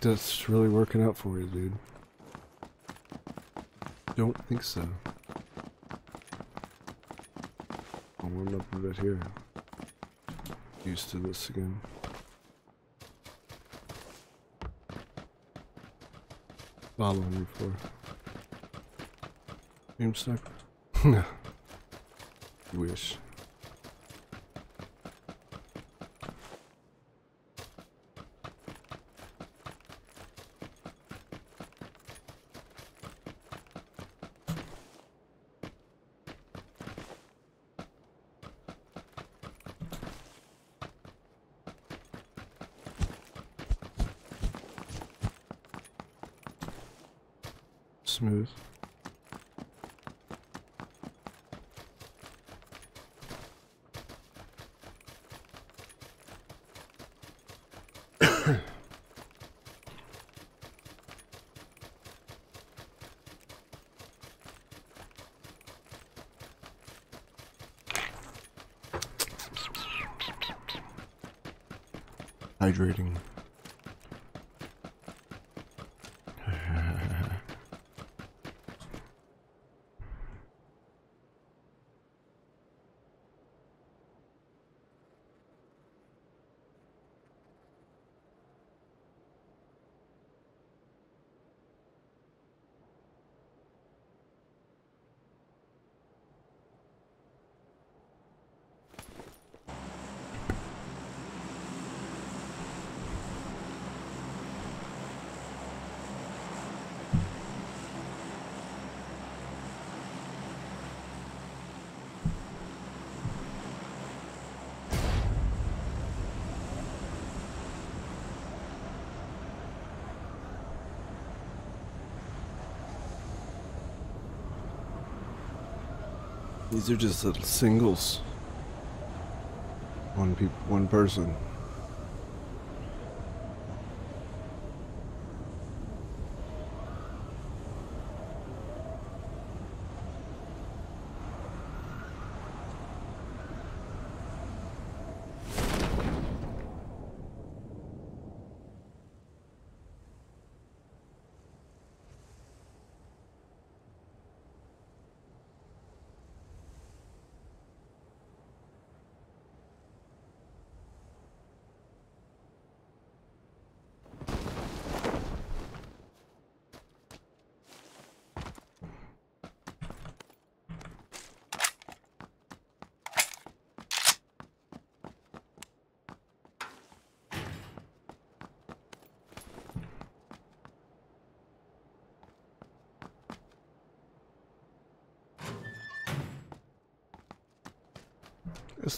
That's really working out for you, dude. Don't think so. Oh, I'll warm up a bit here. Used to this again. Following you for. Game stuck? No. Wish. Smooth. Hydrating. These are just little singles. One peop one person.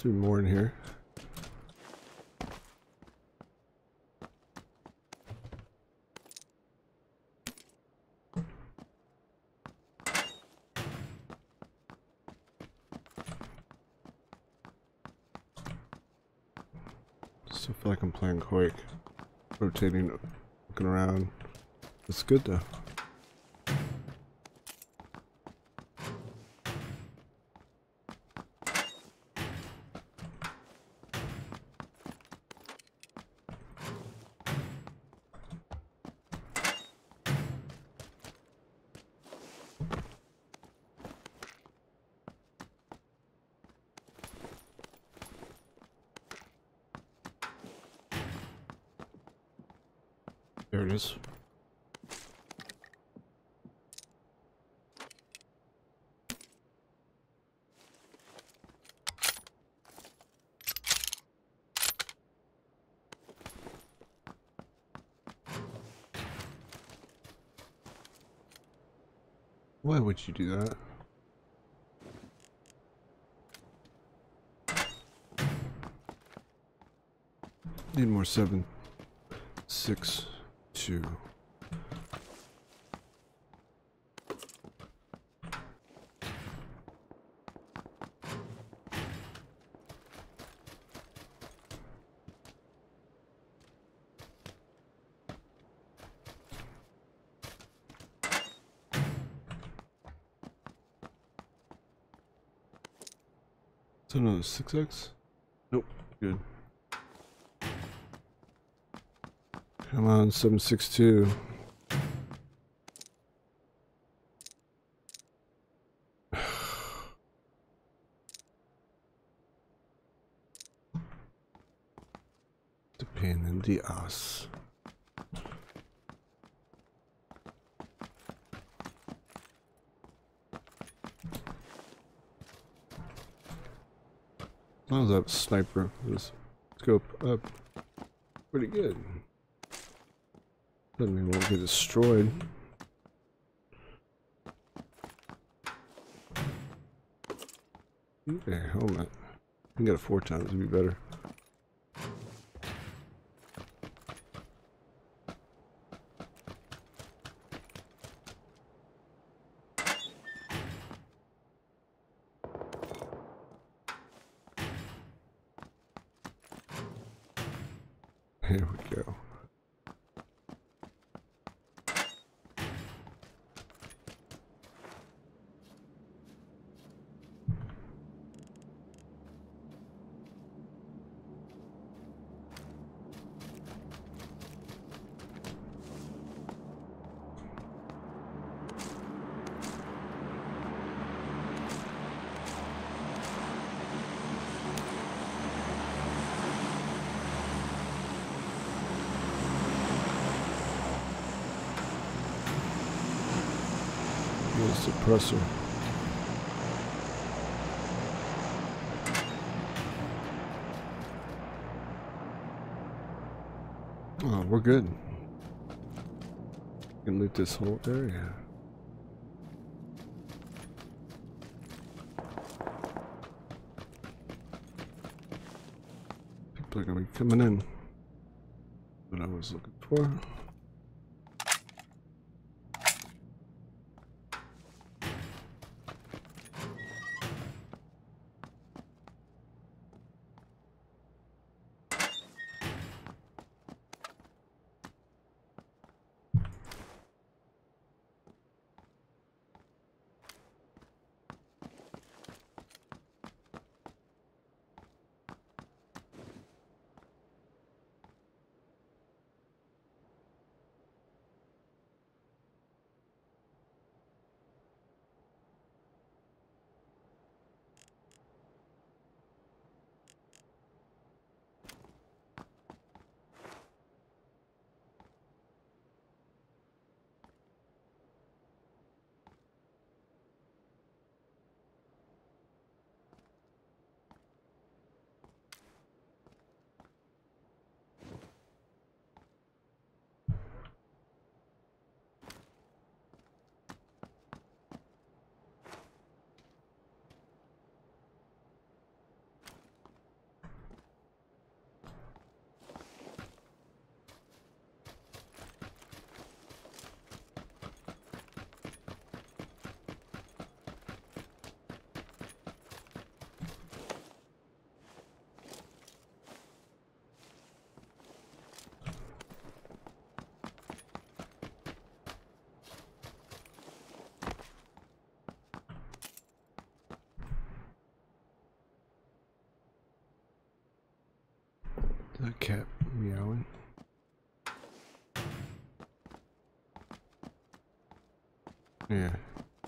There's be more in here. Still feel like I'm playing Quake. Rotating, looking around. It's good though. There it is. Why would you do that? Need more seven, six, two. So 6x? Nope, good. Come on, 762. The pain in the ass. As that sniper is scope up pretty good. Doesn't mean won't get destroyed. Okay, helmet. You can get it four times, it'd be better. Here we go. Get Oh, we're good. We Can loot this whole area. People are gonna be coming in. What I was looking for.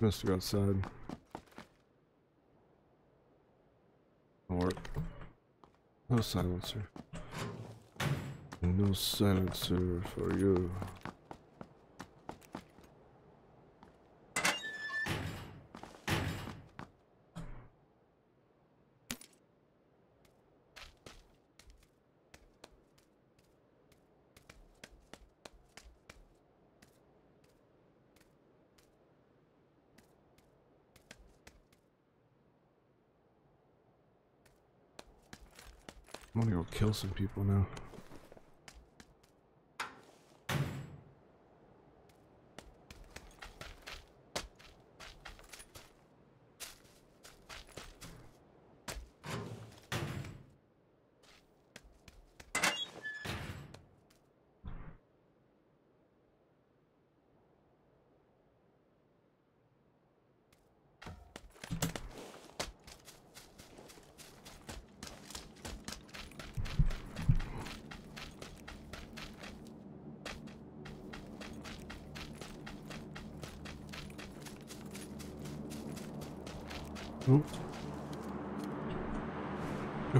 Must got outside. Work. No silencer. No silencer for you. I'm gonna go kill some people now.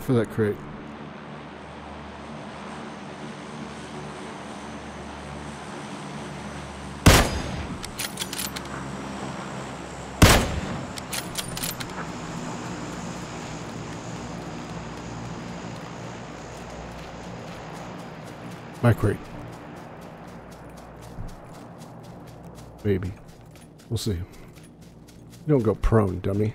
For that crate. My crate. Maybe. We'll see. don't go prone, dummy.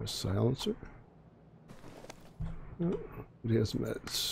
A silencer. Oh, it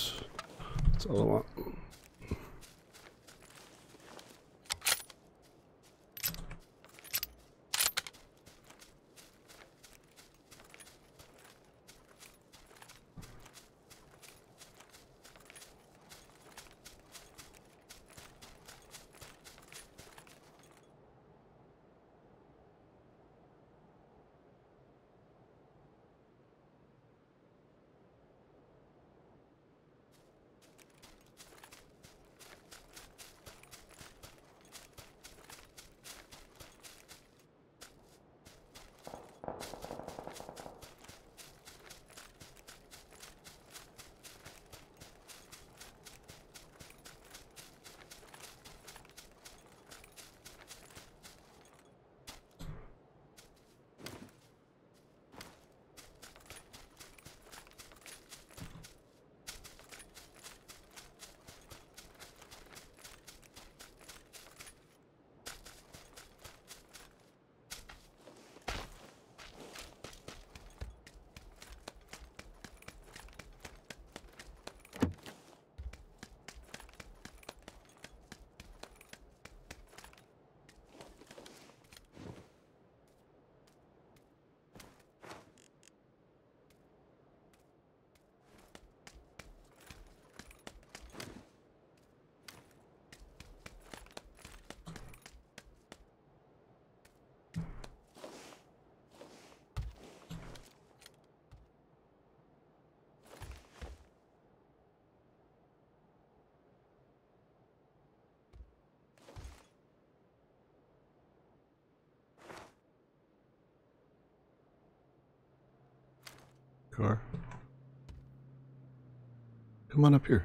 Come on up here.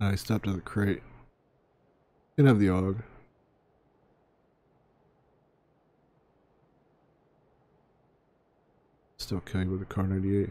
Uh, I stopped at the crate. Can have the AUG. Still kill you with a Kar 98.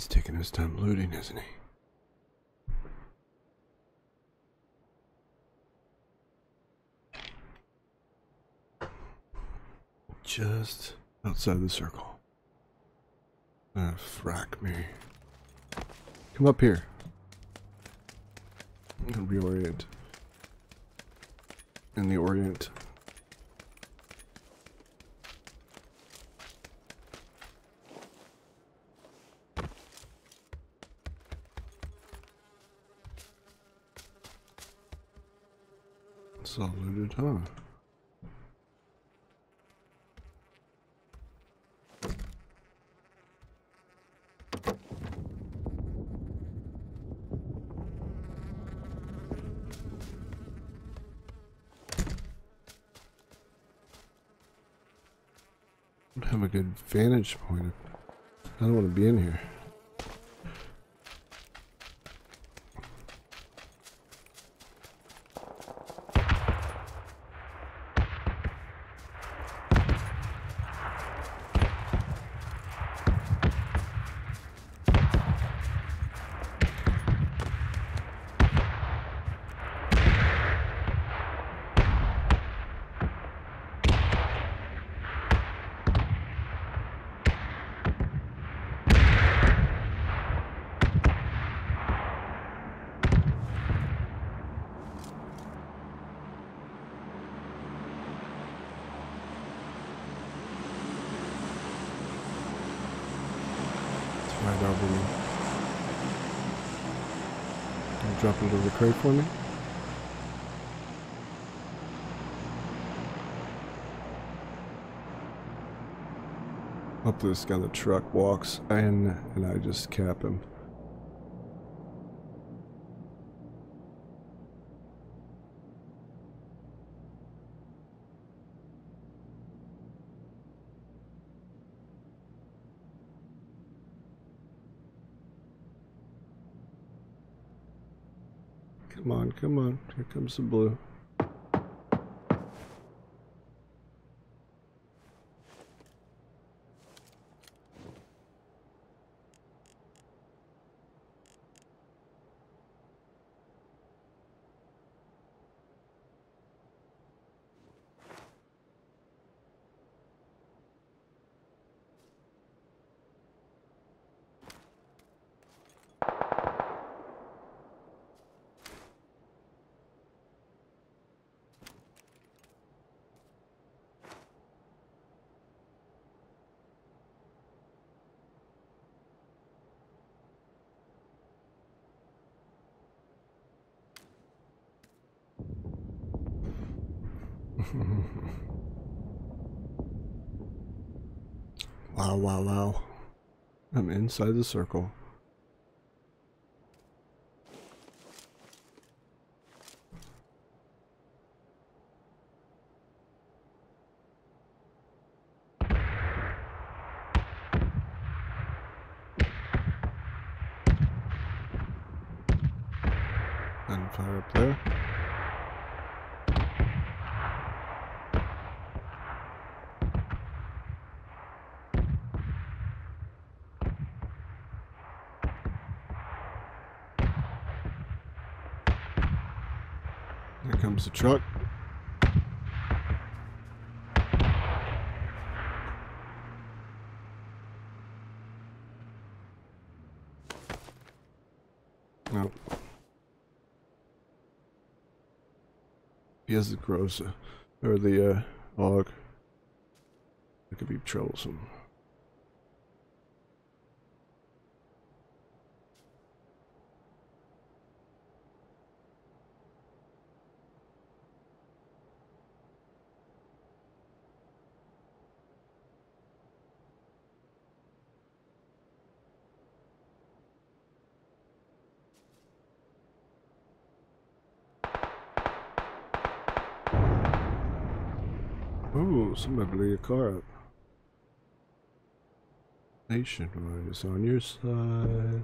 He's taking his time looting, isn't he? Just outside the circle. Ah, frack me. Come up here. I'm gonna reorient. In the orient. All looted, huh? Don't have a good vantage point. I don't want to be in here. right over me. Can you crate for me? Hope this guy in the truck walks in and I just cap him. Come on, come on. Here comes the blue. Wow, wow. I'm inside the circle. And fire up there. Here comes the truck. No. He has the gross, or the uh, log. It could be troublesome. Blew your car up. Nationwide is on your side.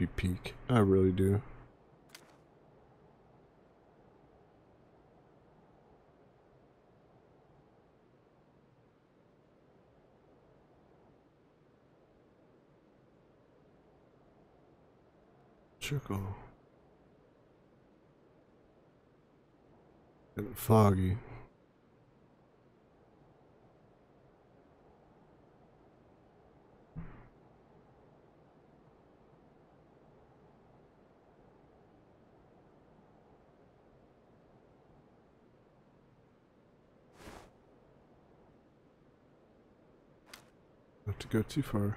You peek. I really do. Trickle. Getting foggy. Not to go too far.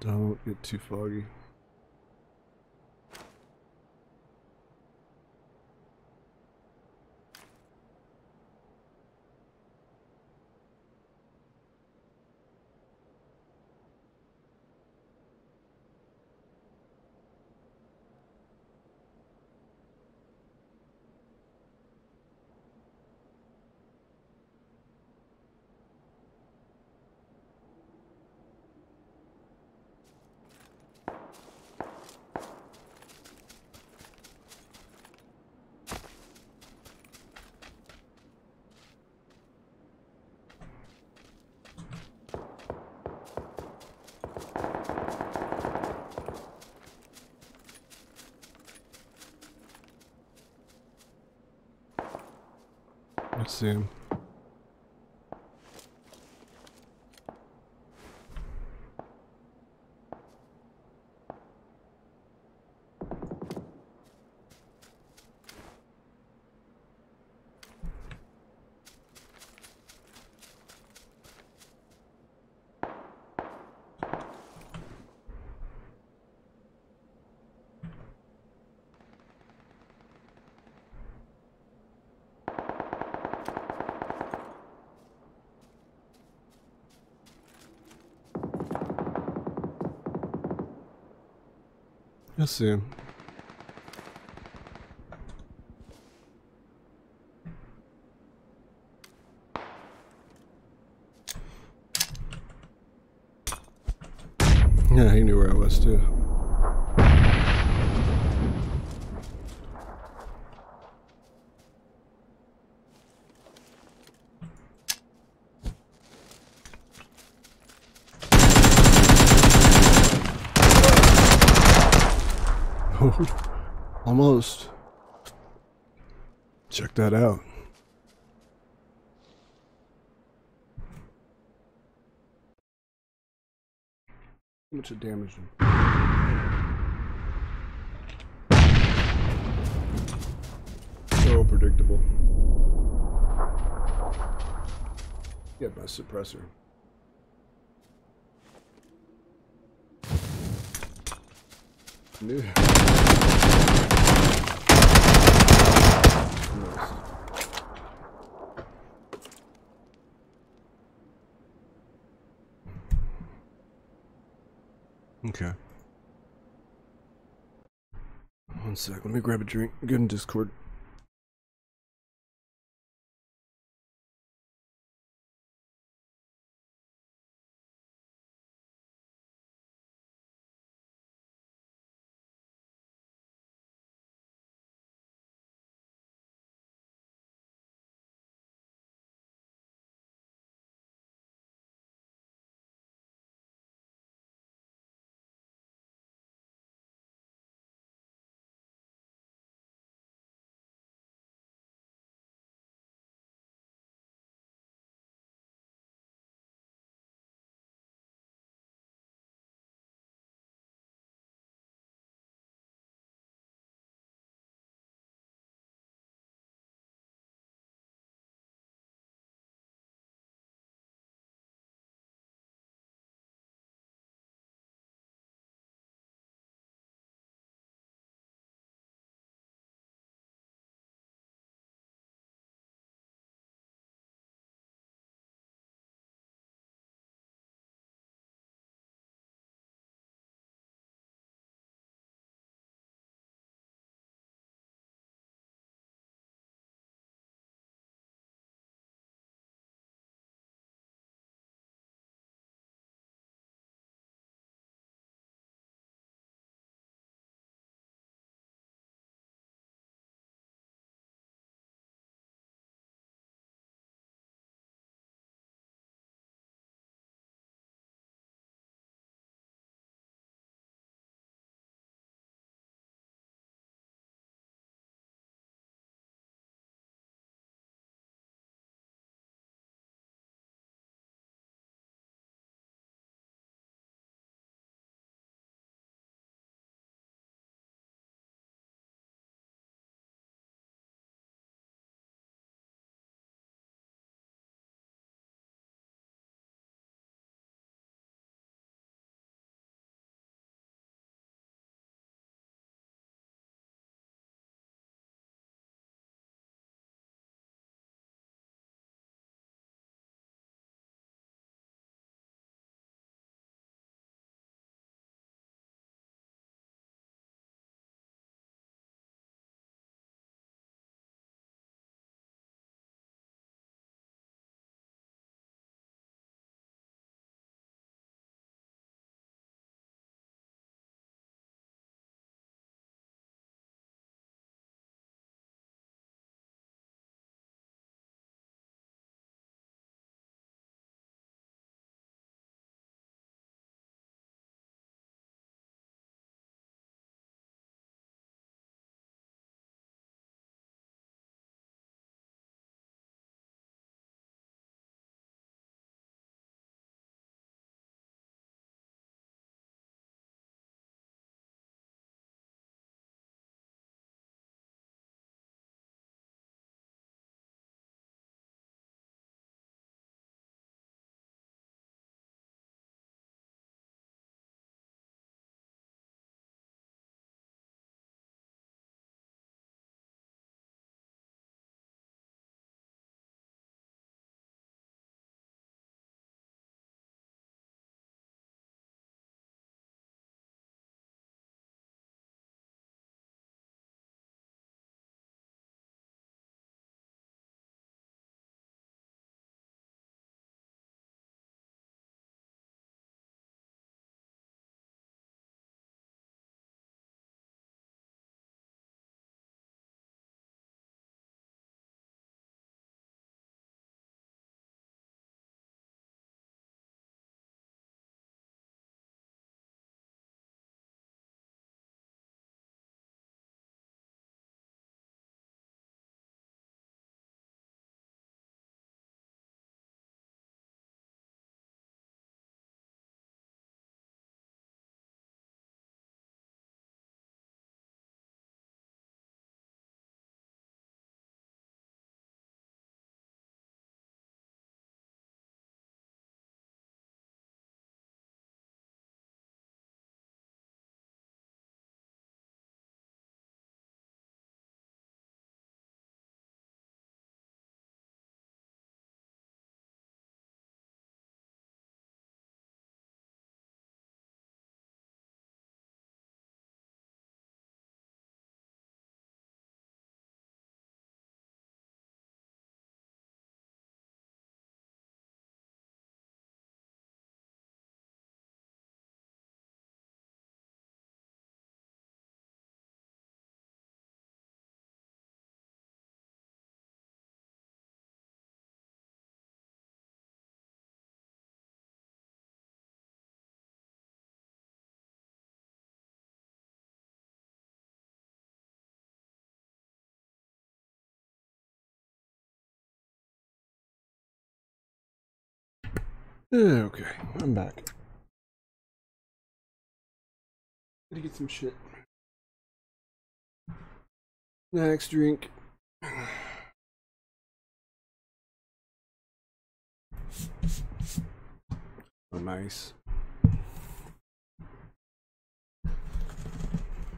Don't get too foggy. Let's see. Yeah, he knew where I was too. Almost. Check that out. How much it damaged him? So predictable. Get my suppressor. New. Nice. Okay. Let me grab a drink. Get in Discord. Eh, okay, I'm back. Gotta get some shit. Next drink. Oh, nice.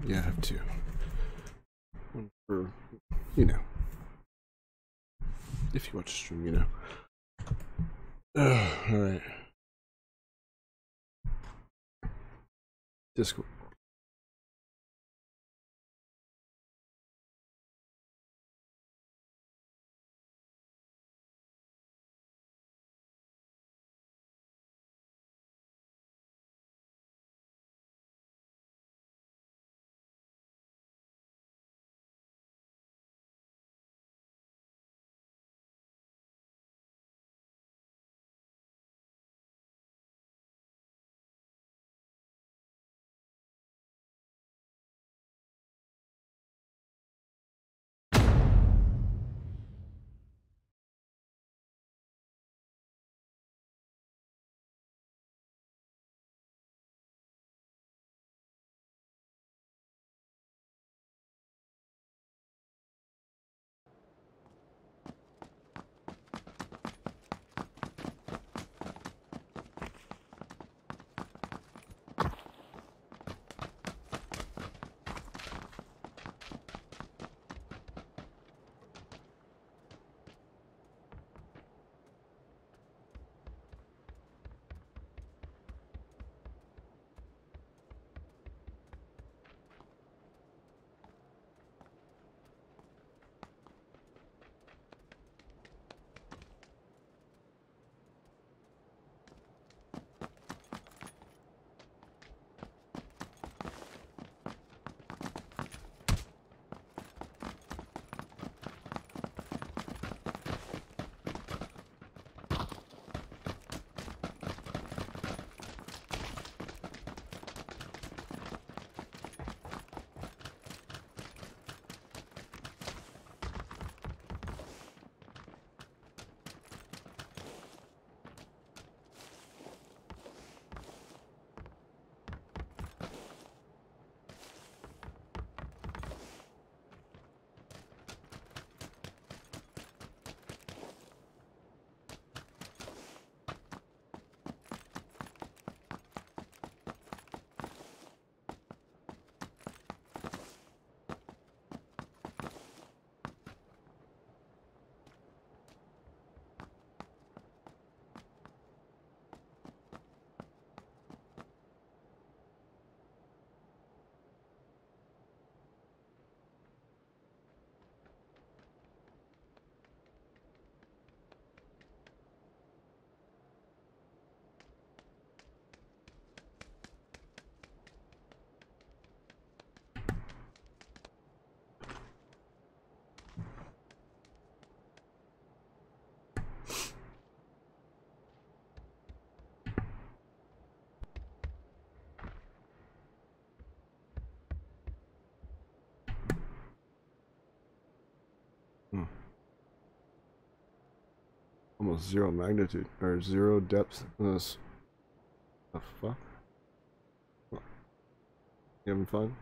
Yeah, I have two. One for, you know. If you watch the stream, you know. All right. Discord. Hmm. almost zero magnitude or zero depth uh, in this. The fuck? You having fun?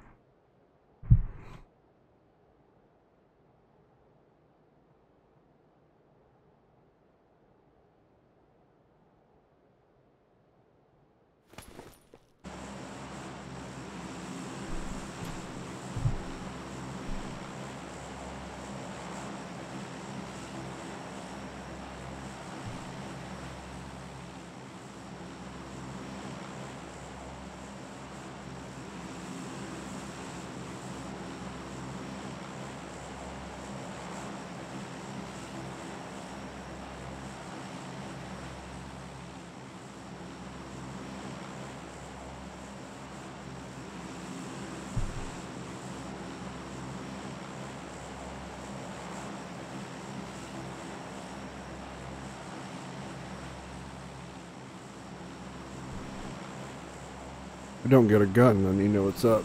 Don't get a gun, then you know what's up.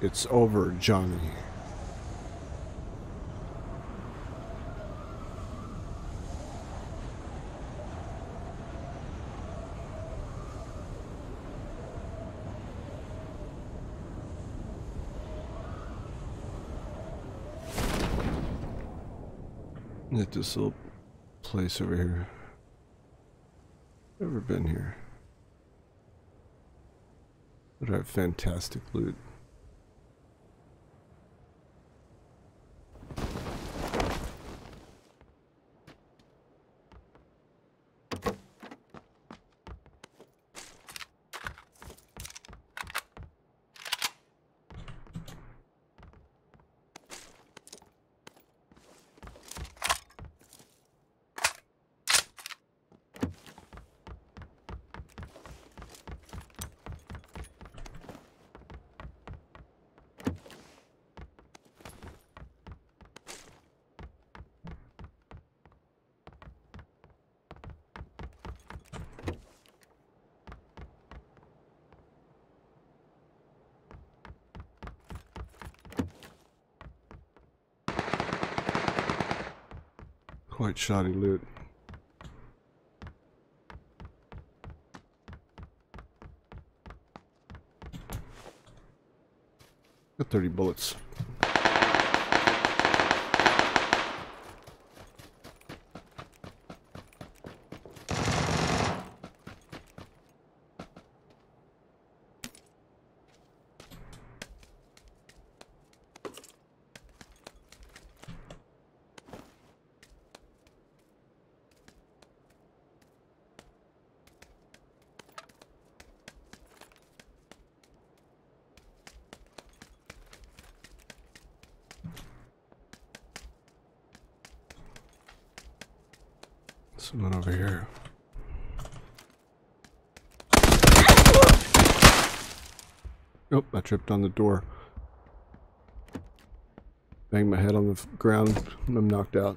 It's over, Johnny. At this little place over here. Never been here. But I have fantastic loot. Quite shoddy loot. Got 30 bullets. Someone over here. Nope, I tripped on the door. Banged my head on the ground and I'm knocked out.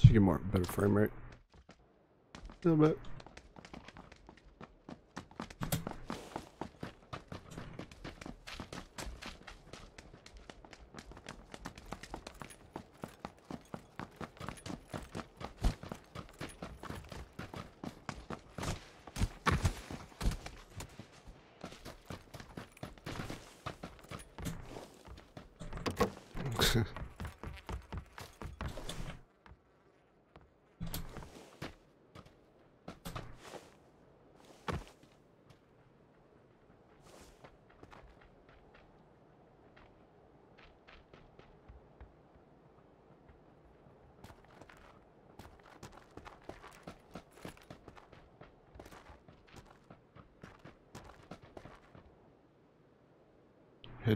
Should get more better frame rate. A little bit.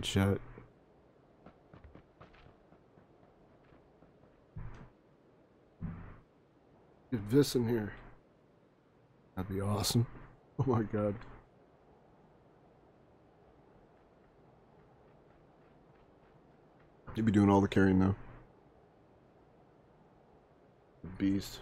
Headshot. Get this in here. That'd be awesome. Oh my god. You'd be doing all the carrying though. Beast.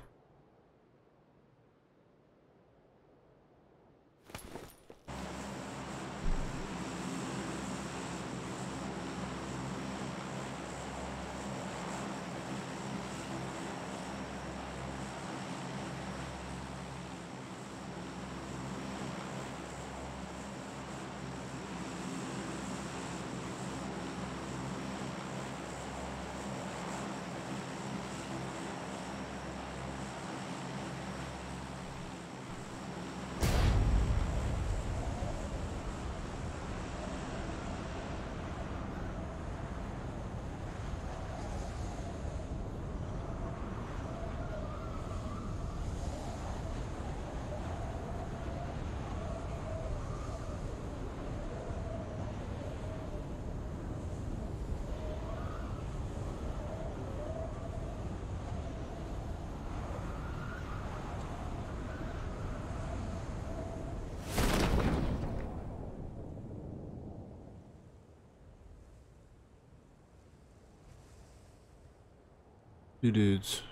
Two dudes.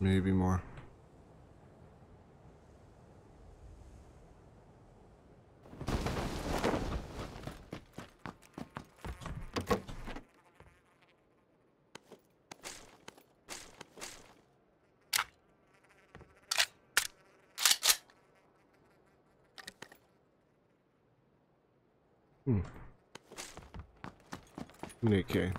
Maybe more. Hmm. Okay.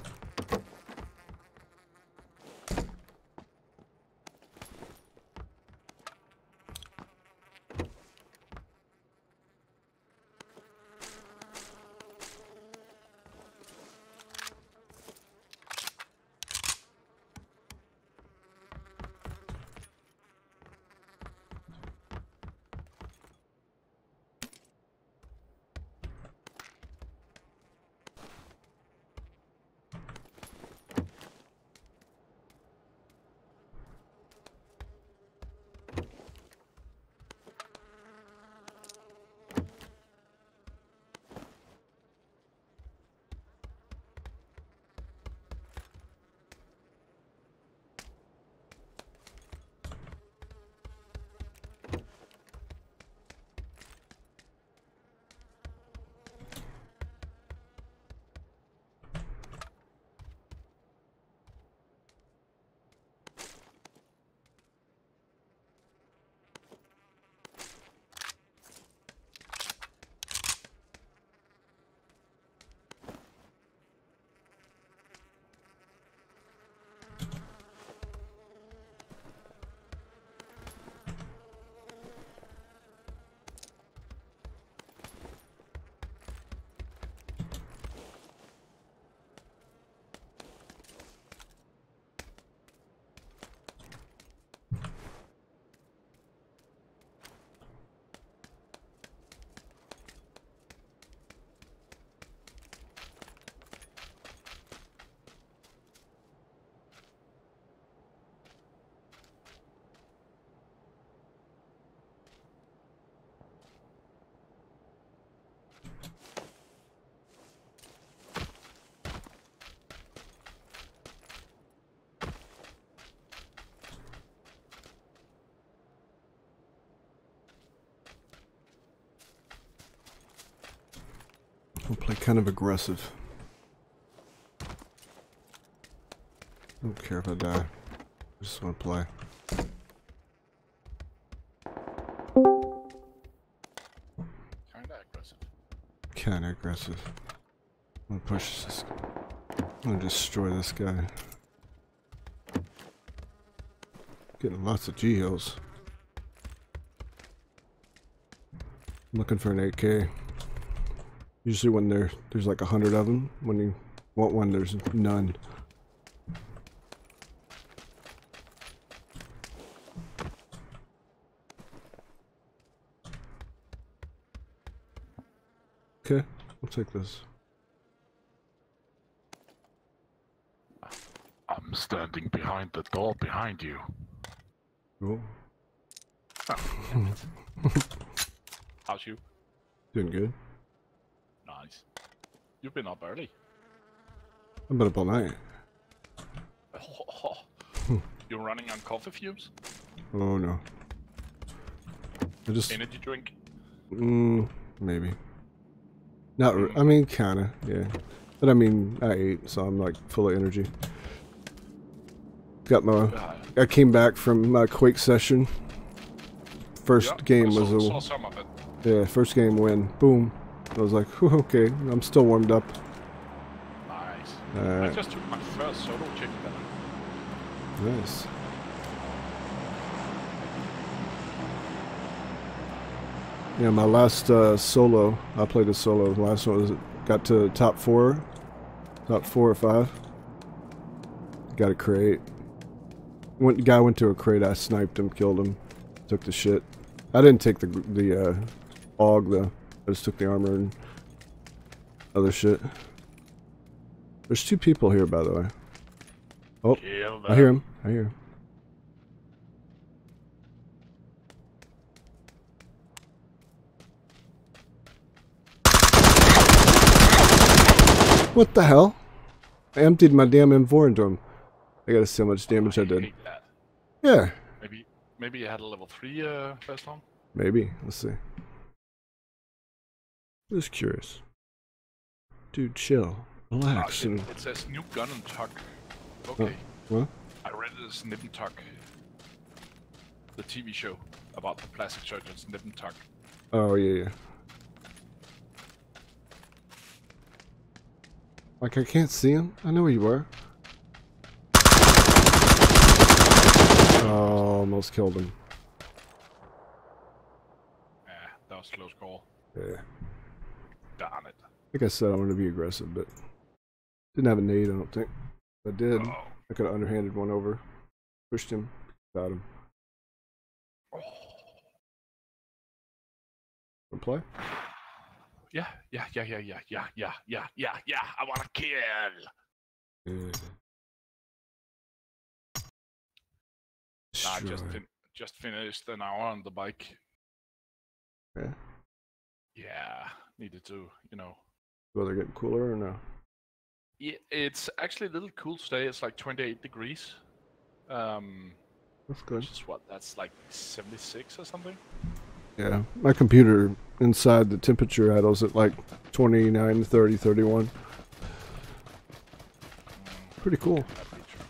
We'll play kind of aggressive. Don't care if I die. I just want to play. Aggressive. I'm gonna push this. I'm gonna destroy this guy. Getting lots of G hills. Looking for an AK. Usually when there there's like a hundred of them. When you want one, there's none. Okay, I'll take this. I'm standing behind the door behind you. Cool. How's you? Doing good. Nice. You've been up early. I've been up all night. You're running on coffee fumes? Oh no. I just Energy drink? Mm, maybe. Not. I mean, kinda. Yeah. But I mean, I ate, so I'm like full of energy. Got my. Yeah. I came back from my Quake session. First Yeah, game I was a saw some of it. yeah. First game win. Boom. I was like, okay, I'm still warmed up. Nice. I just took my first solo chicken dinner. Nice. Yeah, my last uh, solo, I played a solo. The last one was got to top four, top four or five. Got a crate. Went guy went to a crate. I sniped him, killed him, took the shit. I didn't take the the uh, og though. I just took the armor and other shit. There's two people here, by the way. Oh, I hear him. I hear him. What the hell? I emptied my damn M4 into him. I gotta see how much damage I did. that. Yeah, Maybe maybe you had a level three uh, first one. maybe. Let's see. Just curious. Dude, chill. Ah, Relax. shit, and, it says new gun and tuck. Okay. well, I read it as Nip and Tuck. The TV show about the plastic surgeons, Nip and Tuck. oh, yeah, yeah. Like, I can't see him? I know where you were. Oh, almost killed him. Yeah, that was a close call. Yeah. Darn it. Like I said, I wanted to be aggressive, but didn't have a nade, I don't think. If I did, Oh. I could have underhanded one over, pushed him, got him. Oh. Wanna play? Yeah, yeah, yeah, yeah, yeah, yeah, yeah, yeah, yeah, yeah. I wanna kill. Yeah. Nah, I just fin- just finished an hour on the bike. Yeah. Yeah, needed to, you know. Weather getting cooler or no? Yeah, it's actually a little cool today. It's like 28 degrees. Um, That's good. which is what? That's like 76 or something. Yeah. My computer inside the temperature idles at like 29, 30, 31. Pretty cool. That'd be true.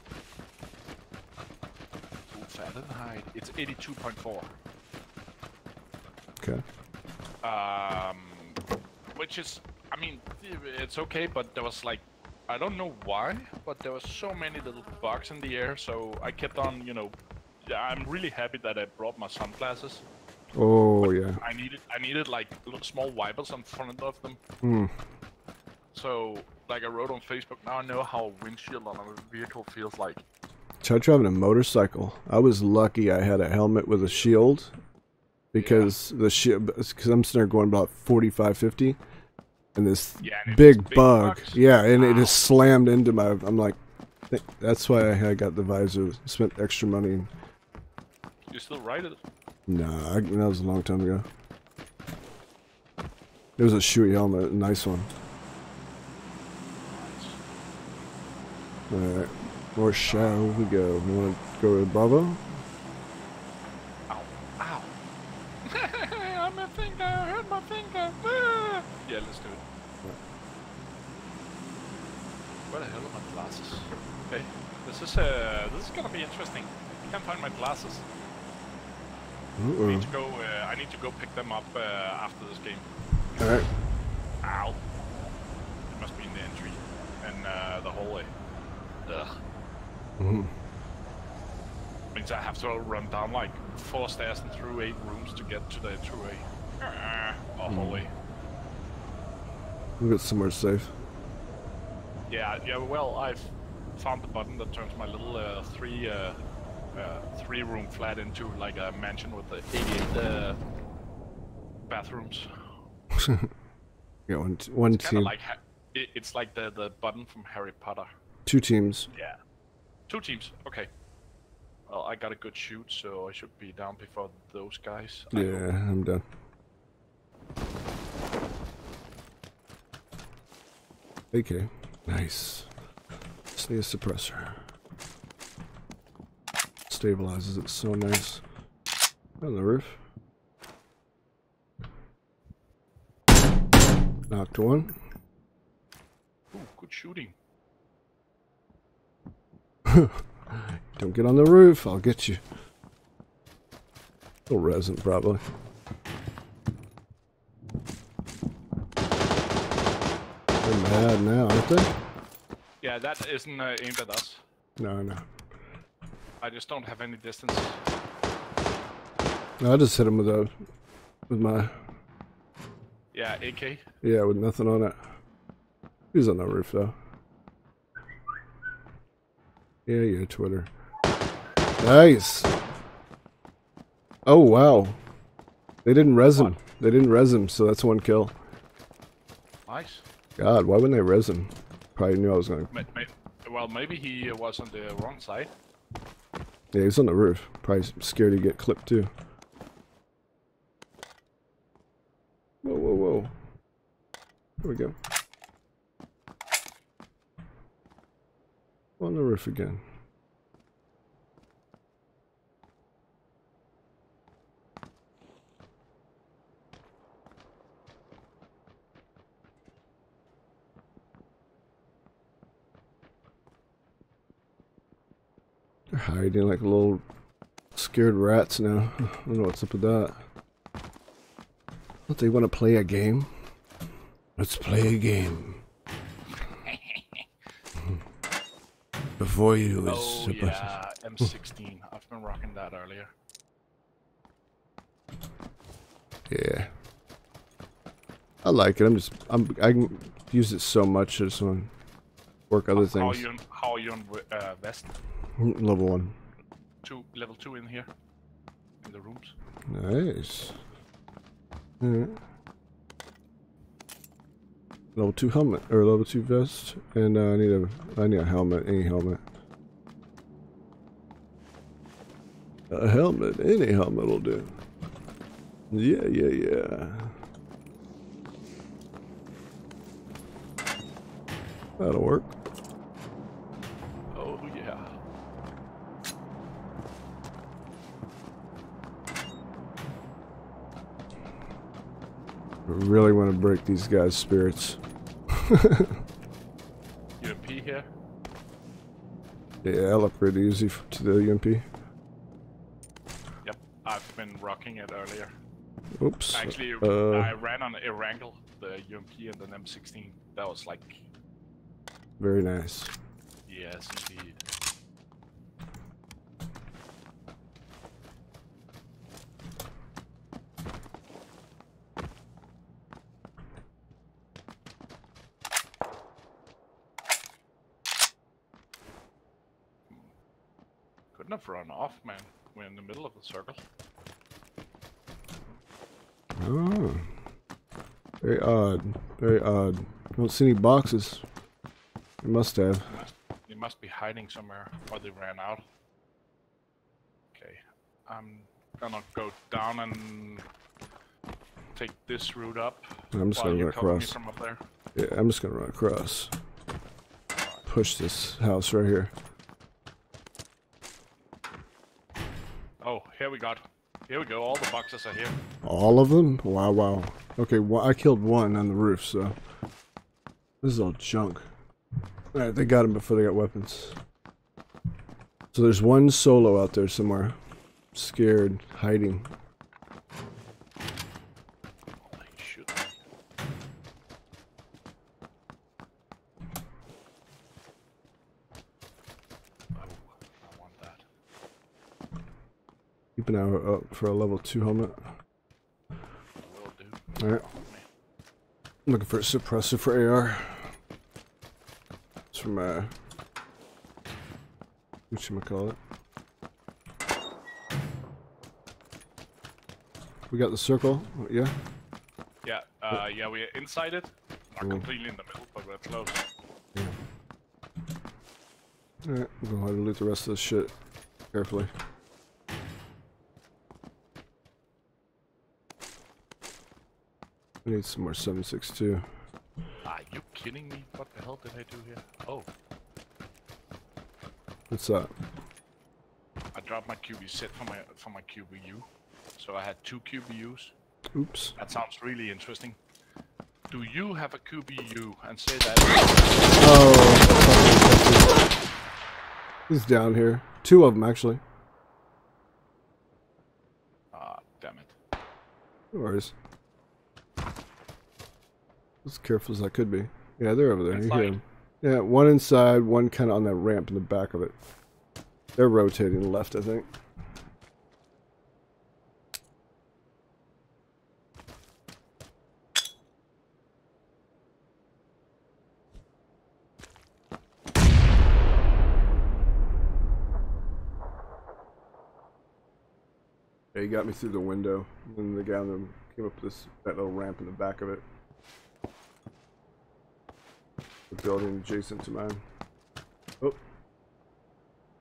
Cool Fahrenheit. It's 82.4. Okay. Um, which is, I mean, it's okay, but there was like, I don't know why, but there was so many little bugs in the air, so I kept on, you know, I'm really happy that I brought my sunglasses. Oh, yeah. I needed, I needed like little small wipers on front of them. Hmm. So, like I wrote on Facebook, now I know how a windshield on a vehicle feels like. Try driving a motorcycle. I was lucky I had a helmet with a shield because the shield, because I'm sitting there going about 45, 50, and this Yeah, and big, big bug, bugs, yeah, and it just slammed into my. I'm like, that's why I got the visor. Spent extra money. You still ride it? Nah, I, that was a long time ago. It was a Shoei helmet, a nice one. Alright, where shall we go? We want to go to Bravo? Ow. Ow. my finger, I hurt my finger. Ah. Yeah, let's do it. Where the hell are my glasses? Okay, this is uh, this is gonna be interesting. I can't find my glasses. I need to go. Uh, I need to go pick them up uh, after this game. Alright, Ow. It must be in the entry and uh, the hallway. Ugh. Mhm. Means I have to run down like four stairs and through eight rooms to get to the entryway. Uh, or hallway. we'll get somewhere safe. Yeah, yeah. Well, I've found the button that turns my little uh, three uh, three room flat into like a mansion with the 88 uh, bathrooms. Yeah, one, one of team, like it, it's like the the button from Harry Potter. two teams. Yeah. Two teams. Okay. Well, I got a good shoot, so I should be down before those guys. I Yeah, hope. I'm done. AK, nice. Just need a suppressor. Stabilizes it so nice. On the roof. Knocked one. Ooh, good shooting. Don't get on the roof, I'll get you. Little resin, probably. They're mad now, aren't they? Yeah, that isn't uh, aimed at us. No, no. I just don't have any distance. No, I just hit him with a, with my, Yeah, AK. yeah, with nothing on it. He's on the roof though. Yeah, yeah, Twitter. Nice. Oh wow. They didn't res him. They didn't res him, so that's one kill. Nice. God, why wouldn't they res him? Probably knew I was gonna. Ma- ma- well, maybe he was on the wrong side. Yeah, he's on the roof. Probably scared to get clipped too. Whoa, whoa, whoa. Here we go. On the roof again. Hiding like little scared rats now. I don't know what's up with that. Don't they want to play a game? Let's play a game. Before you is Oh yeah, M16. I've been rocking that earlier. Yeah. I like it. I'm just I'm I can use it so much. I just want to work other How are things. you on, how are you on uh, vest? Level one. Two level two in here, in the rooms. Nice. Alright. Level two helmet or level two vest, and uh, I need a I need a helmet. Any helmet. A helmet. Any helmet will do. Yeah, yeah, yeah. That'll work. Oh yeah. I really want to break these guys' spirits. UMP here. Yeah, I'll upgrade the Uzi f- to the UMP. Yep, I've been rocking it earlier. Oops. Actually, uh, I ran on Erangel, the UMP, and then M16. That was like, Very nice. yes, indeed. Have run off, man. We're in the middle of the circle. Oh. Very odd. Uh, Very odd. Uh, I Don't see any boxes. You must have. They must, they must be hiding somewhere, or they ran out. Okay, I'm gonna go down and take this route up. I'm just gonna run across. from up there. Yeah, I'm just gonna run across. Push this house right here. Oh, here we got. Here we go. All the boxes are here. All of them? Wow, wow. Okay, well, I killed one on the roof, so this is all junk. All right, they got him before they got weapons. So there's one solo out there somewhere, scared, hiding. Holy shit. Oh, I want that. Keep an eye out for a level two helmet. Will do. All right, looking for a suppressor for AR. It's from uh, what you call it? We got the circle. Yeah. Yeah, uh, yeah, we're inside it. Not Cool. completely in the middle, but we're close. Yeah. Alright, go ahead and loot the rest of this shit carefully. I need some more 762. Are you kidding me? What the hell did I do here? Oh, What's that? I dropped my QBZ for my for my QBU. So I had two QBUs. Oops. That sounds really interesting. Do you have a QBU and say that? Oh. He's down here. Two of them, actually. Ah, damn it. No worries. As careful as I could be. Yeah, they're over there. You hear Inside. 'em. Yeah, one inside, one kind of on that ramp in the back of it. They're rotating left, I think. Yeah, he got me through the window, and the guy on the came up this that little ramp in the back of it. The building adjacent to mine. Oh,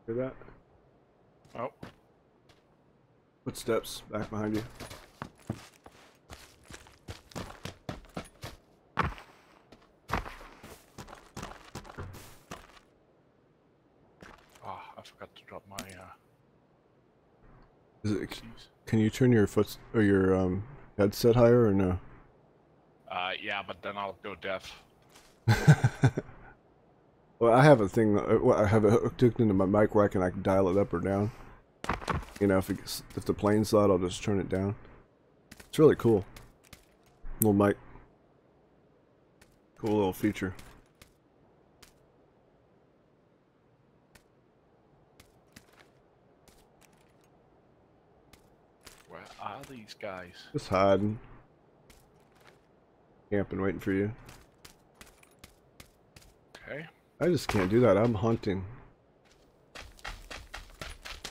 hear that? Oh, Footsteps back behind you. ah, I forgot to drop my uh, Is it, keys. can you turn your foot or your um, headset higher or no? Uh, yeah, but then I'll go deaf. Well, I have a thing. uh, well, I have it hooked into my mic where I can, I can dial it up or down. You know, if it's, if the plane's loud, I'll just turn it down. It's really cool. Little mic. Cool little feature. Where are these guys? Just hiding. Camping, waiting for you. I just can't do that. I'm hunting.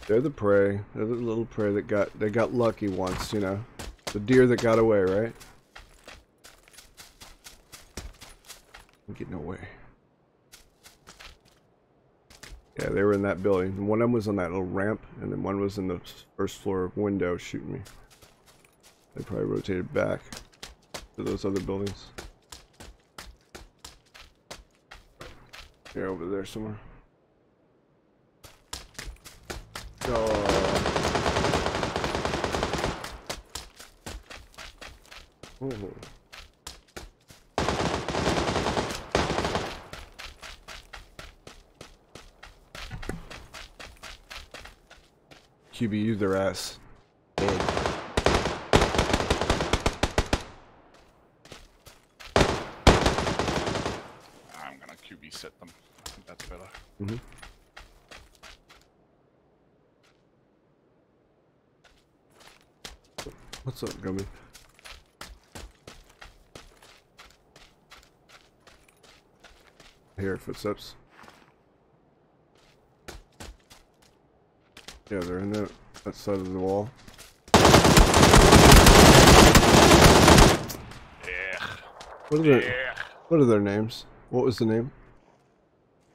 They're the prey. They're the little prey that got they got lucky once, you know. The deer that got away, right? I'm getting away. Yeah, they were in that building. One of them was on that little ramp, and then one was in the first floor window shooting me. They probably rotated back to those other buildings. They're over there somewhere. Oh. Oh. QBU their ass. Dead. I'm gonna QBZ them. I think that's better. Mhm. What's up, Gummy? Yeah, they're in that, that side of the wall. Yeah. What are their Yeah. What are their names? What was the name?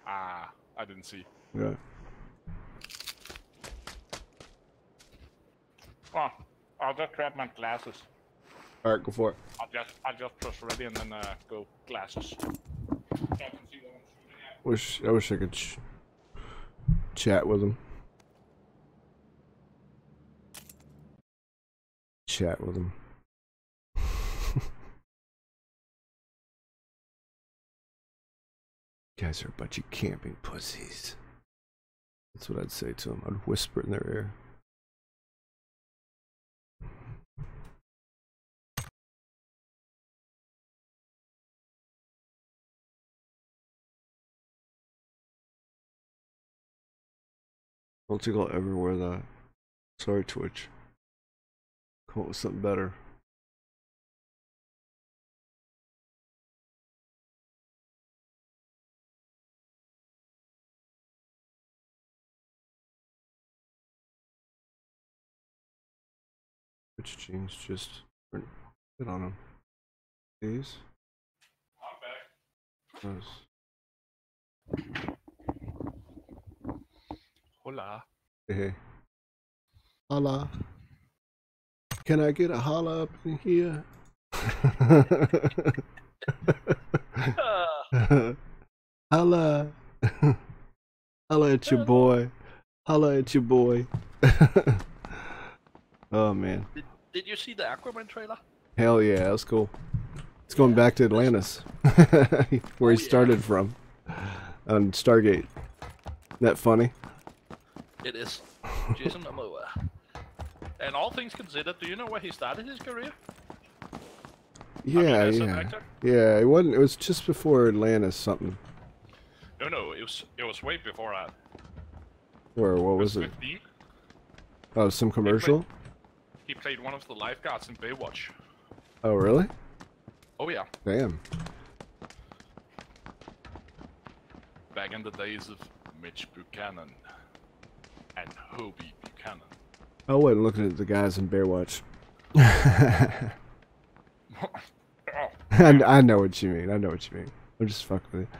Ah, I didn't see. Yeah. Oh, I'll just grab my glasses. All right, go for it. I'll just, I'll just press ready and then uh, go glasses I can see the one shooting at. Wish I wish I could ch chat with him. Chat with him. guys are a bunch of camping pussies. That's what I'd say to them. I'd whisper in their ear. Don't think I'll ever wear that. Sorry, Twitch. Come up with something better. Twitch jeans just print it on them. These. I'm back. Those. Hola. Hey, hey. Holla. Can I get a holla up in here? holla. holla at your boy. Holla at your boy. oh man. Did, did you see the Aquaman trailer? Hell yeah, that was cool. It's going back to Atlantis, where he Oh, yeah. started from, on Stargate. Isn't that funny? It is. Jason Momoa. And all things considered, do you know where he started his career? Yeah, as an yeah, yeah. It wasn't. It was just before Atlantis something. No, no, it was it was way before that. Where? What It was it? 15. Oh, some commercial. He played one of the lifeguards in Baywatch. Oh, really? Oh yeah, Damn. back in the days of Mitch Buchanan and Hobie Buchanan. Oh, I wasn't looking at the guys in Baywatch. oh, I, I know what you mean. I know what you mean. I'm just fucking with you.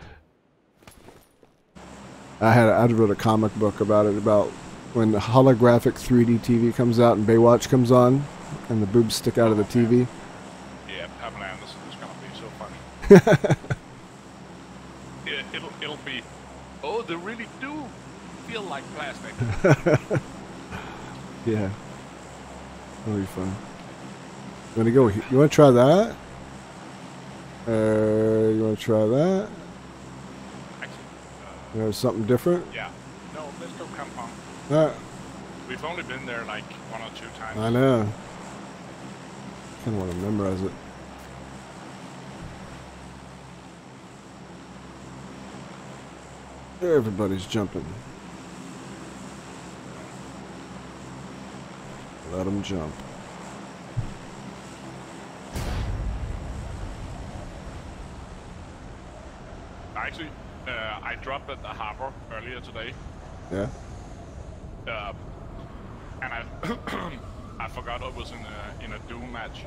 I had I wrote a comic book about it about when the holographic 3D TV comes out and Baywatch comes on, and the boobs stick out of the TV. yeah, Pamela Anderson is gonna be so funny. it, it'll it'll be. Oh, they really do feel like plastic. Yeah. That'll be fun. You wanna go? You wanna try that? Uh, you wanna try that? Actually, uh, There's something different? Yeah. No, let's go Kampong. Alright. We've only been there like one or two times. I know. I Kinda wanna memorize it. Everybody's jumping. Let them jump. Actually, uh, I dropped at the harbor earlier today, Yeah? um, and I I forgot I was in a in a Doom match,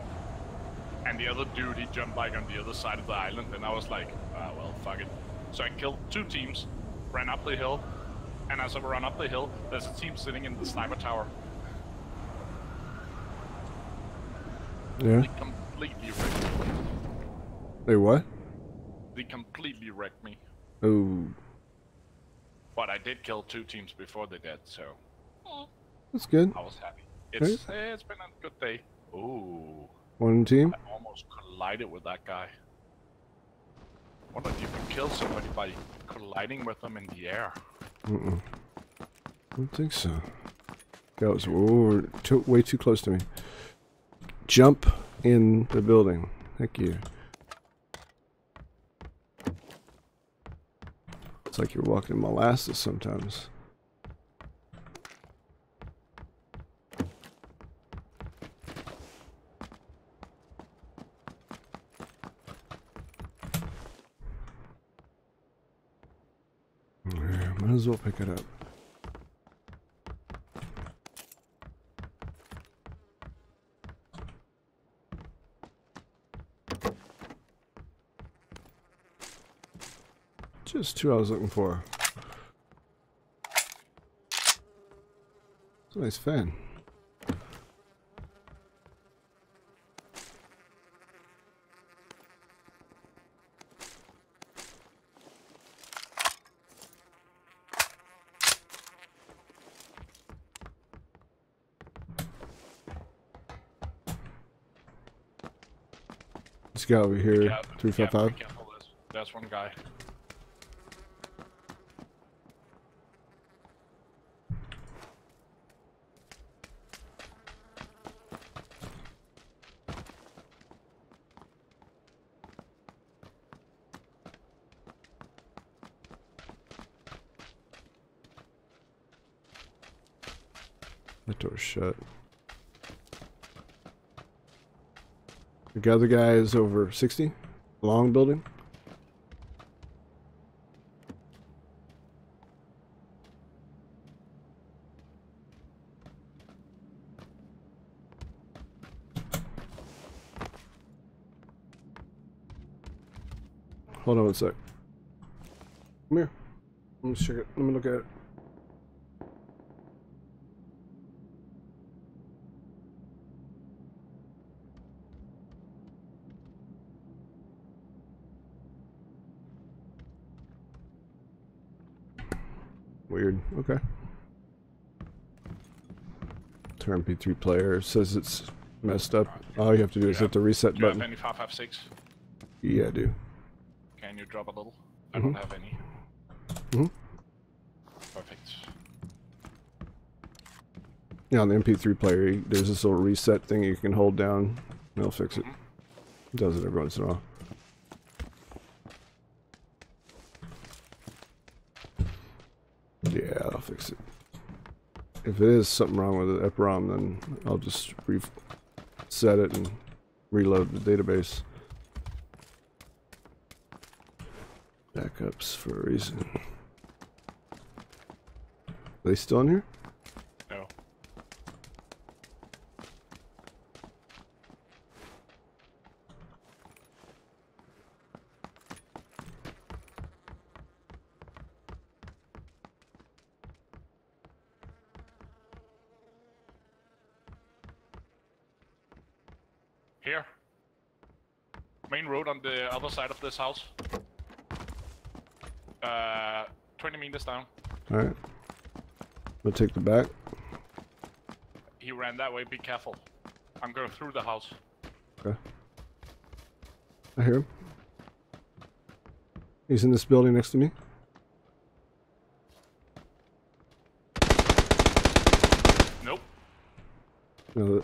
and the other dude he jumped like on the other side of the island, and I was like, ah well, fuck it. So I killed two teams, ran up the hill, and as I run up the hill, there's a team sitting in the sniper tower. Yeah? They completely wrecked me. Hey, what? They completely wrecked me. Oh, But I did kill two teams before they did, so that's good. I was happy. It's eh, it's been a good day. Ooh, One team? I almost collided with that guy. Wonder if you can kill somebody by colliding with them in the air. Mm-mm. I don't think so. That was ooh, too, way too close to me. Jump in the building. Thank you. It's like you're walking in molasses sometimes. Might as well pick it up. Just two I was looking for. It's a nice fan. This guy over here, three five five. There's, there's one guy. That door's shut. The other guy is over 60. Long building. Hold on one sec. Come here. Let me check it. Let me look at it. Weird. Okay. Turn MP3 player It says it's messed up. All you have to do is hit the reset Do you have button. any 556? Yeah, I do. Can you drop a little? I don't have any. Mhm. Perfect. Yeah, on the MP3 player, there's this little reset thing you can hold down. and It'll fix it. It does it every once in a while. Yeah, I'll fix it. If it is something wrong with the EPROM, then I'll just reset it and reload the database. Backups for a reason. Are they still in here? this house. Uh, 20 meters down. Alright. We'll take the back. He ran that way, be careful. I'm going through the house. Okay. I hear him. He's in this building next to me. Nope. No.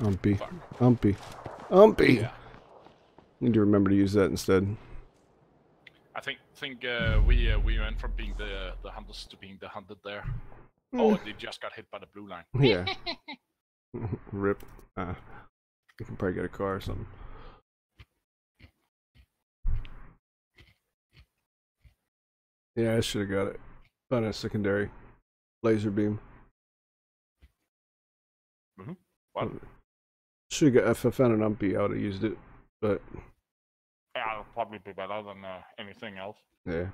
Umpy. Umpy. Umpy! Yeah. Need to remember to use that instead. I think think uh, we uh, we went from being the the hunters to being the hunted there. Oh, they just got hit by the blue line. Yeah. Rip. Uh, you can probably get a car or something. Yeah, I should have got it. Found a secondary laser beam. What? Should. If I found an umpy, I would have used it. But Yeah, it'll probably be better than uh, anything else. yeah.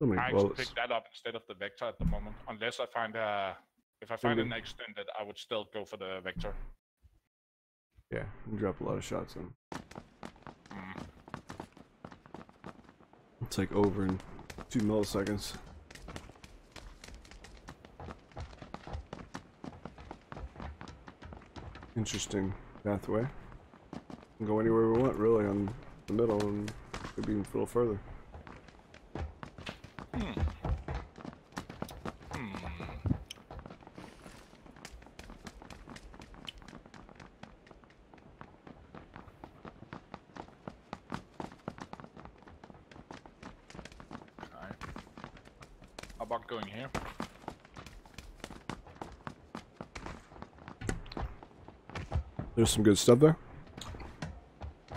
So I actually bullets. pick that up instead of the vector at the moment, unless I find a. If I find an extended, I would still go for the vector. Yeah, you drop a lot of shots on. Mm. It's like over in two milliseconds. Interesting pathway. Can go anywhere we want, really, on the middle, and maybe even a little further. Hmm. Hmm. Okay. How about going here? There's some good stuff there.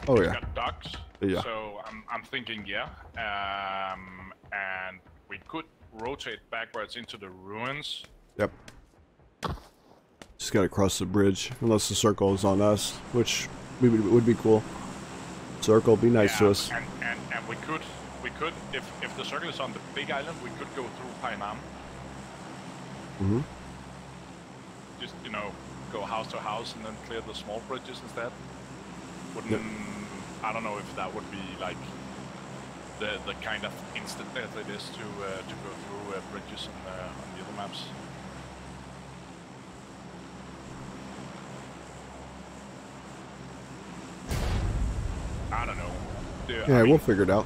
Oh yeah, ducks. Yeah. So I'm I'm thinking yeah. Um, and we could rotate backwards into the ruins. yep. Just gotta cross the bridge, unless the circle is on us, which we would, would be cool. Circle, be nice to us. And, and and we could we could if if the circle is on the big island, we could go through Pai Nan. hmm Just you know, go house to house and then clear the small bridges instead. Wouldn't I don't know if that would be like the the kind of instant death it is to uh, to go through uh, bridges on, uh, on the other maps. I don't know. The- I Yeah, mean, we'll figure it out.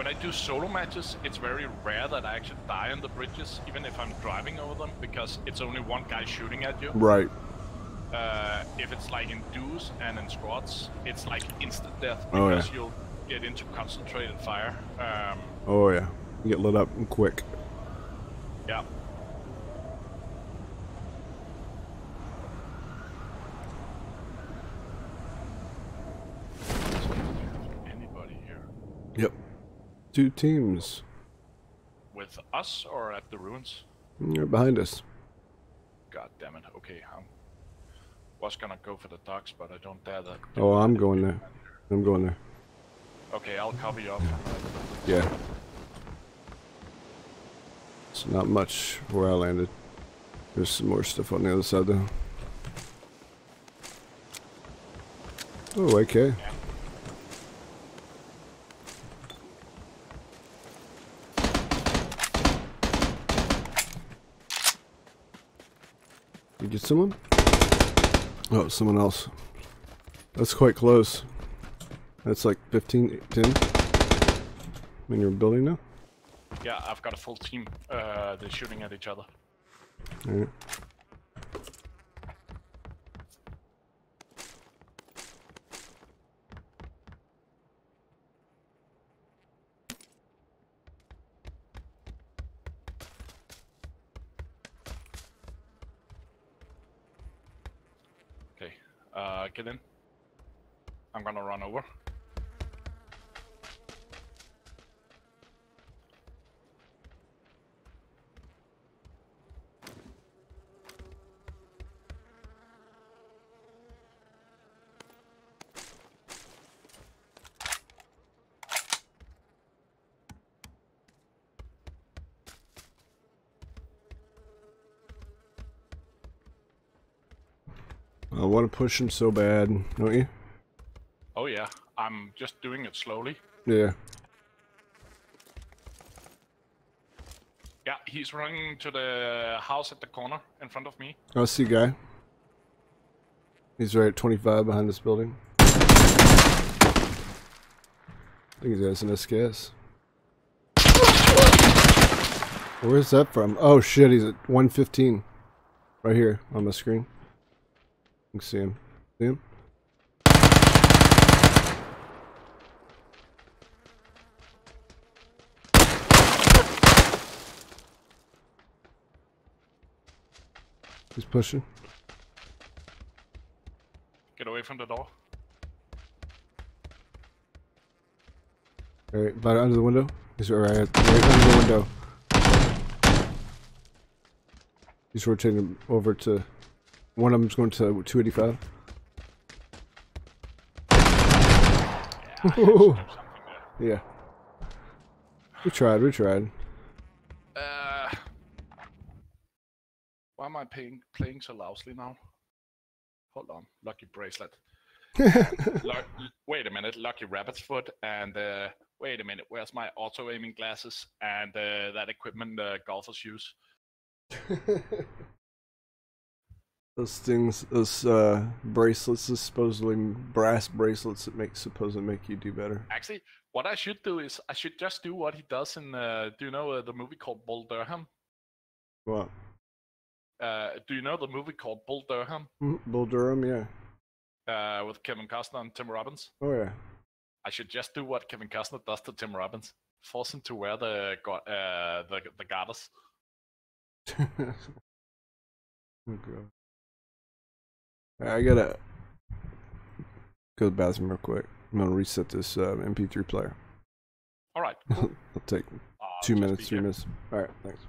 When I do solo matches, it's very rare that I actually die on the bridges, even if I'm driving over them, because it's only one guy shooting at you. Right. Uh, if it's like in duos and in squads, it's like instant death Oh, yeah. because you'll get into concentrated fire. Um, Oh yeah, you get lit up quick. yeah. So, do you have Anybody here Yep. Two teams. with us or at the ruins? You're behind us. God damn it. Okay, I was gonna go for the docks, but I don't dare that. Oh, I'm going there. I'm going there. Okay, I'll cover you up. Yeah. It's not much where I landed. There's some more stuff on the other side though. Oh, You get someone? Oh, someone else. That's quite close. That's like 15, 10. In your building now? Yeah, I've got a full team. Uh, they're shooting at each other. Alright. Okay, get in. I'm gonna run over. I want to push him so bad, don't you? Oh yeah, I'm just doing it slowly. Yeah. Yeah, he's running to the house at the corner in front of me. Oh, I see guy. He's right at 25 behind this building. I think he has an SKS. Where is that from? Oh shit, he's at 115. Right here on the screen. You can see him. See him? He's pushing. Get away from the door. Alright, about under the window. He's right, right under the window. He's rotating over to. One of them's going to 285. Yeah, Ooh. something there. Yeah. We tried, we tried. Uh, why am I playing playing so loudly now? Hold on, lucky bracelet. Wait a minute, lucky rabbit's foot, and uh, wait a minute, where's my auto aiming glasses and uh, that equipment uh, golfers use? those things, those uh, bracelets, those supposedly brass bracelets that make supposedly make you do better. Actually, what I should do is I should just do what he does in. Uh, do you know uh, the movie called Bull Durham? What? Uh, do you know the movie called Bull Durham Mm, Bull Durham, yeah. uh, with Kevin Costner and Tim Robbins? Oh yeah. I should just do what Kevin Costner does to Tim Robbins. Force him to wear the go- uh, the the garters. oh god. I gotta go to the bathroom real quick. I'm gonna reset this uh, MP3 player. All right. It'll take I'll two minutes, three here. minutes. Alright, thanks.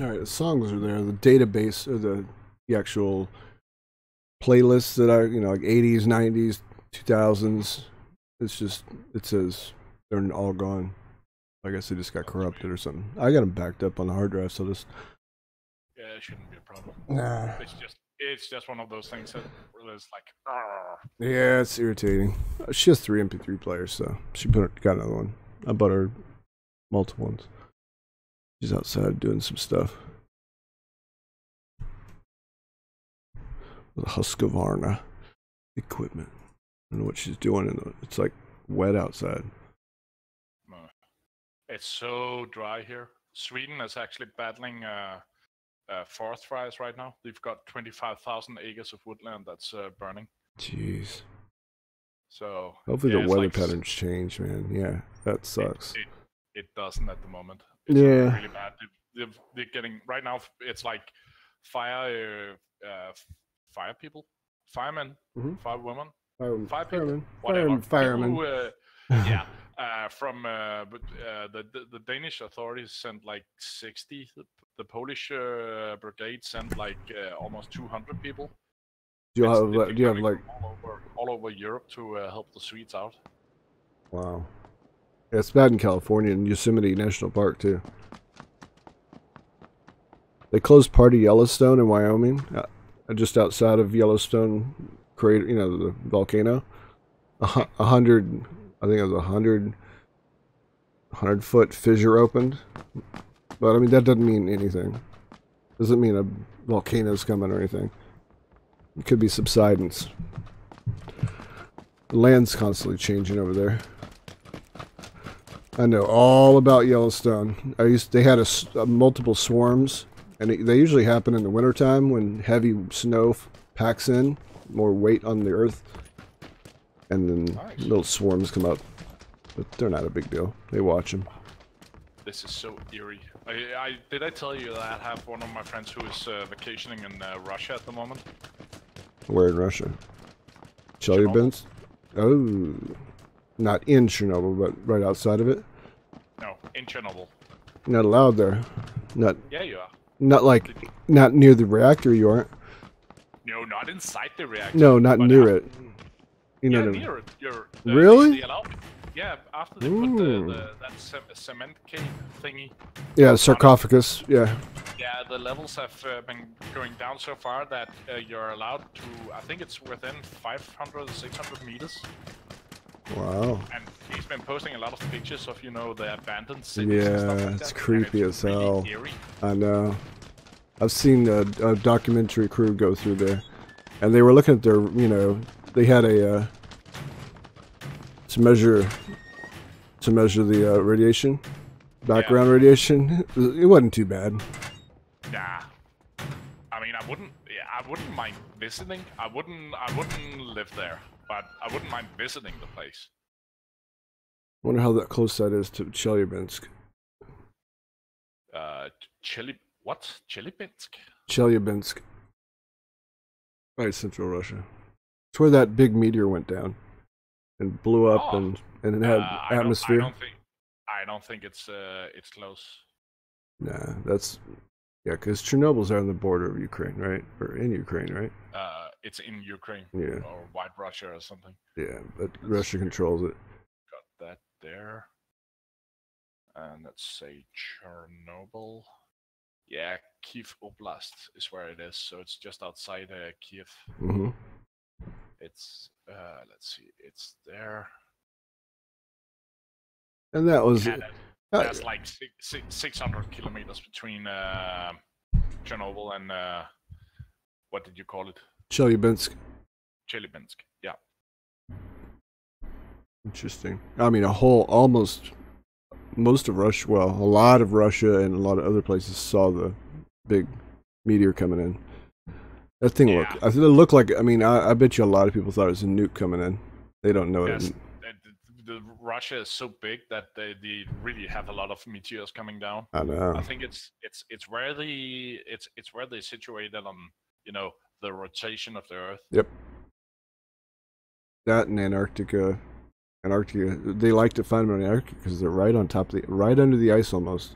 All right, the songs are there. The database or the the actual playlists that are you know like 80s, 90s, 2000s. It's just it says they're all gone. I guess they just got oh, corrupted or something. I got them backed up on the hard drive, so this. Yeah, it shouldn't be a problem. Nah. It's just it's just one of those things that really is like. "Argh." Yeah, it's irritating. She has three MP3 players, so she put got another one. I bought her multiple ones. She's outside doing some stuff. With Husqvarna equipment. I don't know what she's doing. In the, it's like wet outside. It's so dry here. Sweden is actually battling uh, uh, forest fires right now. They've got 25,000 acres of woodland that's uh, burning. Jeez. So Hopefully yeah, the weather like patterns change, man. Yeah, that it- sucks. It, it, doesn't at the moment. It's Yeah. really bad. They've, they're getting right now. It's like fire, uh, fire people, firemen, Mhm. fire women, Fireman, five people, fireman, whatever. fireman. who, uh, yeah, uh, from uh, but uh, the, the Danish authorities sent like sixty. The, the Polish uh, brigade sent like uh, almost two hundred people. Do you It's- have like, do you have like all over all over Europe to uh, help the Swedes out? wow? Yeah, it's bad in California and Yosemite National Park too. They closed part of Yellowstone in Wyoming, uh, just outside of Yellowstone crater. You know the volcano. A hundred, I think it was a hundred, hundred foot fissure opened. But I mean that doesn't mean anything. Doesn't mean a volcano's coming or anything. It could be subsidence. The land's constantly changing over there. I know all about Yellowstone. I used they had a, s- uh, multiple swarms, and it, they usually happen in the wintertime when heavy snow f- packs in more weight on the earth, and then little swarms come up. But they're not a big deal. They watch them. This is so eerie. I, I did I tell you that I have one of my friends who is uh, vacationing in uh, Russia at the moment. Where in Russia? Chelyabinsk. Oh, not in Chernobyl, but right outside of it. No, in Chernobyl. Not allowed there. Not Yeah, you are. not like not near the reactor. You aren't. No, not inside the reactor. No, not near after- it. You know yeah, what I mean? near it. You're, uh, Really? Yeah, after they put the, the that cement cave thingy. Yeah, sarcophagus. Yeah. Yeah, the levels have uh, been going down so far that uh, you're allowed to. I think it's within 500, 600 meters. Wow. And he's been posting a lot of pictures of you know the abandoned cities. Yeah, like it's that, creepy it's as really hell. Eerie. I know. I've seen a, a documentary crew go through there, and they were looking at their, you know, they had a uh, to measure to measure the uh, radiation, background radiation. It wasn't too bad. Nah. I mean, I wouldn't. Yeah, I wouldn't mind visiting. I wouldn't. I wouldn't live there, but I wouldn't mind visiting the place. I wonder how that close that is to Chelyabinsk. Uh, Chili. What? Chelyabinsk? Chelyabinsk, right, central Russia. It's where that big meteor went down and blew up, Oh. and and it had Uh, I don't- atmosphere. I don't think. I don't think it's. Uh, it's close. Nah, that's yeah, because Chernobyl's on the border of Ukraine, right? Or in Ukraine, right? Uh, it's in Ukraine Yeah, or White Russia or something. yeah, but Russia controls it. Got that there. And let's say Chernobyl. Yeah, Kiev Oblast is where it is, so it's just outside uh, Kiev. hmm It's uh, let's see, it's there. And that was Yeah, that- uh, like six, six, 600 kilometers between uh, Chernobyl and uh, what did you call it? Chelyabinsk. Chelyabinsk. Yeah. Interesting. I mean, a whole almost most of Russia. Well, a lot of Russia and a lot of other places saw the big meteor coming in. That thing looked. I think it looked like. I mean, I, I bet you a lot of people thought it was a nuke coming in. They don't know Yes, it. the, Russia is so big that they, they really have a lot of meteors coming down. I know. I think it's it's it's where the it's it's where they're situated on you know the rotation of the Earth. Yep. That and Antarctica. Antarctica. They like to find them in Antarctica because they're right on top of the, right under the ice almost.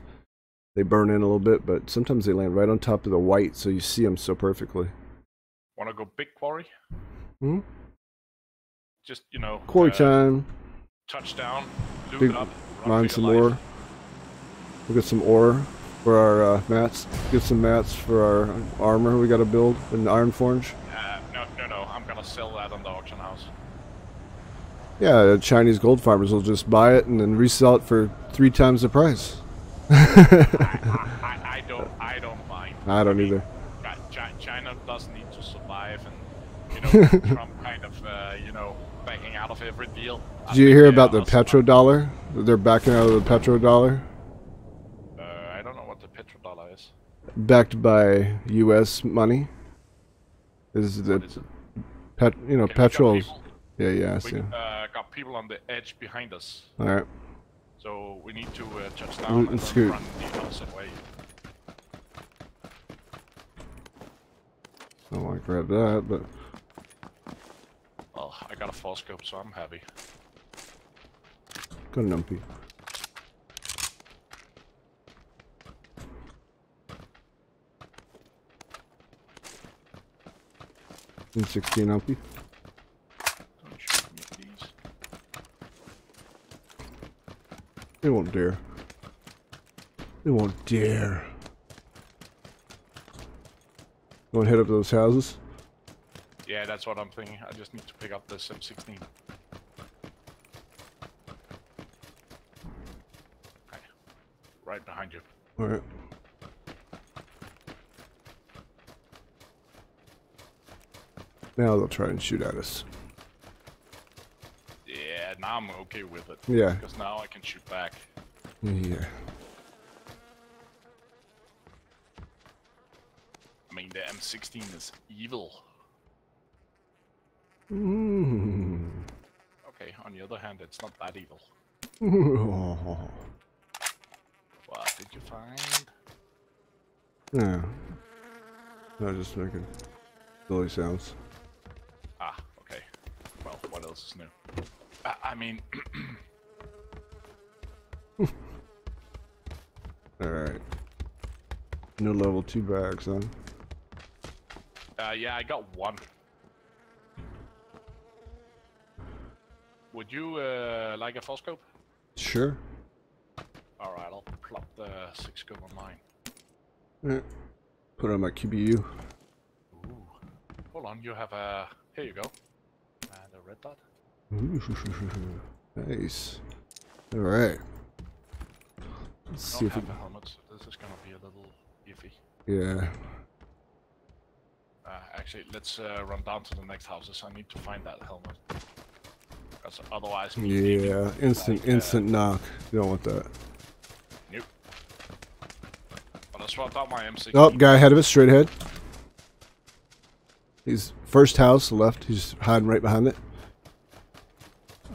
They burn in a little bit, but sometimes they land right on top of the white, so you see them so perfectly. Want to go big quarry? Hmm? just you know, Quarry uh, time. touchdown, loot Big- up, run Mine some life. ore. We'll get some ore for our uh, mats. Get some mats for our armor we gotta build in the Iron Forge. Uh, no, no, no. I'm gonna sell that on the auction house. Yeah, the Chinese gold farmers will just buy it and then resell it for three times the price. I, I don't, I don't mind. I don't either. Chi- Chi- China does need to survive, and you know, Trump kind of, uh, you know, backing out of every deal. I Did you hear about the petrodollar? They're backing out of the petrodollar, Uh, I don't know what the petrodollar is. Backed by U.S. money. Is the is it? pet? You know, Okay, we got petrol? people- Yeah, yeah, I see. We uh, got people on the edge behind us, All right. so we need to uh, touch down and and scoot. run the opposite way. I don't want to grab that, but Well, I got a false scope, so I'm happy. go numpy. In 16 numpy. Don't shoot me, please. They won't dare. They won't dare. Want to hit up those houses? Yeah, that's what I'm thinking. I just need to pick up this M16. Okay. Right behind you. All Now they'll try and shoot at us. Yeah, now I'm okay with it. Yeah. Because now I can shoot back. Yeah. I mean, the M16 is evil. Mm. Okay, on the other hand, it's not that evil. Oh. What did you find? Yeah. No, just making silly sounds. Else is new? I, I mean, Alright. No level 2 bags, huh? uh, yeah, I got one. Would you uh, like a full scope? Sure. Alright, I'll plop the six scope on mine. Yeah. Put on my QBU. Ooh. Hold on, you have a. Here you go. And a red dot. Nice. Alright. Let's see if it. have a helmet, this is gonna be a little iffy. Yeah. Uh, actually, let's uh, run down to the next houses. I need to find that helmet. Because otherwise, Yeah. Instant, like, uh, instant knock. You don't want that. Nope. But I swapped out my M16. Oh, guy ahead of us, straight ahead. He's first house left. He's hiding right behind it.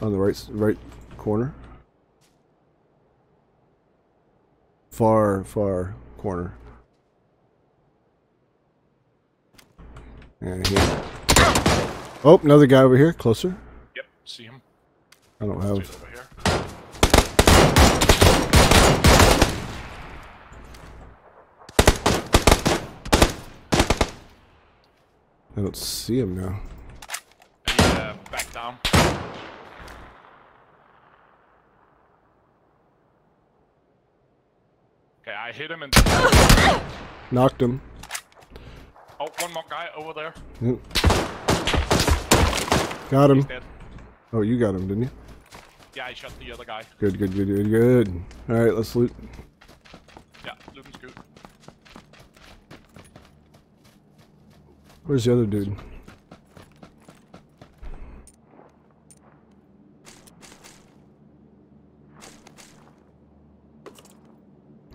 On the right, right corner. Far, far corner. And here. Oh, another guy over here, closer. Yep, see him. I don't have. I don't see him now. He, uh, back down. Okay, I hit him and. Knocked him. Oh, one more guy over there. Yep. Got him. Oh, you got him, didn't you? Yeah, I shot the other guy. Good, good, good, good, good. All right, let's loot. Yeah, Luton's good. Where's the other dude?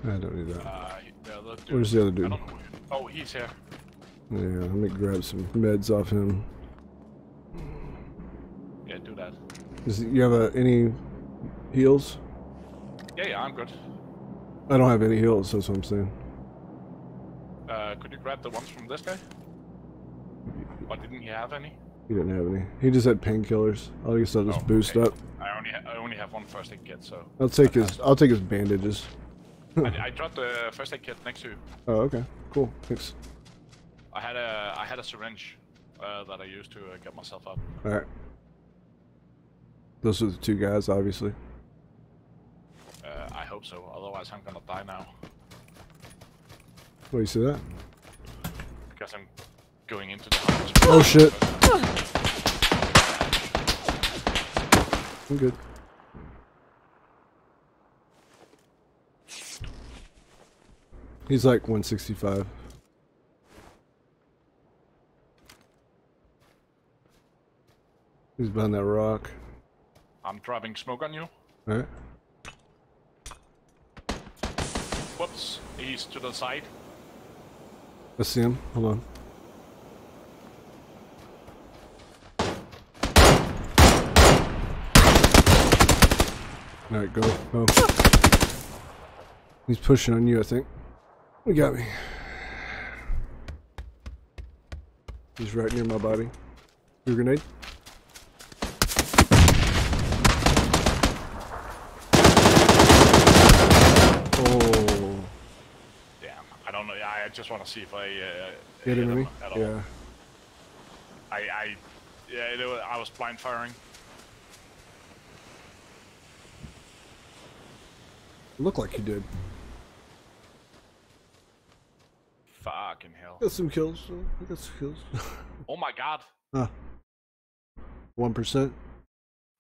I don't need that. Uh, the dude. Where's the other dude? Oh, he's here. Yeah, let me grab some meds off him. Yeah, do that. You have uh, any heals? Yeah, yeah, I'm good. I don't have any heals. That's what I'm saying. Uh, could you grab the ones from this guy? Why didn't he have any? He didn't have any. He just had painkillers. I guess I'll just Oh, boost okay. up. I only ha- I only have one first aid kit, so I'll take his. I'll take his bandages. I, I dropped the first aid kit next to you. Oh, okay. Cool. Thanks. I had a I had a syringe uh, that I used to uh, get myself up. All right. Those are the two guys, obviously. Uh, I hope so. Otherwise, I'm gonna die now What, you see that? because I'm going into the house. Oh shit. I'm good. He's like 165. He's behind that rock. I'm dropping smoke on you. Alright. Whoops. He's to the side. I see him. Hold on. Alright, go. Go. He's pushing on you, I think. You got me. He's right near my body. Your grenade? Oh. Damn. I don't know. I just want to see if I uh, Hit him, him at all. Yeah. I, I, yeah, it was, I was blind firing. Looked like he did. Fucking hell. Got some kills. I got some kills. Oh my god. huh. One percent.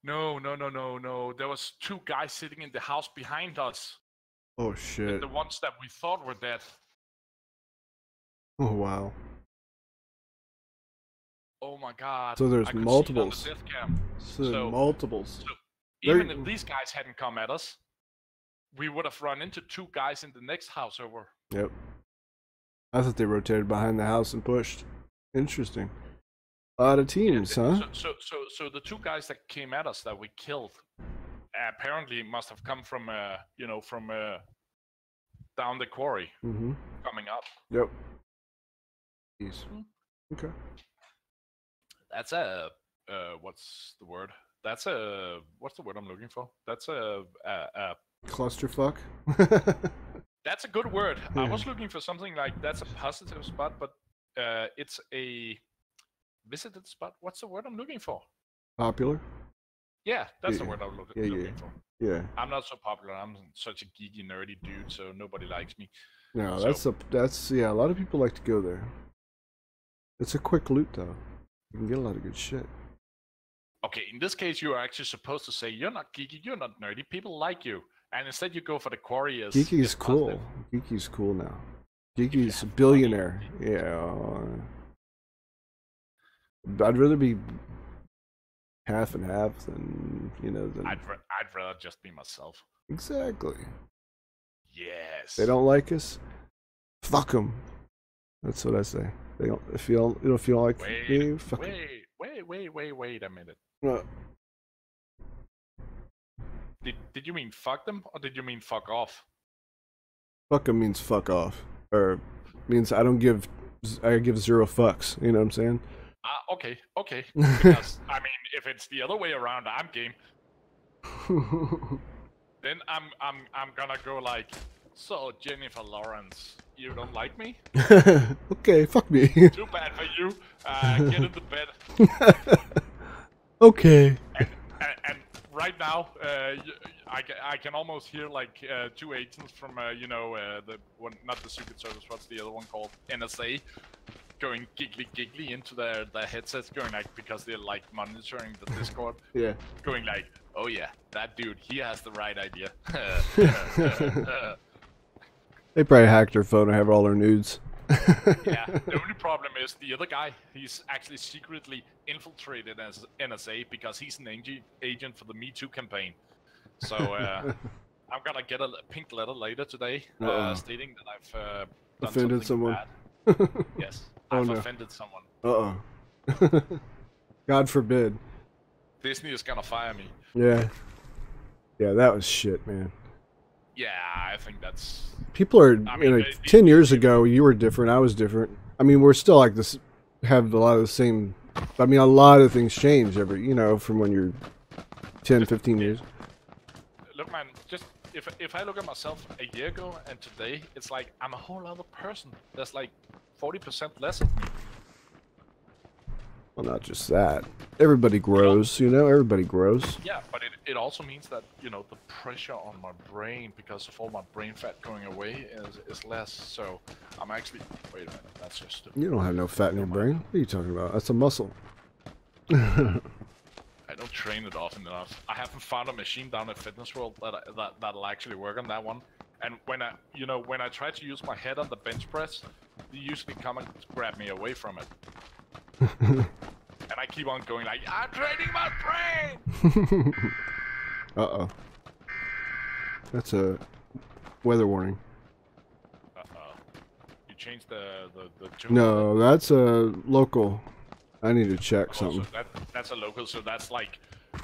No, no, no, no, no. There was two guys sitting in the house behind us. Oh shit. The ones that we thought were dead. Oh wow. Oh my god. So there's I could see it on the multiples. cam. So, So- multiples. So even if these guys hadn't come at us, we would have run into two guys in the next house over. Yep. I thought they rotated behind the house and pushed. Interesting. A lot of teams, Yeah, huh? So, so, so, so the two guys that came at us that we killed, apparently must have come from, uh, you know, from uh, down the quarry, Mm-hmm. coming up. Yep. Jeez. Hmm. Okay. That's a, uh, what's the word? That's a, what's the word I'm looking for? That's a, a, a Clusterfuck. that's a good word. I was looking for something like that's a positive spot, but uh, it's a visited spot. What's the word I'm looking for? Popular. Yeah, that's the word I'm look- Yeah, yeah. looking for. Yeah. I'm not so popular. I'm such a geeky, nerdy dude, so nobody likes me. No, So- that's a that's yeah. A lot of people like to go there. It's a quick loot though. You can get a lot of good shit. Okay, in this case, you are actually supposed to say you're not geeky, you're not nerdy. People like you, and instead you go for the quarry. As, Geeky is cool. positive. Geeky's cool now. Geeky's a billionaire. Yeah. I'd rather be half and half than you know than I'd, ra- I'd rather just be myself. exactly. Yes. They don't like us. Fuck them. That's what I say. They don't. If you don't, you don't feel like Wait, me, fuck 'em. wait, wait, wait, wait, wait a minute. Uh, Did, did you mean fuck them or did you mean fuck off? Fuck them means fuck off, or means I don't give. I give zero fucks. You know what I'm saying? Ah, okay, okay. Because I mean, if it's the other way around, I'm game. Then I'm I'm I'm gonna go like, so Jennifer Lawrence, you don't like me? okay, fuck me. Too bad for you. Uh, get into bed. okay. And right now, uh, I, I can almost hear like uh, two agents from uh, you know uh, the one not the Secret Service, what's the other one called NSA, going giggly giggly into their their headsets, going like because they're like monitoring the Discord, Yeah. going like, oh yeah, that dude, he has the right idea. They probably hacked her phone and have all her nudes. yeah. The only problem is the other guy. He's actually secretly infiltrated as NSA because he's an ag- agent for the Me Too campaign. So uh, I'm gonna get a pink letter later today uh, stating that I've uh, done Offended someone. Bad. Yes, Oh, I've no. offended someone. Uh oh. God forbid. Disney is gonna fire me. Yeah. Yeah, that was shit, man. Yeah, I think that's People are, I you mean, know, they- ten years ago, you were different. I was different. I mean, we're still like this. Have a lot of the same. I mean, a lot of things change every, you know, from when you're 10, 15 years. look, man. Just if if I look at myself a year ago and today, it's like I'm a whole other person. There's like forty percent less of me. Well, not just that. Everybody grows, you know. Everybody grows. Yeah, but it, it also means that you know the pressure on my brain because of all my brain fat going away is, is less. So I'm actually wait a minute. That's just stupid. You don't have no fat in your brain. What are you talking about? That's a muscle. I don't train it often enough. I haven't found a machine down at Fitness World that I, that that'll actually work on that one. And when I, you know, when I try to use my head on the bench press, they usually come and grab me away from it. and I keep on going like, I'm training my brain. uh oh. That's a weather warning. Uh oh. You changed the the the. No, that's a local. I need to check Oh, so something. that, that's a local, so that's like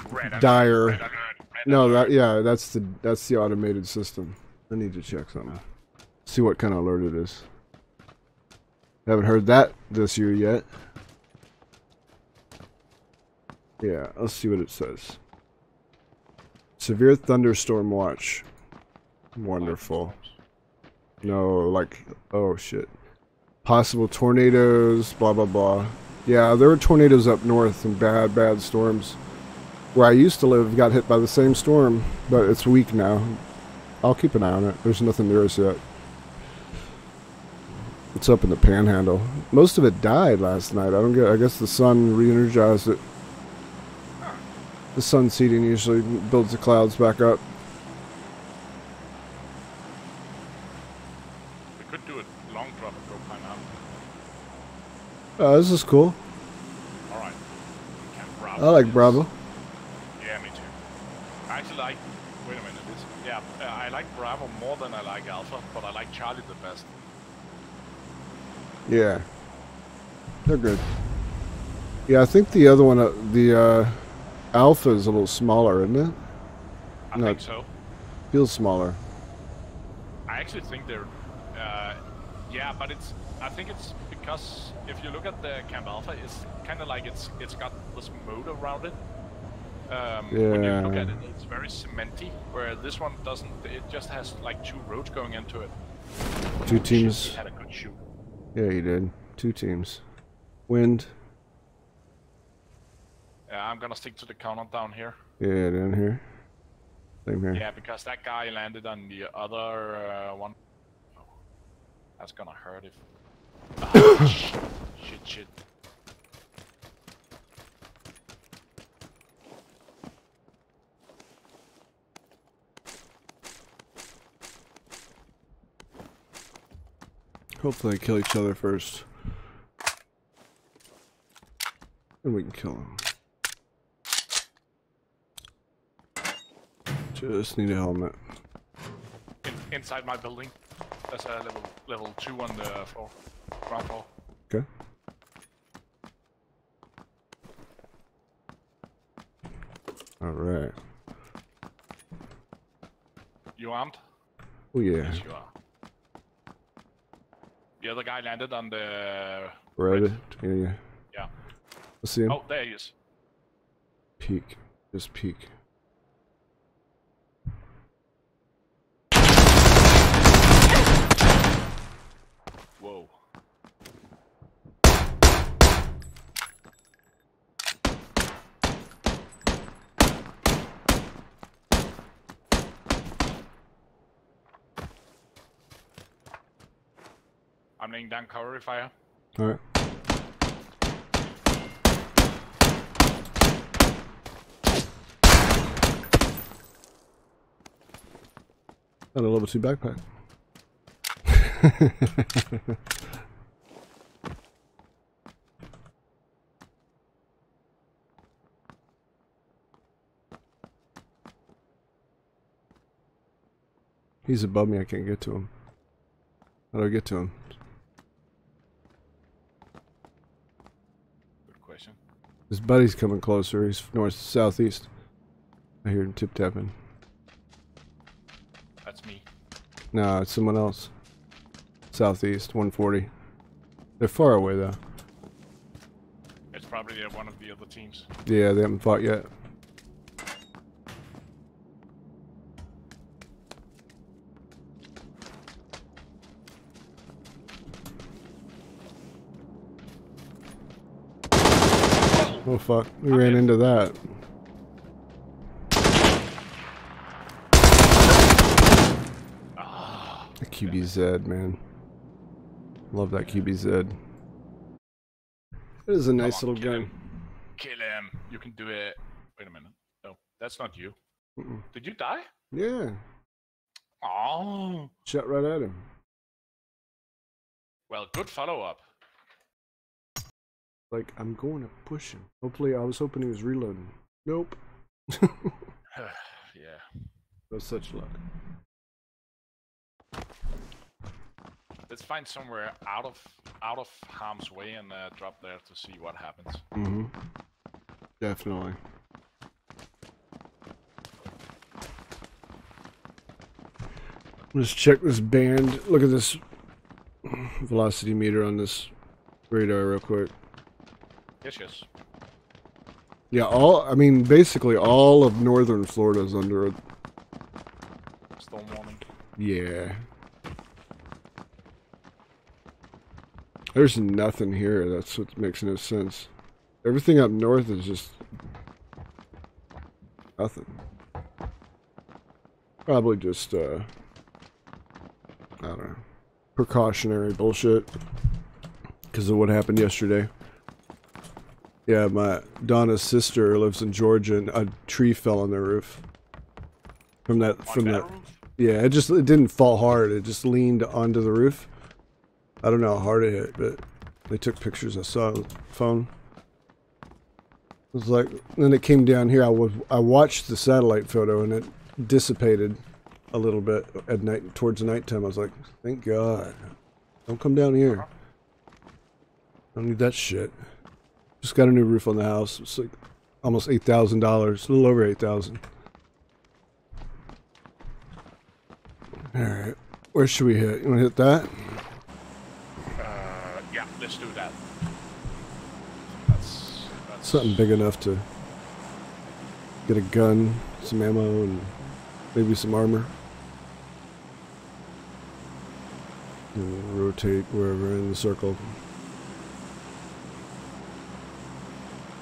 red Dire. red red No, that yeah, that's the that's the automated system. I need to check something. See what kind of alert it is. Haven't heard that this year yet. Yeah, let's see what it says. Severe thunderstorm watch. Wonderful. No, like oh shit. Possible tornadoes, blah blah blah. Yeah, there were tornadoes up north and bad, bad storms. Where I used to live got hit by the same storm, but it's weak now. I'll keep an eye on it. There's nothing near us yet. It's up in the panhandle. Most of it died last night. I don't get I guess the sun re-energized it. The sun's heating usually builds the clouds back up. We could do a long drop and go climb out. Oh, this is cool. All right. I like Bravo. Yeah, me too. I actually like. Wait a minute. It's, yeah, uh, I like Bravo more than I like Alpha, but I like Charlie the best. Yeah. They're good. Yeah, I think the other one, uh, the uh, Alpha is a little smaller, isn't it? I No. think so. Feels smaller. I actually think they're. Uh, yeah, but it's. I think it's because if you look at the Camp Alpha, it's kind of like it's it's got this moat around it. Um, When you look at Yeah. it, it's very cementy, where this one doesn't. It just has like two roads going into it. Two teams. had a good shoot. Yeah, you did. Two teams. Wind. Yeah, I'm gonna stick to the counter down here. Yeah, down here. Same here. Yeah, because that guy landed on the other uh, one. Oh, that's gonna hurt if. Ah, shit, shit, shit. Hopefully, they kill each other first. And we can kill them. Just need a helmet. In, inside my building, there's a level level two on the floor, ground floor. Okay. Alright. You armed? Oh, yeah. Yes, you are. The other guy landed on the. Red. Yeah, yeah. Yeah. Let's see him. Oh, there he is. Peek. Just peek. Whoa. I'm laying down cover fire. Alright. Got a level 2 backpack. He's above me, I can't get to him. How do I get to him? Good question. His buddy's coming closer. He's north southeast. I hear him tip tapping. That's me. No, it's someone else. Southeast, 140. They're far away though. It's probably one of the other teams. Yeah, they haven't fought yet. Oh fuck, we ran into that. The QBZ, man. Love that QBZ. It is a nice on, little kill gun. him. kill him. You can do it. Wait a minute. No, that's not you. Mm-mm. Did you die? Yeah, Oh, shot right at him. well, good follow up. Like, I'm going to push him. Hopefully, I was hoping he was reloading. Nope. yeah. No such luck. Let's find somewhere out of out of harm's way and uh, drop there to see what happens. Mm-hmm. Definitely. Let's check this band. Look at this velocity meter on this radar real quick. Yes, yes. Yeah, all I mean basically all of northern Florida is under a Storm warning. yeah. There's nothing here. That's what makes no sense. Everything up north is just nothing. Probably just uh I don't know. Precautionary bullshit. Because of what happened yesterday. Yeah, my Donna's sister lives in Georgia and a tree fell on their roof. From that On from that roof? yeah, it just it didn't fall hard. It just leaned onto the roof. I don't know how hard it hit, but they took pictures. I saw on the phone. It was like then it came down here. I was I watched the satellite photo and it dissipated a little bit at night towards nighttime. I was like, thank God, don't come down here. Don't need that shit. Just got a new roof on the house. It's like almost eight thousand dollars, a little over eight thousand. All right, where should we hit? You want to hit that? Uh, yeah, let's do that. That's, that's Something big enough to get a gun, some ammo, and maybe some armor. And rotate wherever in the circle.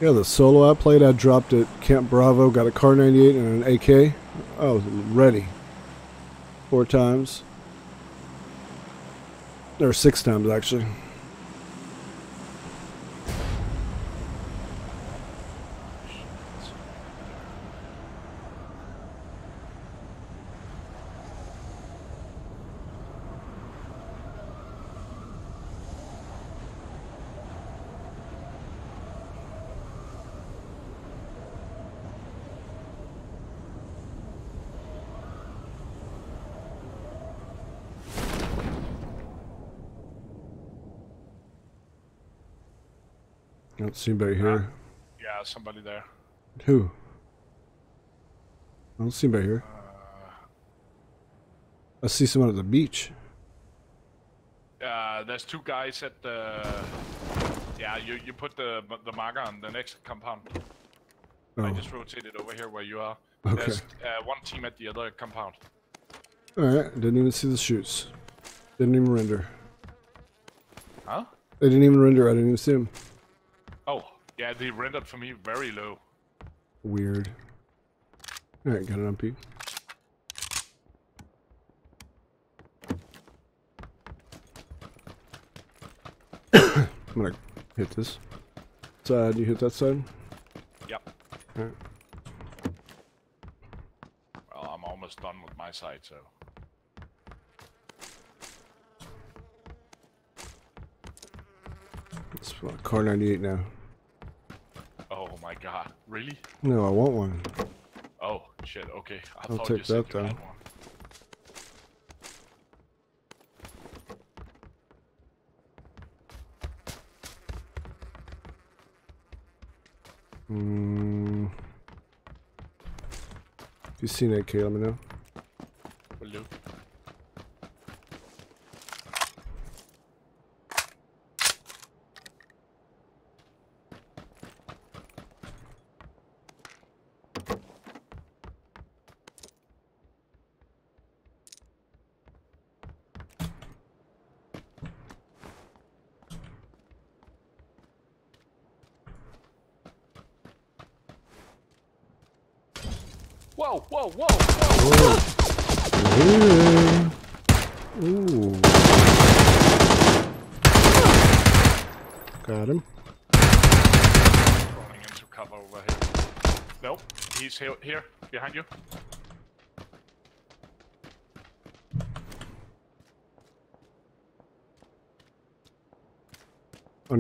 Yeah, the solo I played, I dropped at Camp Bravo, got a Kar 98 and an AK. I was ready. Four times. Or six times, actually. I see anybody here. yeah, somebody there. Who? I don't see anybody here. Uh, I see someone at the beach. Uh, there's two guys at the. Yeah, you you put the the marker on the next compound. I Oh, just rotated over here where you are. okay. There's uh, one team at the other compound. All right. Didn't even see the shoots. Didn't even render. Huh? They didn't even render. I didn't even see them. Yeah, they rendered for me very low. Weird. All right, got it on peak. I'm gonna hit this side. You hit that side. Yep. Alright. Well, I'm almost done with my side, so. It's uh, Kar 98 now. Oh my god, really? No, I want one. Oh shit. Okay, I I'll take that you then. had one. Mm. If you seen AK, let me know. Will do.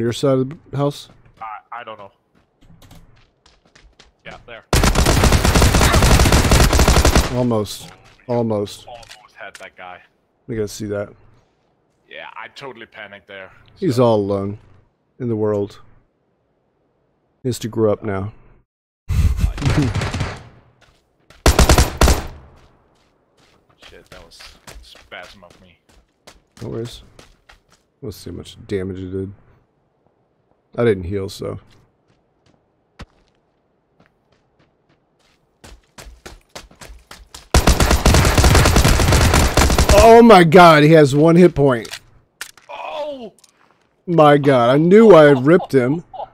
Your side of the house? I, I don't know. Yeah, there. Almost. Almost. Almost had that guy. We gotta see that. Yeah, I totally panicked there. He's all alone in the world. He has to grow up now. Shit, that was spasm of me. No worries. Let's see how much damage it did. I didn't heal, so. Oh my god, he has one hit point. Oh! My god, I knew I had ripped him. Oh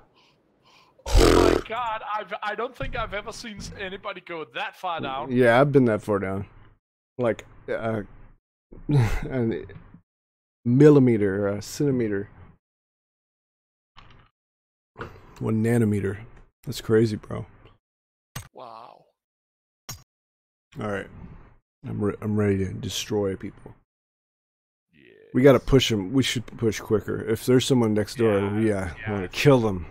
my god, I've, I don't think I've ever seen anybody go that far down. Yeah, I've been that far down. Like, uh, a millimeter, a centimeter. One nanometer. That's crazy, bro. Wow. Alright. I'm, re- I'm ready to destroy people. Yeah. We gotta push them. We should push quicker. If there's someone next door, Yeah, yeah, I yeah. want to kill them.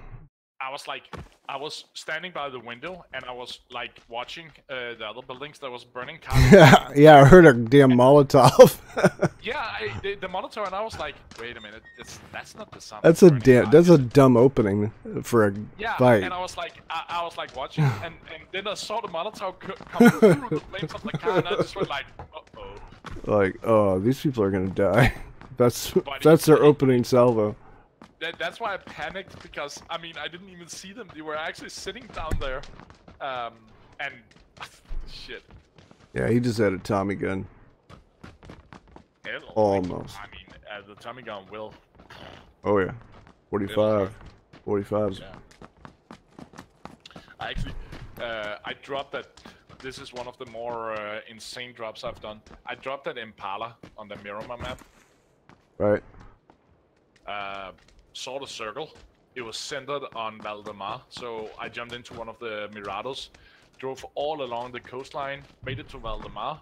I was like, I was standing by the window and I was like watching uh, the other buildings that was burning. Yeah, yeah, I heard a damn Molotov. yeah, I, the, the monitor, and I was like, wait a minute, it's, that's not the sound. that's a damn. That's a dumb opening for a Yeah, fight. and I was like, I, I was like watching, and, and then I saw the Molotov come through the flames of the car, and I just went like, uh oh. Like, oh, these people are gonna die. That's Buddy, that's their opening salvo. That, that's why I panicked because I mean I didn't even see them. They were actually sitting down there, um, and shit. Yeah, he just had a Tommy gun. It'll, Almost. I mean, uh, the Tommy gun will. Oh yeah, 45. 45s. Yeah. I actually, uh, I dropped that. This is one of the more uh, insane drops I've done. I dropped that Impala on the Miramar map. Right. Uh, saw the circle. It was centered on Valle del Mar, so I jumped into one of the Mirados, drove all along the coastline, made it to Valle del Mar,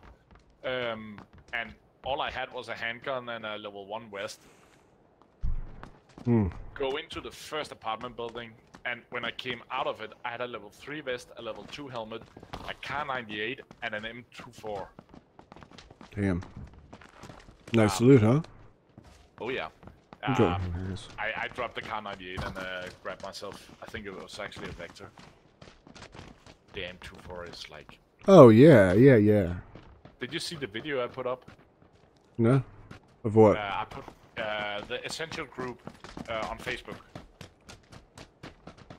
um, and all I had was a handgun and a level 1 West. Hmm. Go into the first apartment building, and when I came out of it, I had a level 3 vest, a level 2 helmet, a Kar 98, and an M24. Damn. Nice loot, huh? Oh yeah. Um, I, I dropped the Kar 98 and uh, grabbed myself. I think it was actually a Vector. The M24 is like. Oh yeah, yeah, yeah. Did you see the video I put up? No. Of what? Uh, I put uh, the Essential group uh, on Facebook.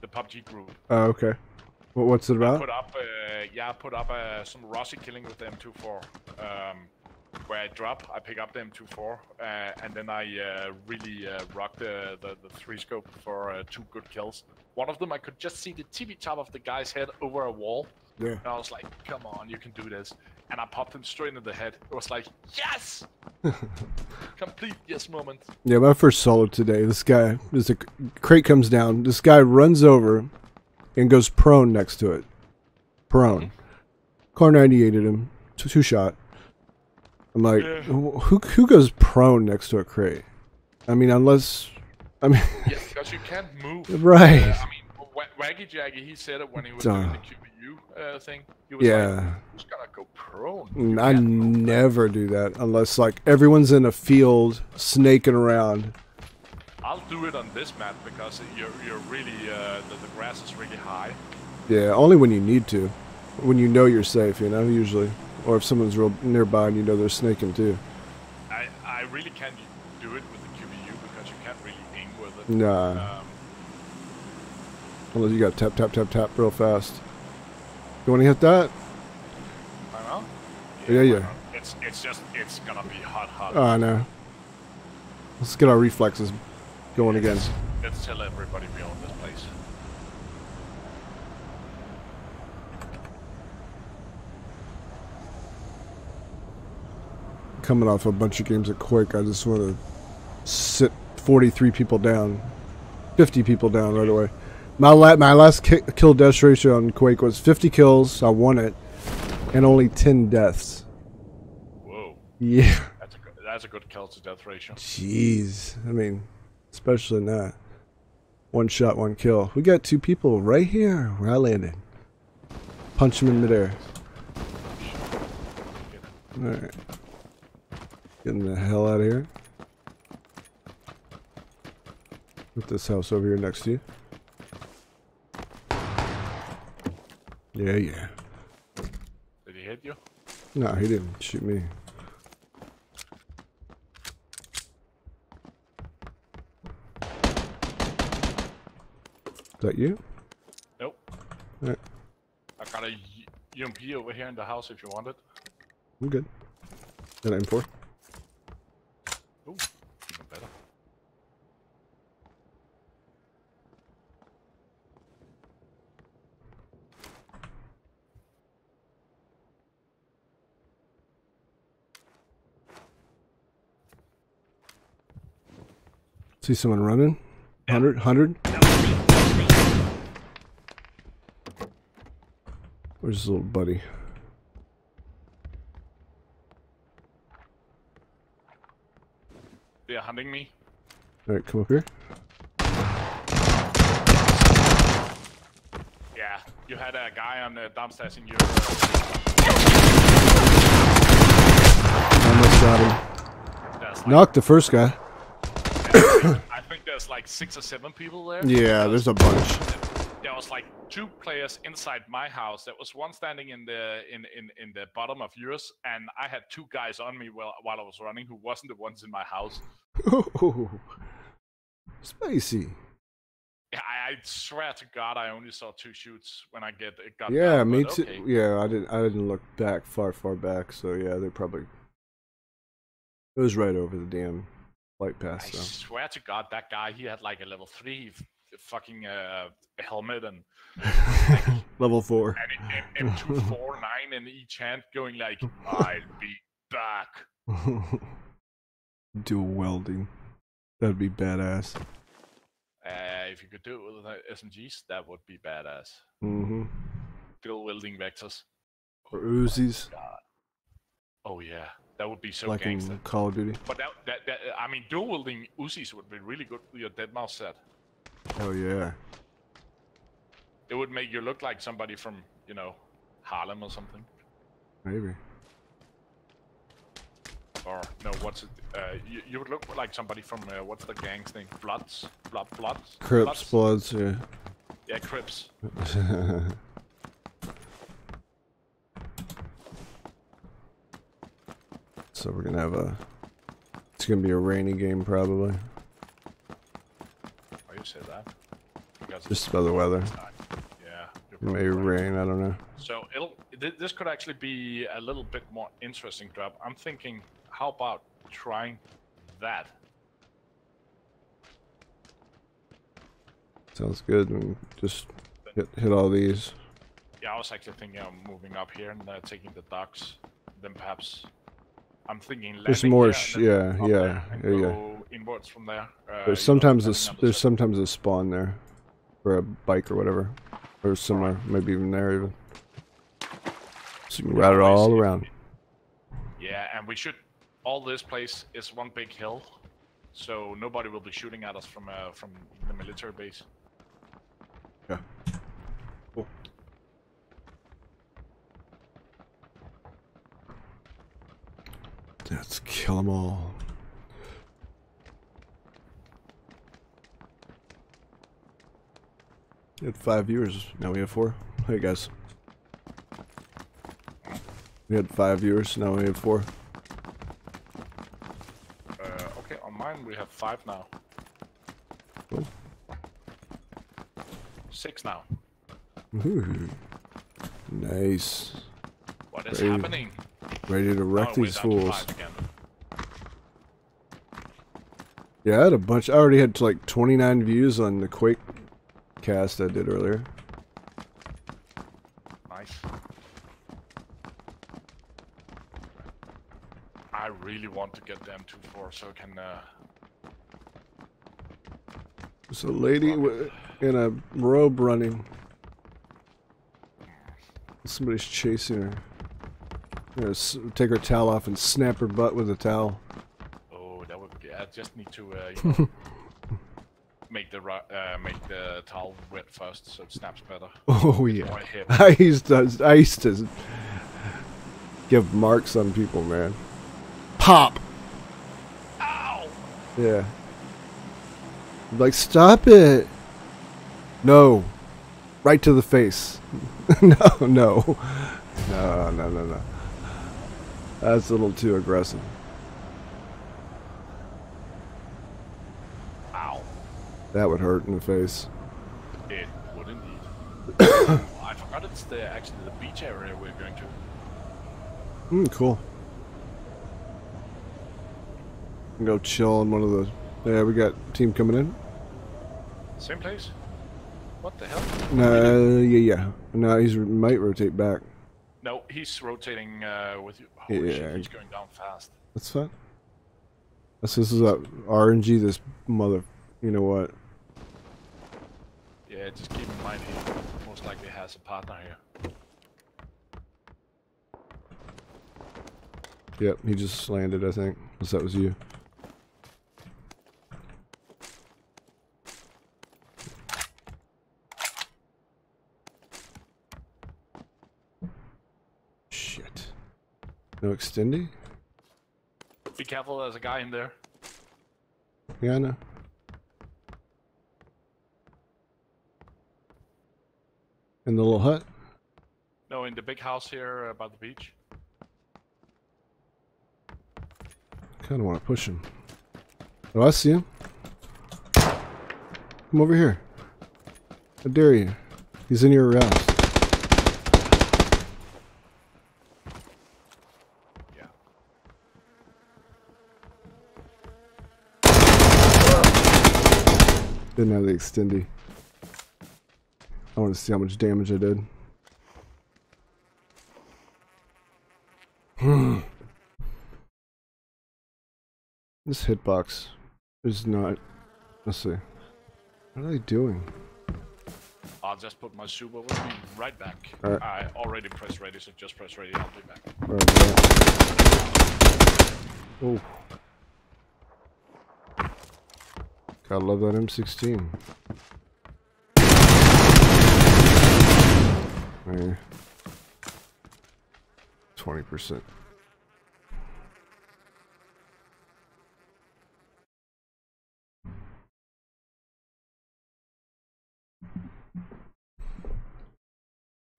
The PUBG group. Oh, okay. What, what's it I about? put up, uh, yeah, I put up uh, some Rossi killing with the M24. Um, where I drop, I pick up the M24, uh, and then I uh, really uh, rock the, the, the three scope for uh, two good kills. One of them, I could just see the TV top of the guy's head over a wall, Yeah. and I was like, "Come on, you can do this!" And I popped him straight in the head. It was like, "Yes!" Complete yes moment. Yeah, my first solo today. This guy, this a crate comes down. This guy runs over and goes prone next to it. Prone. Kar 98 at him. Two, two shot. I'm like, Yeah. who who goes prone next to a crate? I mean, unless, I mean, Yeah, because you can't move. Right. Uh, I mean, WackyJacky, he said it when he was Duh. doing the QBU uh, thing. He was like, yeah. "Who's gonna go prone?" Mm, You I never do that unless like everyone's in a field snaking around. I'll do it on this map because you're you're really uh, the, the grass is really high. Yeah, only when you need to, when you know you're safe. You know, usually, or if someone's real nearby and you know they're snaking too. I I really can't do it with the QBU because you can't really aim with it. Nah, Um, unless you got tap tap tap tap real fast. You want to hit that? I know. Yeah, why yeah. It's it's just it's gonna be hot hot. Oh no. Let's get our reflexes going again. Let's, let's tell everybody we own this place. Coming off a bunch of games of Quake. I just want to sit 43 people down, 50 people down right away. My la- my last ki- kill death ratio on Quake was 50 kills. I won it, and only 10 deaths. Whoa, Yeah. that's a good, that's a good kill to death ratio. Jeez. I mean, especially not one shot, one kill. We got two people right here where I landed. Punch them in midair. Alright. Getting the hell out of here. Put this house over here next to you. Yeah, yeah. Did he hit you? No, he didn't shoot me. Is that you? Nope. Alright, I got a UMP over here in the house if you want it. I'm good. Got an M4. Ooh, even better. See someone running? 100? 100? Where's his little buddy? They're hunting me. Alright, come up here. Yeah, you had a guy on the downstairs in your. Almost got him. Like, Knocked the first guy. I think there's like six or seven people there. Yeah, there's a bunch. There was like two players inside my house. There was one standing in the in, in, in the bottom of yours, and I had two guys on me while while I was running who wasn't the ones in my house. Ooh, spicy. Yeah, I, I swear to God, I only saw two shoots when I get it got. Yeah, down, me too. okay. Yeah, I didn't. I didn't look back far, far back. So yeah, they're probably. It was right over the damn light I. Swear to God, that guy he had like a level three fucking uh, helmet and level four. and M two four nine in each hand, going like, "I'll be back." Dual welding. That'd be badass. Uh, if you could do it with the SMGs, that would be badass. Mm-hmm. Dual welding vectors. Or Uzis, God. Oh yeah, that would be so like gangster. in Call of Duty. But that, that, that, I mean, dual wielding Uzis would be really good with your dead mouse set. Oh yeah. It would make you look like somebody from, you know, Harlem or something. Maybe. Or no, what's it? Uh, you, you would look like somebody from uh, what's the gang's name? Bloods, Blood, Bloods, Crips, Bloods, yeah. Yeah, Crips. so we're gonna have a. It's gonna be a rainy game probably. Why you say that? Because Just by the weather. Yeah. you're It may right. rain. I don't know. So it'll. thi- This could actually be a little bit more interesting drop. I'm thinking, how about trying that? Sounds good. And just hit hit all these. Yeah, I was actually thinking of moving up here and uh, taking the docks. Then perhaps I'm thinking There's more and yeah, yeah, yeah, yeah. inwards from there. Uh, There's sometimes a on the there's sometimes a spawn there, for a bike or whatever, or somewhere, maybe even there even. So you can route it all around. Yeah, and we should. All this place is one big hill, so nobody will be shooting at us from uh, from the military base. Yeah. Cool. Let's kill them all. We had five viewers. Now we have four. Hey guys. We had five viewers. Now we have four. Uh, okay, on mine we have five now. Cool. Six now. Ooh. Nice. What is Great. happening? Ready to wreck these fools. Yeah, I had a bunch. I already had like 29 views on the Quake cast I did earlier. Nice. I really want to get the M24 so I can. Uh, There's a lady in a robe running. Somebody's chasing her. I'm gonna s- take her towel off and snap her butt with a towel. oh, that would be. I just need to. Uh, you know, make the uh, make the towel wet first so it snaps better. Oh yeah. I used to I used to give marks on people, man. Pop. Ow! Yeah. Like stop it. No. Right to the face. no, no. No, no, no, no. That's a little too aggressive. Ow! That would hurt in the face. It would indeed. oh, I forgot it's the actually the beach area we're going to. Hmm, cool. Go chill on one of the. Yeah, we got team coming in. Same place. What the hell? No, yeah, yeah. No, he's might rotate back. No, he's rotating uh, with you. Holy Yeah. shit, he's going down fast. That's fine. This this is a RNG. This mother. You know what? Yeah, just keep in mind he most likely has a partner here. Yep, he just landed. I think. Unless that was you. Shit. No extending? Be careful, there's a guy in there. Yeah, I know. In the little hut? No, in the big house here uh, by the beach. Kind of want to push him. Oh, I see him. Come over here. I dare you. He's in your house. Didn't have the extendy. I want to see how much damage I did. This hitbox is not. Let's see. What are they doing? I'll just put my super with me right back. Alright. I already pressed ready, so just press ready. I'll be back. Right, yeah. Oh. Gotta love that M16. There. 20%.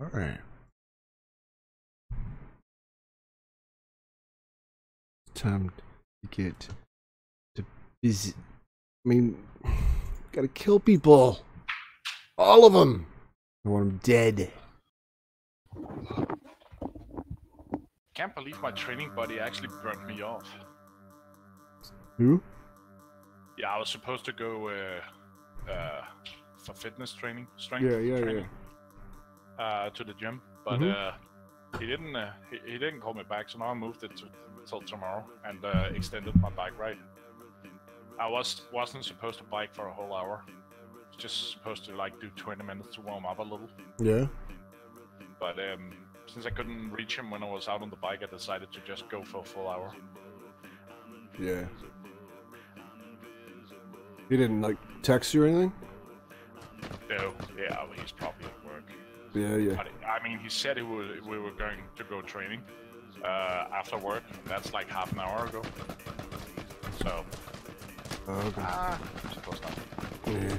Alright. Time to get to busy. I mean, gotta kill people. All of them. I want them dead. Can't believe my training buddy actually burnt me off. Who? Yeah, I was supposed to go uh, uh, for fitness training, strength Yeah, yeah, training, Uh, to the gym, but Mhm. uh, he didn't. Uh, he, he didn't call me back, so now I moved it to till tomorrow and uh, extended my bike ride. I was wasn't supposed to bike for a whole hour. Just supposed to like do 20 minutes to warm up a little. Yeah. But um, since I couldn't reach him when I was out on the bike, I decided to just go for a full hour. Yeah. He didn't like text you or anything? No, yeah, well, he's probably at work. Yeah, yeah. But I mean, he said he would, we were going to go training uh, after work. That's like half an hour ago. So, Oh, okay. ah, I suppose not. Yeah.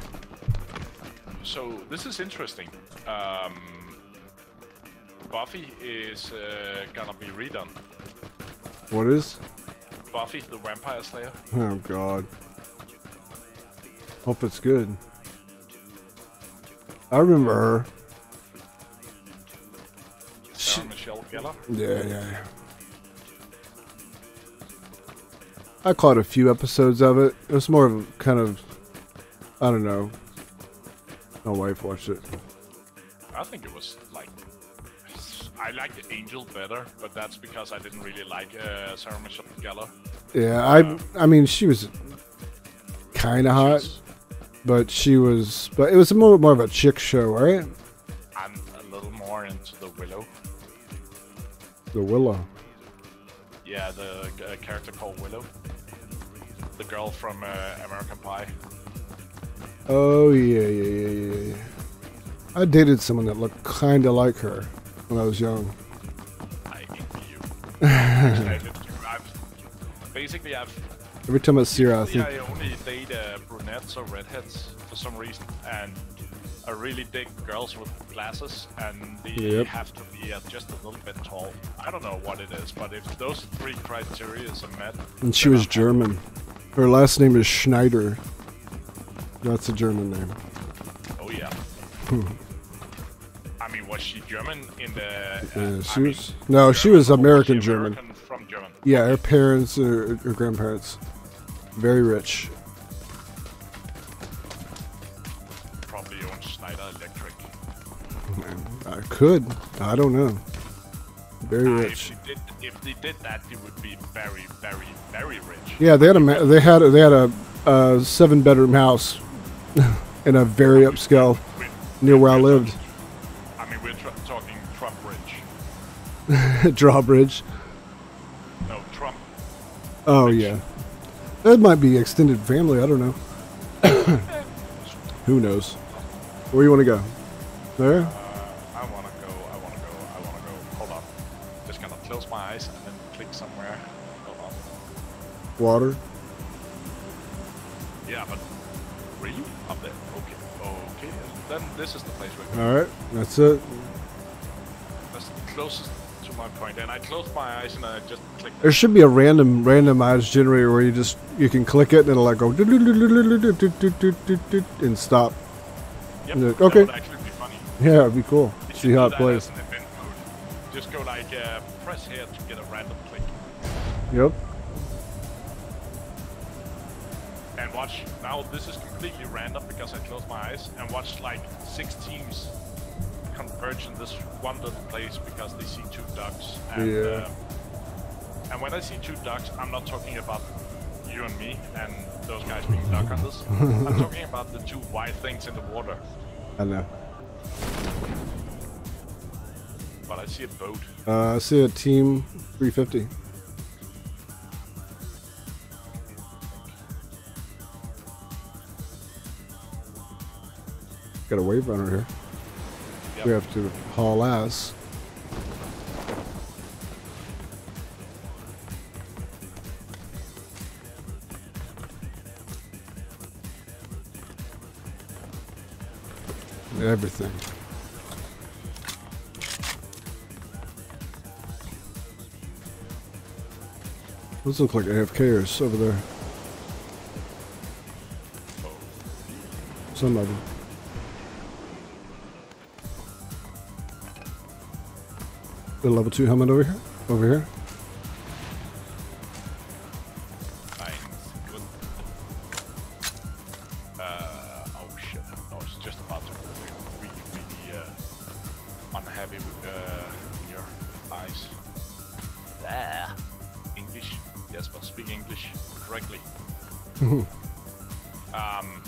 So this is interesting. Um, Buffy is uh, gonna be redone. What is? Buffy, the Vampire Slayer. Oh god. Hope it's good. I remember her. Sarah Michelle Gellar. Yeah, yeah, yeah. I caught a few episodes of it. It was more of a kind of, I don't know. My wife watched it. I think it was like, I liked Angel better, but that's because I didn't really like uh, Sarah Michelle Gellar. Yeah, I I mean she was kind of hot, but she was but it was more more of a chick show, right? I'm a little more into the Willow. The Willow. Yeah, the uh, character called Willow. The girl from uh, American Pie. Oh yeah, yeah, yeah, yeah, yeah. I dated someone that looked kind of like her when I was young. I envy you. I did too. I've, basically, I've Every time I see her, I think, I only date uh, brunettes or redheads for some reason, and I really dig girls with glasses, and they Yep. have to be uh, just a little bit tall. I don't know what it is, but if those three criteria are met, and she was German. Her last name is Schneider. That's a German name. oh yeah. I mean, was she German in the? Uh, Yeah, I she mean, was. No, she was American she German. American from German. Yeah, her parents or her grandparents, very rich. Probably owns Schneider Electric. I could. I don't know. Very Uh, if, rich. did, if they did that, they would be very, very, very rich. Yeah, they had a they had a, they had a, a seven bedroom house in a very upscale near where I lived. I mean, we're tr- talking Trump rich. Drawbridge. No, Trump. Oh yeah, that might be extended family. I don't know. Who knows? Where you want to go? There. Water. Yeah, but really up there? Okay. Okay. Then this is the place we're going. All right, that's it. That's the closest to my point. And I closed my eyes and I just clicked. There should be a random randomized generator where you just you can click it and it'll like go and stop. Yep, Yeah, that okay. would actually be funny. Yeah, it'd be cool. You should See how it plays. Just go like uh, press here to get a random click. Yep. Watch, now this is completely random because I closed my eyes, and watched like six teams converge in this one little place because they see two ducks. And, Yeah. uh, and when I see two ducks, I'm not talking about you and me and those guys being duck hunters. I'm talking about the two white things in the water. I know. But I see a boat. Uh, I see a team 350. Got a wave runner here. Yep. We have to haul ass. Everything. Those look like AFKers over there. Some of them. I was uh, oh, just about to I'm really, really uh, unhappy with uh, your eyes. English, yes, but speak English correctly. Um,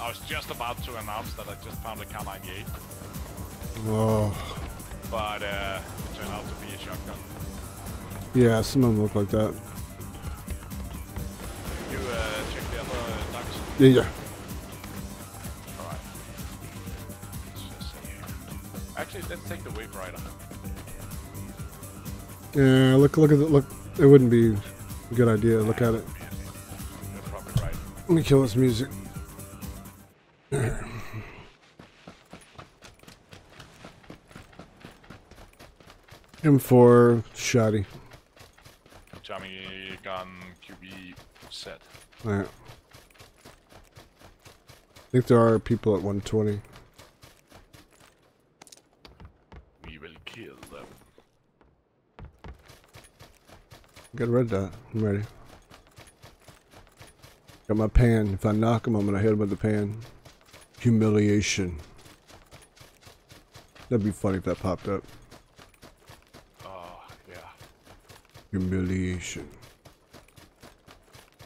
I was just about to announce that I just found a Kar 98, Oh, but uh, it turned out to be a shotgun. yeah. Some of them look like that. You uh, check the other ducks. Yeah, yeah. Alright. Let's just see here. Actually, let's take the wave rider. Yeah. Look, look at it. Look. It wouldn't be a good idea. Look at it. Right. Let me kill this music. M4 shoddy. Tommy gun QB set. Alright. I think there are people at 120. We will kill them. Got a red dot. I'm ready. Got my pan. If I knock him, I'm gonna hit him with the pan. Humiliation. That'd be funny if that popped up. Humiliation.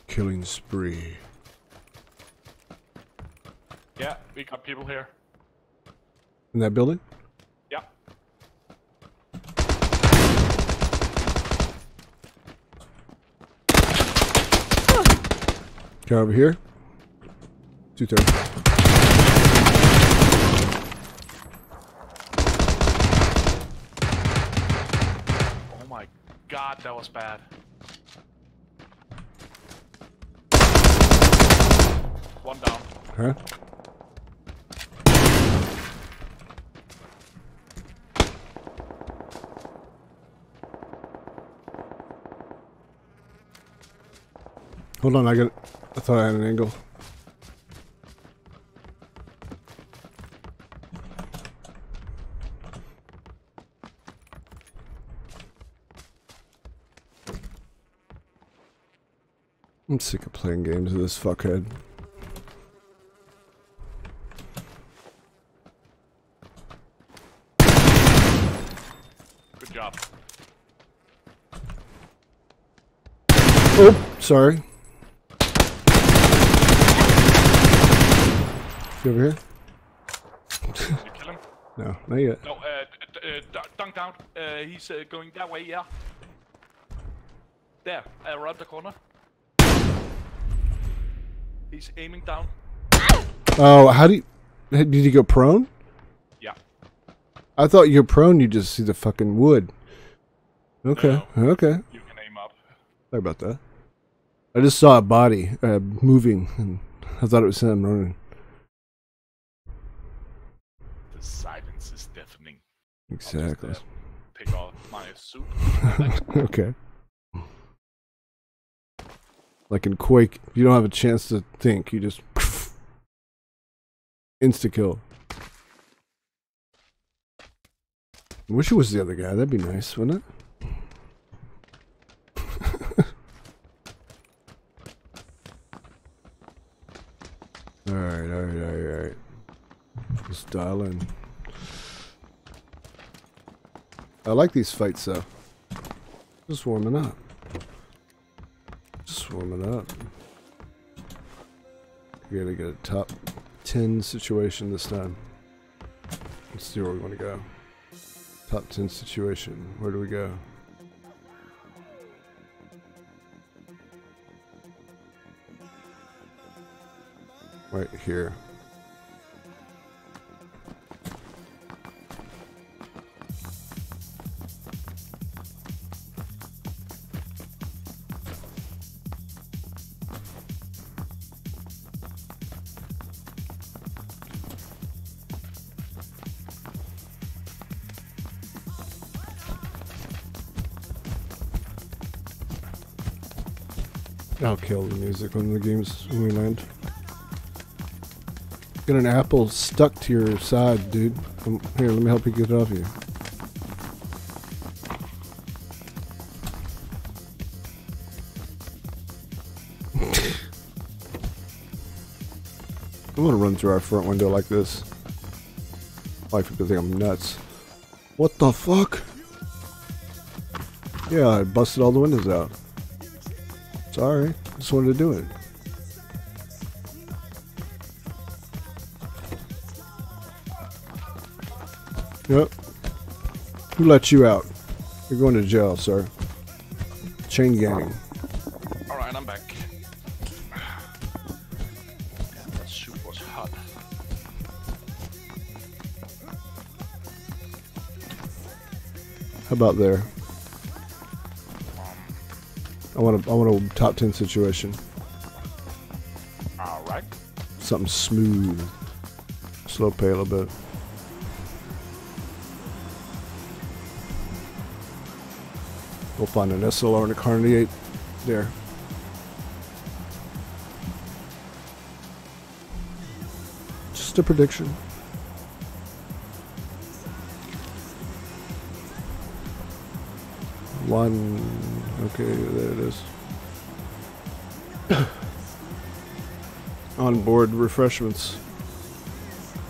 Killing spree. Yeah, we got people here. In that building? Yeah. Okay, over here. Two thirty. Was bad. One down. Okay. Hold on, I got. I thought I had an angle. I'm sick of playing games with this fuckhead. Good job. Oh, sorry. You over here? Did you kill him? No, not yet. No, uh, uh, dunk down. Uh, he's uh, going that way, yeah. There, around the corner. He's aiming down. Oh, how do you... Did he go prone? Yeah. I thought you're prone, you just see the fucking wood. Okay, okay. You can aim up. Sorry about that. I just saw a body uh, moving, and I thought it was him running. The silence is deafening. I'll just, Exactly. uh, take off my suit. okay. Like in Quake, you don't have a chance to think. You just insta kill. I wish it was the other guy. That'd be nice, wouldn't it? all right, all right, all right, all right. Just dial in. I like these fights though. Just warming up. Warming up. We gotta get a top 10 situation this time. Let's see where we want to go. Top 10 situation. Where do we go? Right here. Music when the game's when we land. Got an apple stuck to your side, dude. Um, Here, let me help you get it off you. I'm gonna run through our front window like this. People think I'm nuts. What the fuck? Yeah, I busted all the windows out. Sorry, just wanted to do it. Yep. Who let you out? You're going to jail, sir. Chain gang. Alright, I'm back. That soup was hot. How about there? I want a, I want a top ten situation. Alright. Something smooth. Slow pay a little bit. We'll find an SLR and a Carney 8 there. Just a prediction. One. Okay, there it is. On board refreshments.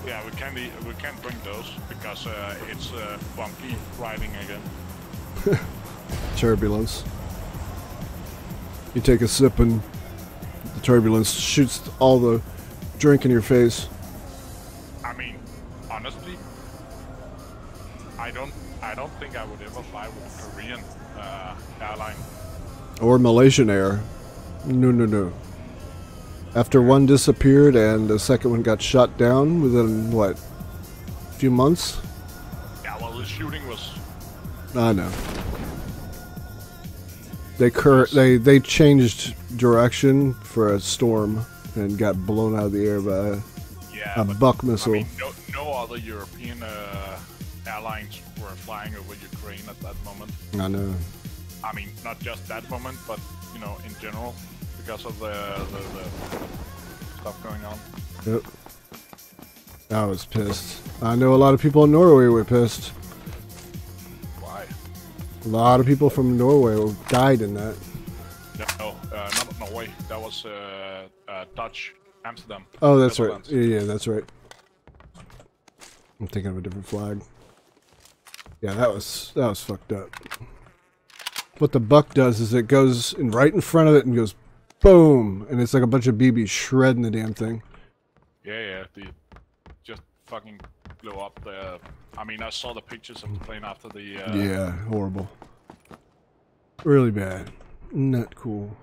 Yeah, we can't we can't bring those because uh, it's uh, bumpy riding again. Turbulence. You take a sip and the turbulence shoots all the drink in your face. I mean, honestly, I don't. I don't think I would ever fly with a Korean uh, airline. Or Malaysian Air. No, no, no. After one disappeared and the second one got shot down within, what, a few months? Yeah, well, the shooting was. I know. They cur- they they changed direction for a storm and got blown out of the air by Yeah, a but, Buk I missile. mean, no, no other European uh, airlines were flying over Ukraine at that moment. I know. I mean, not just that moment, but you know, in general, because of the the, the stuff going on. Yep. I was pissed. I know a lot of people in Norway were pissed. Why? A lot of people from Norway died in that. No, uh, not Norway. That was uh, uh, Dutch Amsterdam. Oh, that's right. Yeah, yeah, that's right. I'm thinking of a different flag. Yeah, that was that was fucked up. What the Buk does is it goes in right in front of it and goes boom, and it's like a bunch of BBs shredding the damn thing. Yeah, yeah. The just fucking blew up the. I mean, I saw the pictures of the plane after the. Uh, yeah, horrible. Really bad. Not cool.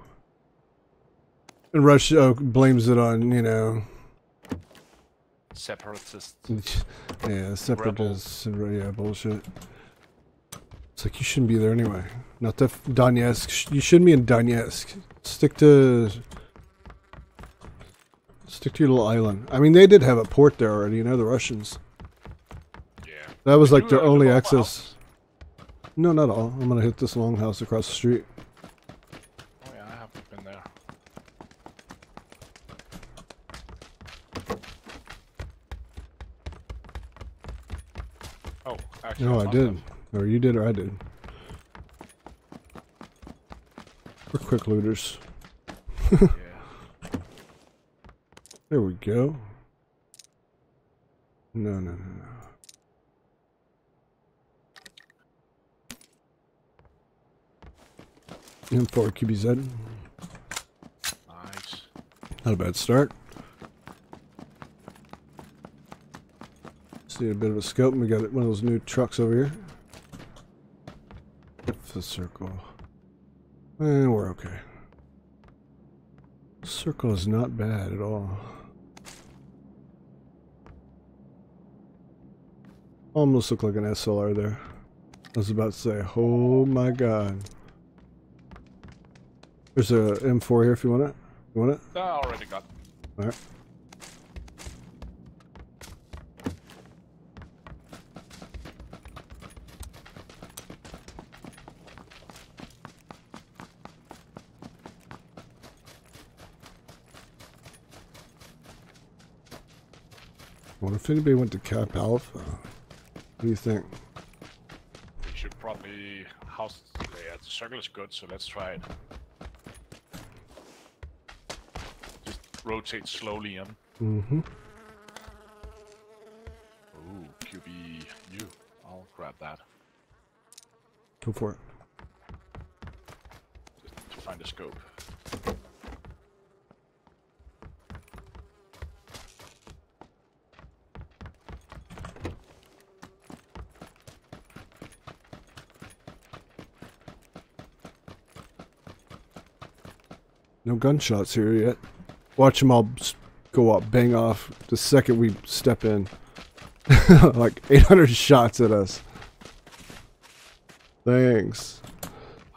And Russia blames it on, you know, Separatists. yeah, separatists and yeah, bullshit. It's like you shouldn't be there anyway. Not to Donetsk. You shouldn't be in Donetsk. Stick to stick to your little island. I mean, they did have a port there already. You know, the Russians. Yeah. That was like their only access. No, not all. I'm gonna hit this longhouse across the street. Oh yeah, I haven't been there. Oh, actually. No, I did. them. Or you did, or I did. We're quick looters. yeah. There we go. No, no, no, no. M4 QBZ. Nice. Not a bad start. Just need a bit of a scope. and We got one of those new trucks over here. If the circle. Eh, we're okay. Circle is not bad at all. Almost look like an SLR there. I was about to say, oh my god. There's a M4 here if you want it. You want it? I already got. Alright. Anybody went to Camp Alpha? What do you think? We should probably house. Yeah, the circle is good, so let's try it. Just rotate slowly in. Mm-hmm. Ooh, QBU. I'll grab that. Go for it. Just to find a scope. No gunshots here yet. Watch them all go up, bang off the second we step in. like 800 shots at us. Thanks.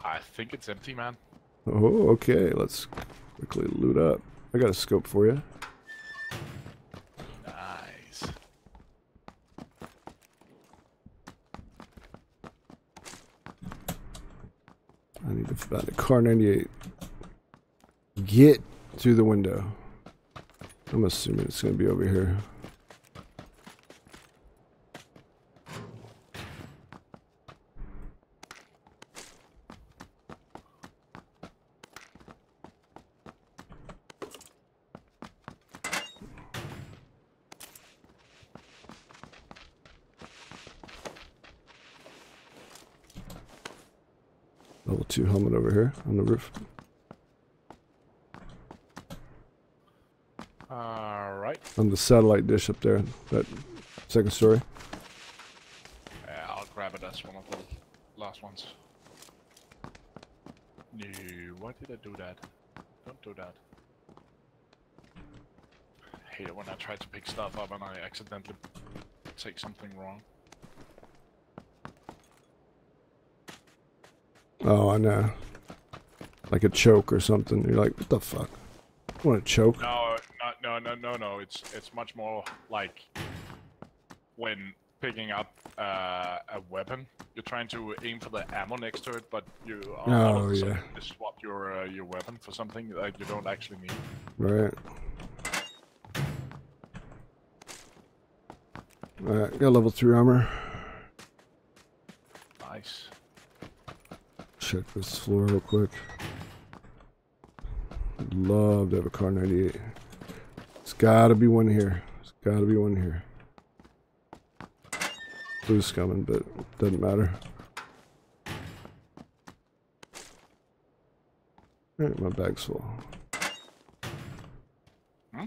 I think it's empty, man. Oh, okay. Let's quickly loot up. I got a scope for you. Nice. I need to find a Kar 98. Get through the window. I'm assuming it's going to be over here. Level 2 helmet over here on the roof. Alright. On the satellite dish up there, that second story. Yeah, I'll grab it as one of the last ones. No, why did I do that? Don't do that. I hate it when I try to pick stuff up and I accidentally take something wrong. Oh, I know. Like a choke or something. You're like, what the fuck? I want to choke? No. It's much more like when picking up uh, a weapon. You're trying to aim for the ammo next to it, but you are Oh, yeah. you swap your uh, your weapon for something that you don't actually need. Right. Alright, got level 3 armor. Nice. Check this floor real quick. Love to have a Kar 98. Gotta be one here. It's gotta be one here. Blue's coming, but doesn't matter. Alright, my bag's full. Hmm?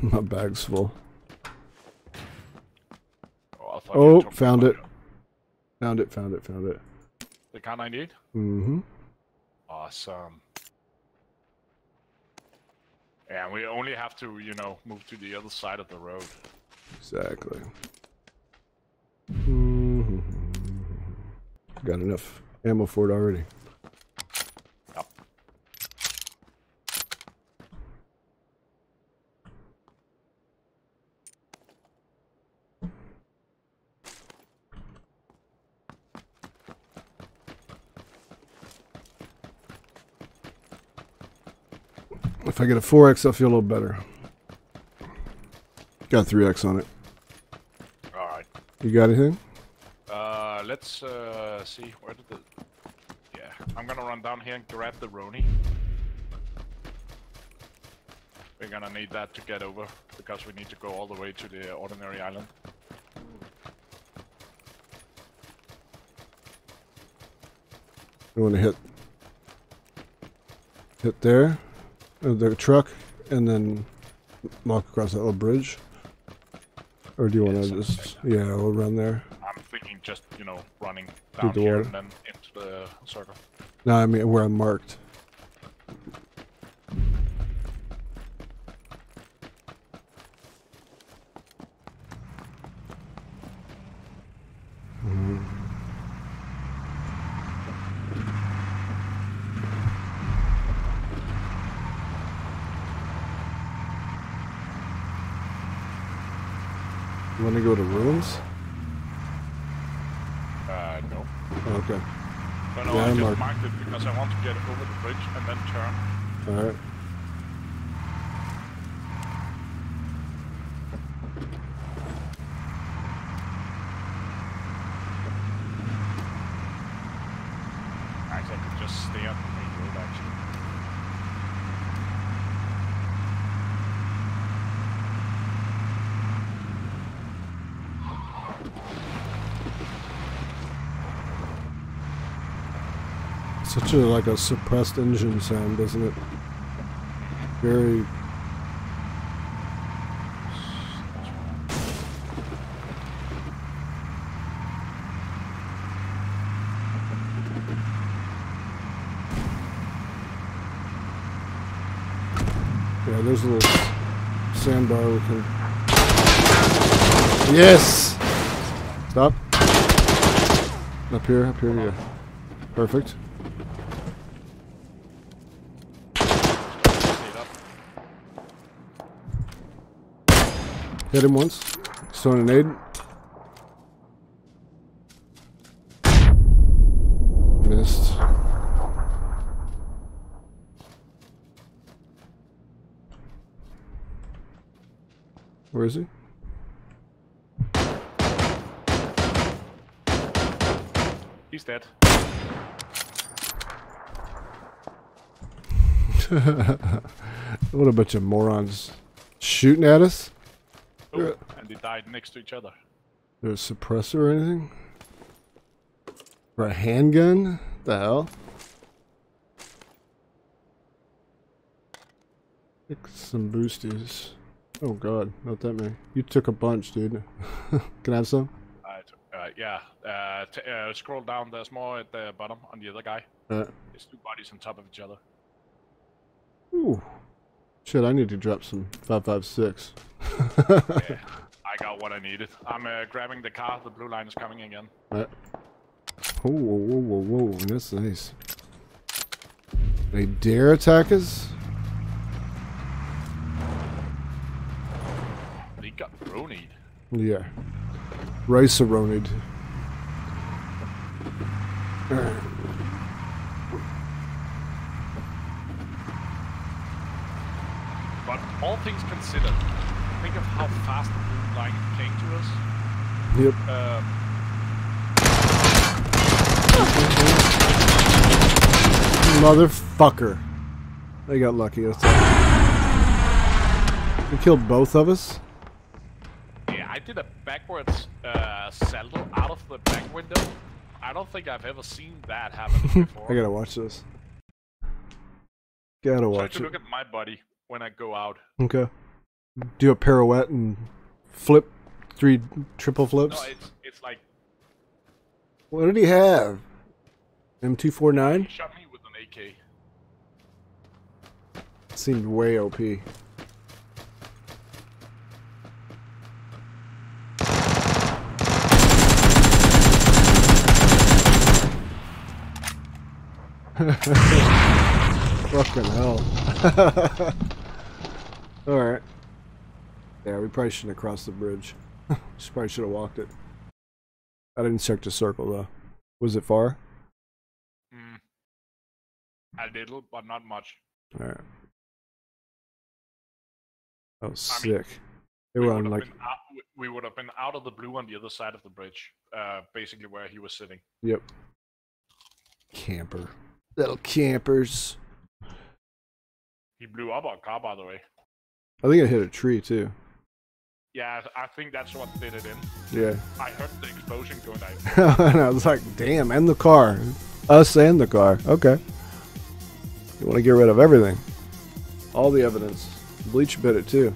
My bag's full. Oh, I thought you were Oh, found it. Found it, found it, found it. The Kar 98. Mm-hmm. Awesome. Yeah, we only have to, you know, move to the other side of the road. Exactly. Mhm. Got enough ammo for it already. If I get a 4X, I'll feel a little better. Got 3X on it. All right. You got anything? Uh, let's uh, see. Where did the? Yeah, I'm gonna run down here and grab the Rony. We're gonna need that to get over because we need to go all the way to the ordinary island. You want to hit hit there, Uh, the truck, and then walk across that little bridge? Or do you Yeah, want to just... like yeah, we'll run there. I'm thinking just you know running Through down the here water. and then into the circle. No, I mean where I'm marked. You want to go to ruins? Uh, no. Okay. No, no, Yeah, I I'm just marked. marked it because I want to get over the bridge and then turn. All right. Actually, I could just stay on the main road actually. Such a like a suppressed engine sound, doesn't it? Very. Yeah, there's a little sandbar we can. Yes. Stop. Up here, up here, yeah. Perfect. Stayed up. Hit him once. He's throwing an aid. Missed. Where is he? He's dead. What a bunch of morons shooting at us. Oh, Yeah. and they died next to each other. There's a suppressor or anything? Or a handgun? The hell? Pick some boosties. Oh god, not that many. You took a bunch, dude. Can I have some? Uh, uh, yeah. Uh, t- uh, scroll down. There's more at the bottom on the other guy. Uh, There's two bodies on top of each other. ooh. Shit, I need to drop some 556. Yeah. Got what I needed. I'm uh, grabbing the car. The blue line is coming again. Uh, whoa, whoa, whoa, whoa, whoa. That's nice. They dare attack us? They got bronied. Yeah. Rice aronid. But all things considered, think of how fast line came to us. Yep. Um, Motherfucker. They got lucky. That's all. They killed both of us? yeah, I did a backwards uh, salto out of the back window. I don't think I've ever seen that happen before. I gotta watch this. Gotta Try watch to it. look at my body when I go out. Okay. Do a pirouette and flip three triple No, flips. it's it's like What did he have? M249? he shot me with an AK. Seemed way OP. Fucking hell. Alright. Yeah, we probably shouldn't have crossed the bridge. Just probably should have walked it. I didn't check the circle though. Was it far? Mm. A little, but not much. Alright. Oh, I mean, sick. They we were would on like out, we- we would have been out of the blue on the other side of the bridge, uh, basically where he was sitting. Yep. Camper. Little campers. He blew up our car, by the way. I think I hit a tree too. Yeah, I think that's what did it in. Yeah. I heard the explosion going out. and I was like, damn, and the car. Us and the car. Okay. You want to get rid of everything. All the evidence. Bleach bit it too.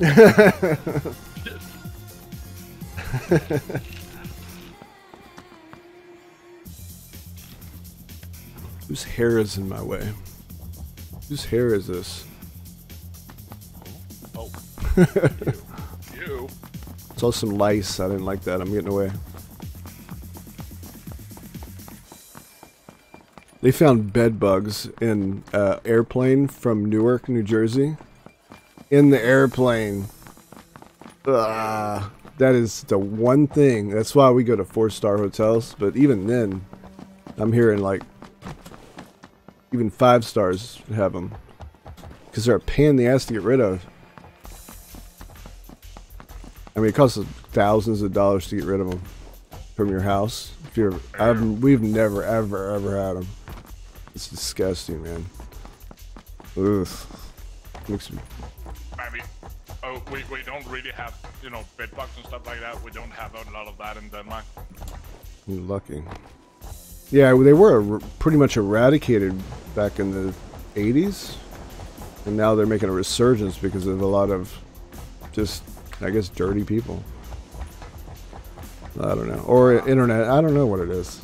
Whose hair is in my way? Whose hair is this? You. you. Saw some lice. I didn't like that. I'm getting away. They found bed bugs in uh, airplane from Newark, New Jersey. In the airplane. Ugh, that is the one thing. That's why we go to four star hotels. But even then, I'm hearing like even five stars have them because they're a pain in the ass to get rid of. I mean, it costs thousands of dollars to get rid of them from your house. If you're, I've, we've never, ever, ever had them. It's disgusting, man. Ugh. Makes me. I mean, oh, we, we don't really have, you know, bed bugs and stuff like that. We don't have a lot of that in Denmark. You're lucky. Yeah, they were er- pretty much eradicated back in the 80s, and now they're making a resurgence because of a lot of just, I guess, dirty people. I don't know, or internet. I don't know what it is.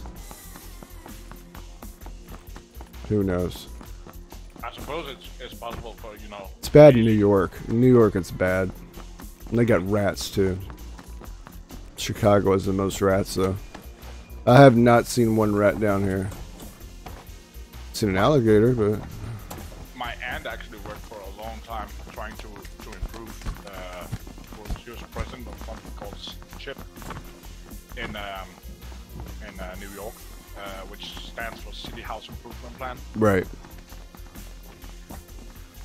Who knows? I suppose it's, it's possible for, you know, It's bad in New York. In New York, it's bad. And they got rats too. Chicago has the most rats, though. I have not seen one rat down here. Seen an alligator, but my aunt actually in um, in uh, New York, uh, which stands for City House Improvement Plan. right.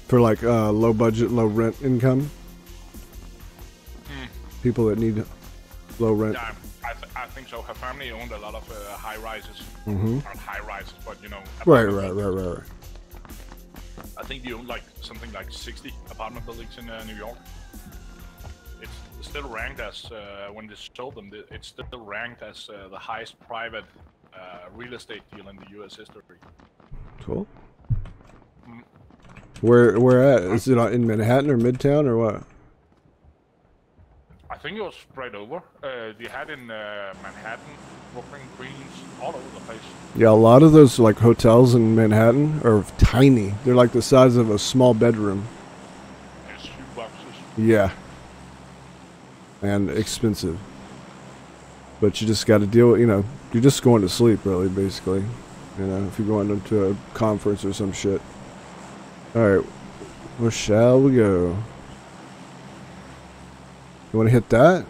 For like uh, low budget, low rent income. People that need low rent. Yeah, I, th- I think so. Her family owned a lot of uh, high rises, hmm not high rises, but you know. Right, right, right, right, right. I think they own like something like 60 apartment buildings in uh, New York. It's still ranked as uh, when they sold them. It's still ranked as uh, the highest private uh, real estate deal in the U.S. history. Cool. Where where at? Is it in Manhattan or Midtown or what? I think it was spread over. Uh, they had in uh, Manhattan, Brooklyn, Queens, all over the place. Yeah, a lot of those like hotels in Manhattan are tiny. They're like the size of a small bedroom. There's few boxes. Yeah. And expensive. But you just got to deal with, you know, you're just going to sleep, really, basically. You know, if you're going into a conference or some shit. Alright, where shall we go? You want to hit that?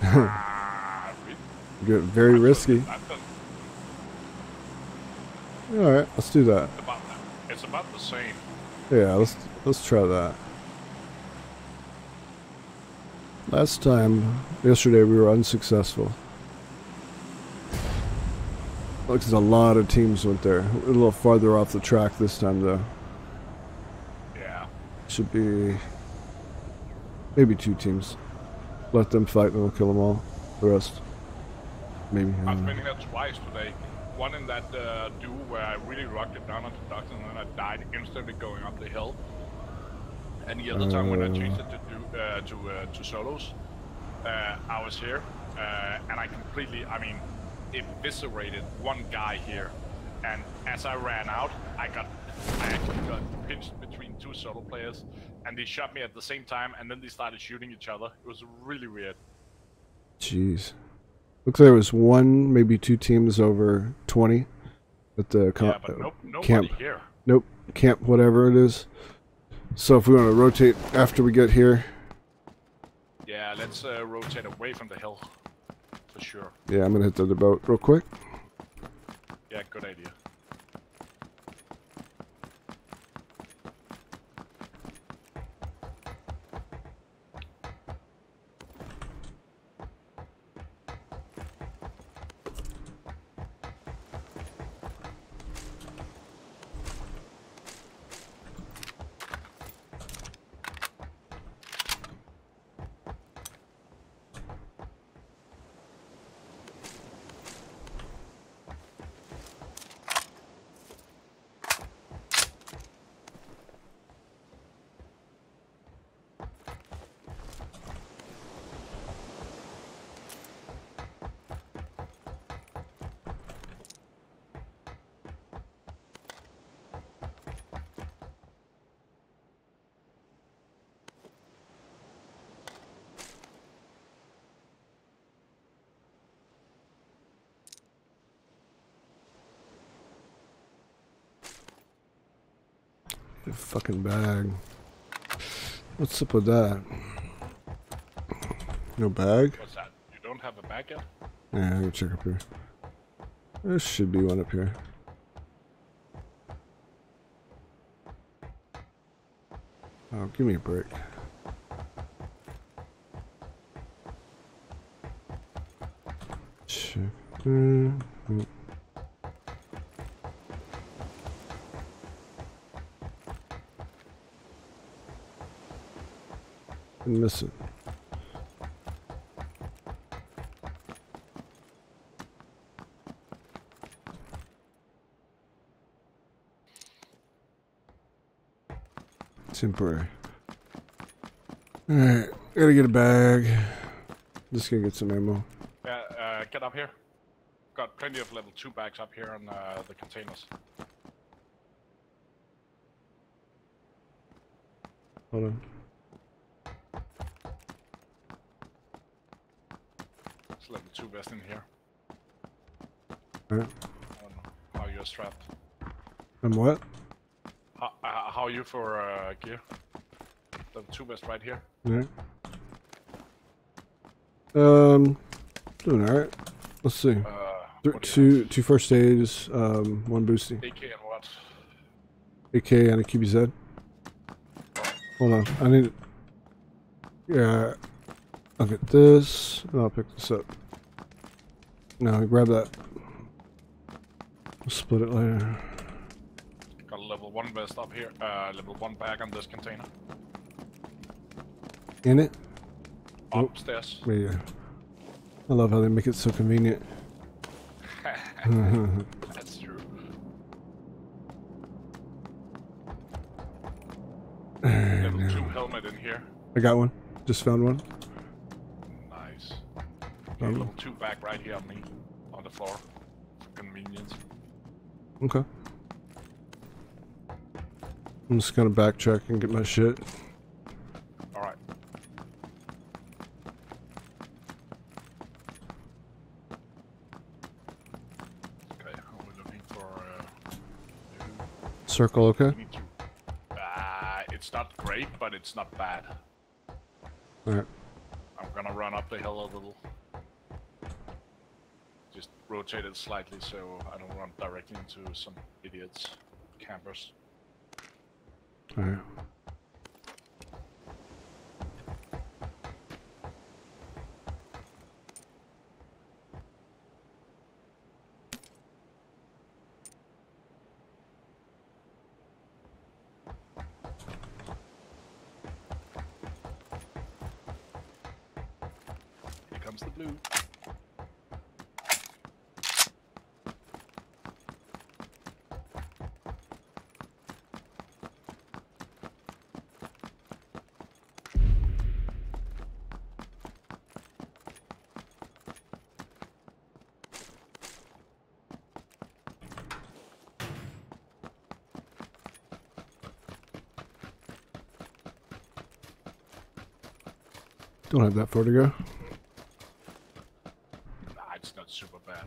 Get very risky. Alright, let's do that. that. It's about the same. Yeah, let's let's try that. Last time, yesterday, we were unsuccessful. Looks like a lot of teams went there. We're a little farther off the track this time, though. Yeah. Should be maybe two teams. Let them fight, and we'll kill them all. The rest, maybe. I I've been here twice today. One in that uh, duel where I really rocked it down onto the ducks and then I died instantly going up the hill. And the other time when I changed it to do, uh, to uh, to solos, uh, I was here uh, and I completely, I mean, eviscerated one guy here. And as I ran out, I got, I actually got pinched between two solo players, and they shot me at the same time, and then they started shooting each other. It was really weird. Jeez. Looks like there was one, maybe two teams over 20 at the yeah, but nope, camp. here. Nope, camp, whatever it is. So if we want to rotate after we get here, Yeah, let's uh, rotate away from the hill. For sure. yeah, I'm gonna hit the other boat real quick. Yeah, good idea. The fucking bag. What's up with that? No bag? What's that? You don't have a bag yet? Yeah, I'm gonna check up here. There should be one up here. Oh, give me a break. Check. Mm, mm. Been missing. Temporary. Alright, gotta get a bag. Just gonna get some ammo. Yeah, uh, get up here. Got plenty of level 2 bags up here on uh, the containers. Hold on. It's level 2 vest in here. Alright. I don't know how you're strapped. And what? How, how are you for uh, gear? The 2 vest right here. Alright. Um, doing alright. Let's see. Uh, Th- what do two, two first aids, um, one boosting. AK and what? AK and a QBZ. Hold on, I need. Yeah, I'll get this. and I'll pick this up. No, grab that. We'll split it later. Level 1 vest up here. Uh, level 1 bag on this container. In it? Oh. Upstairs. Yeah. I love how they make it so convenient. That's true. two helmet in here. I got one. Just found one. Nice. Okay, Um, level two back right here on me, on the floor, for convenience. Okay. I'm just gonna backtrack and get my shit. All right. Okay, we're looking for. Uh, Circle, okay? we to. Uh, it's not great, but it's not bad. Alright. I'm gonna run up the hill a little. Just rotate it slightly so I don't run directly into some idiots, campers. Alright. Here comes the blue. Don't have that far to go. Nah, it's not super bad.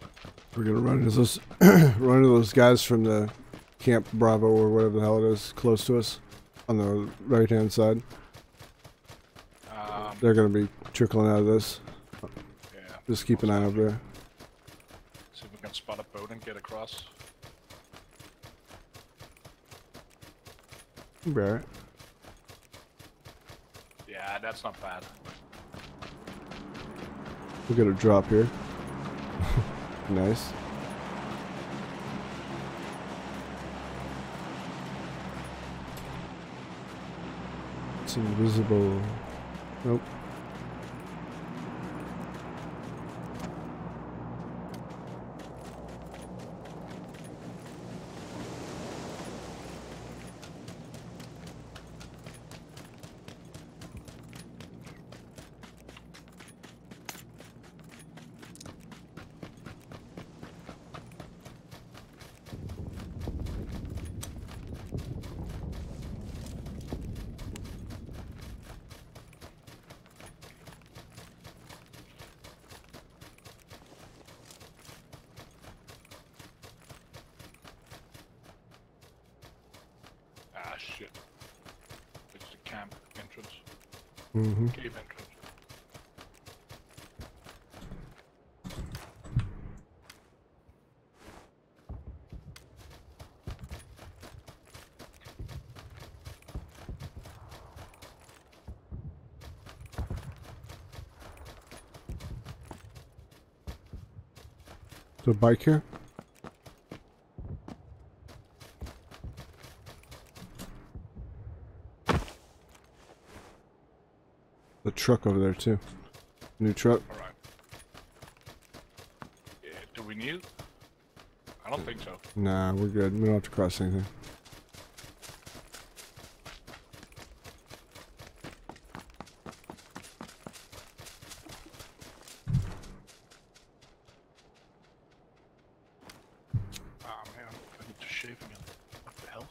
We're gonna run into those run into those guys from the Camp Bravo or whatever the hell it is, close to us. On the right hand side. Um, They're gonna be trickling out of this. yeah. Just keep an eye over there. See if we can spot a boat and get across. Alright. Yeah, that's not bad. We got a drop here. Nice. It's invisible. Nope. Ah, shit. It's the camp entrance. Mm-hmm. Cave entrance. The bike here? The truck over there too. New truck. Alright. Yeah, do we need? I don't think so. Nah, we're good. We don't have to cross anything. Ah, man. I need to shave again. What the hell?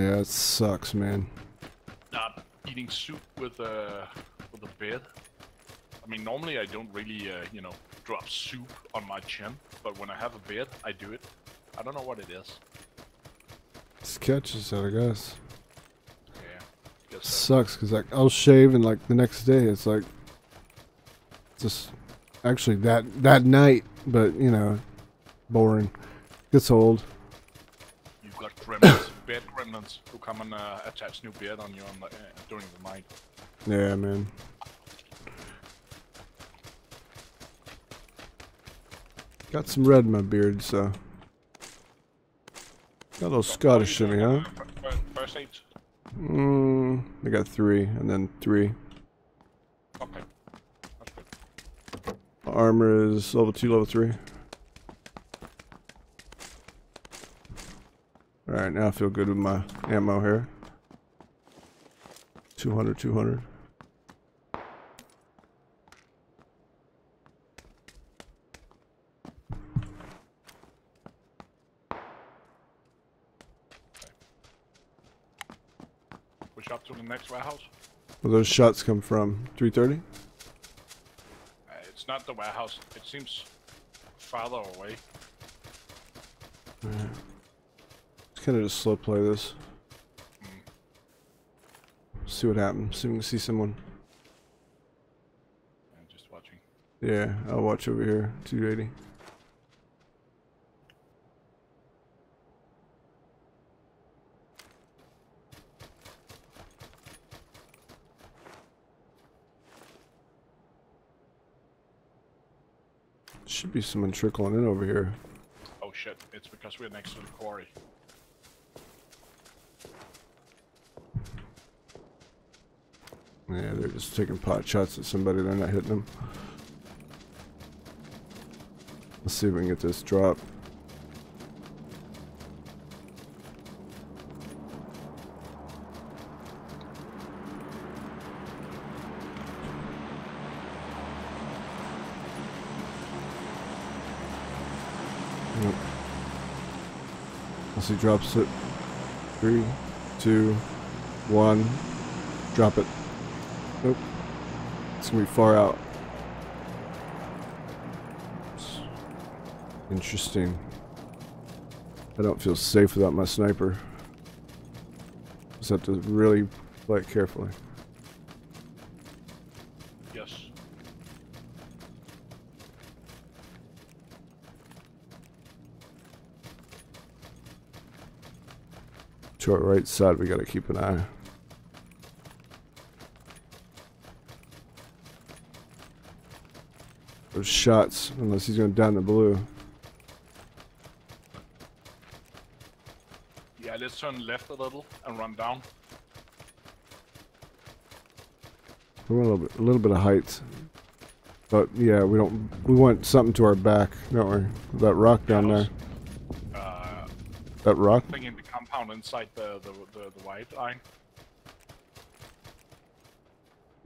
Yeah, it sucks, man. Not eating soup with a, with a bed. I mean, normally I don't really, uh, you know, drop soup on my chin, but when I have a bed, I do it. I don't know what it is. Just catches I guess. Yeah. Guess so. Sucks because like I'll shave and like the next day it's like just Actually, that that night, but you know, boring. Gets old. You've got gremlins, beard gremlins, who come and uh, attach new beard on you on the, uh, during the night. Yeah, man. Got some red in my beard, so. Got a little Scottish in me, huh? Fir- fir- First aid. Mm, I got three, and then three. Okay. That's good. Armor is level two, level three. Alright, now I feel good with my ammo here. 200, 200. Push up to the next warehouse. Where those shots come from? 330? Uh, it's not the warehouse. It seems farther away. Let's kind of just slow play this. See what happens. See if we can see someone. I'm just watching. Yeah, I'll watch over here. 280. Should be someone trickling in over here. Oh shit! It's because we're next to the quarry. Yeah, they're just taking pot shots at somebody. They're not hitting them. Let's see if we can get this drop. Yep. He drops it. Three, two, one. Drop it. Nope. It's gonna be far out. Interesting. I don't feel safe without my sniper. Just have to really play it carefully. Yes. To our right side, we gotta keep an eye. Those shots, unless he's going down the blue. Yeah, let's turn left a little and run down. We want a little bit, a little bit of height. But yeah, we don't. We want something to our back, don't we? That rock down there. Uh, That rock. thinking the compound inside the the, the, the white line.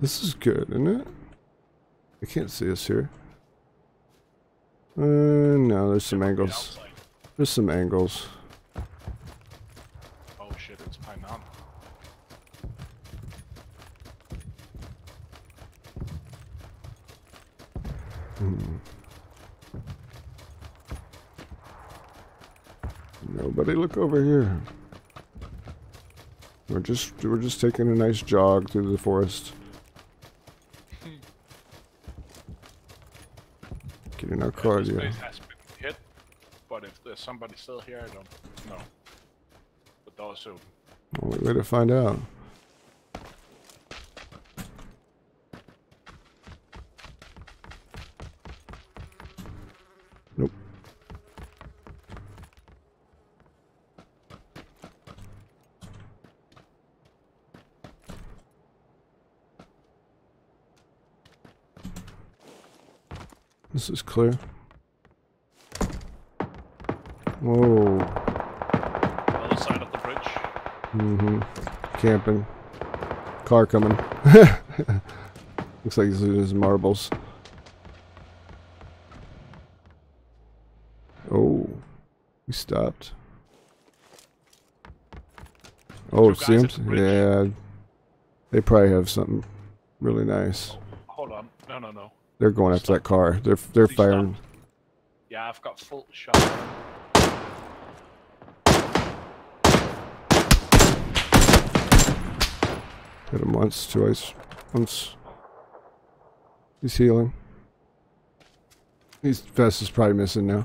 This is good, isn't it? I can't see us here. Uh, no, there's some angles. There's some angles. Oh shit! It's Pine Mountain. Hmm. Nobody look over here. We're just we're just taking a nice jog through the forest. Getting our This cardio. place has been hit, but if there's somebody still here, I don't know. But also, Only way to find out. Nope. This is clear. Camping. Car coming. Looks like he's losing his marbles. Oh. He stopped. Oh, see him? the. Yeah. They probably have something really nice. Hold on. No, no, no. They're going after that car. They're they're Please firing. Yeah, I've got full shot. Hit him once, twice, once. He's healing. His vest is probably missing now.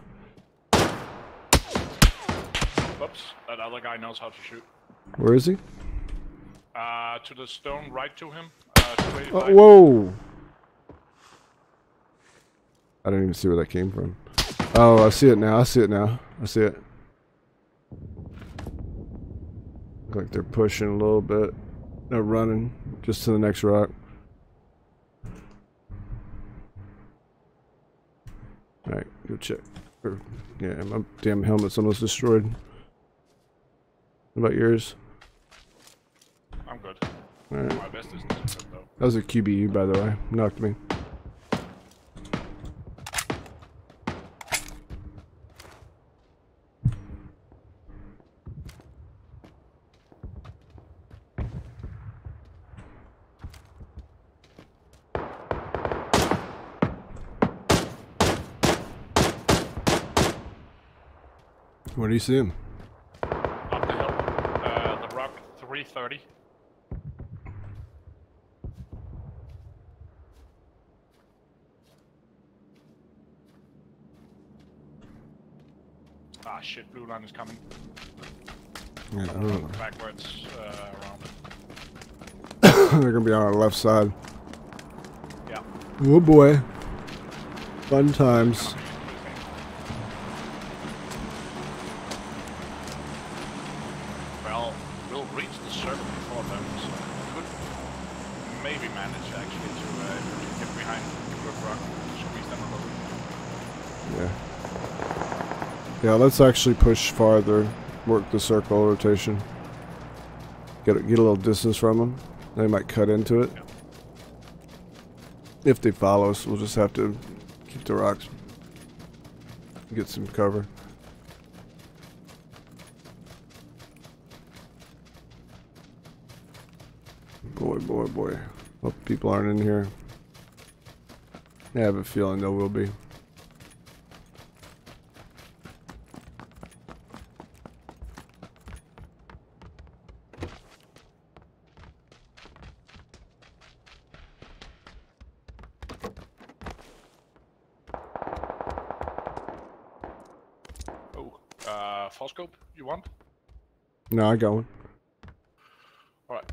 Whoops, that other guy knows how to shoot. Where is he? Uh, to the stone right to him. Uh, 285. Oh, whoa! I didn't even see where that came from. Oh, I see it now. I see it now. I see it. Look like they're pushing a little bit. They're running just to the next rock. Alright, go check. Yeah, my damn helmet's almost destroyed. What about yours? I'm good. Alright. My best isn't so good though. That was a QBU, by the way. Knocked me. Where do you see him? Up the hill. Uh, the rock 330. Ah shit, blue line is coming. Yeah, I don't know. Backwards uh. They're gonna be on our left side. Yeah. Oh boy. Fun times. Well, we'll reach the circle before them, so we could maybe manage actually to, uh, to get behind the rock, squeeze them a little. Yeah. Yeah, let's actually push farther. Work the circle rotation. Get a, get a little distance from them. They might cut into it. If they follow us, we'll just have to keep the rocks. Get some cover. Boy, boy, boy. Hope people aren't in here. I have a feeling there will be. Oh, uh, full scope, you want? No, I got one. Alright.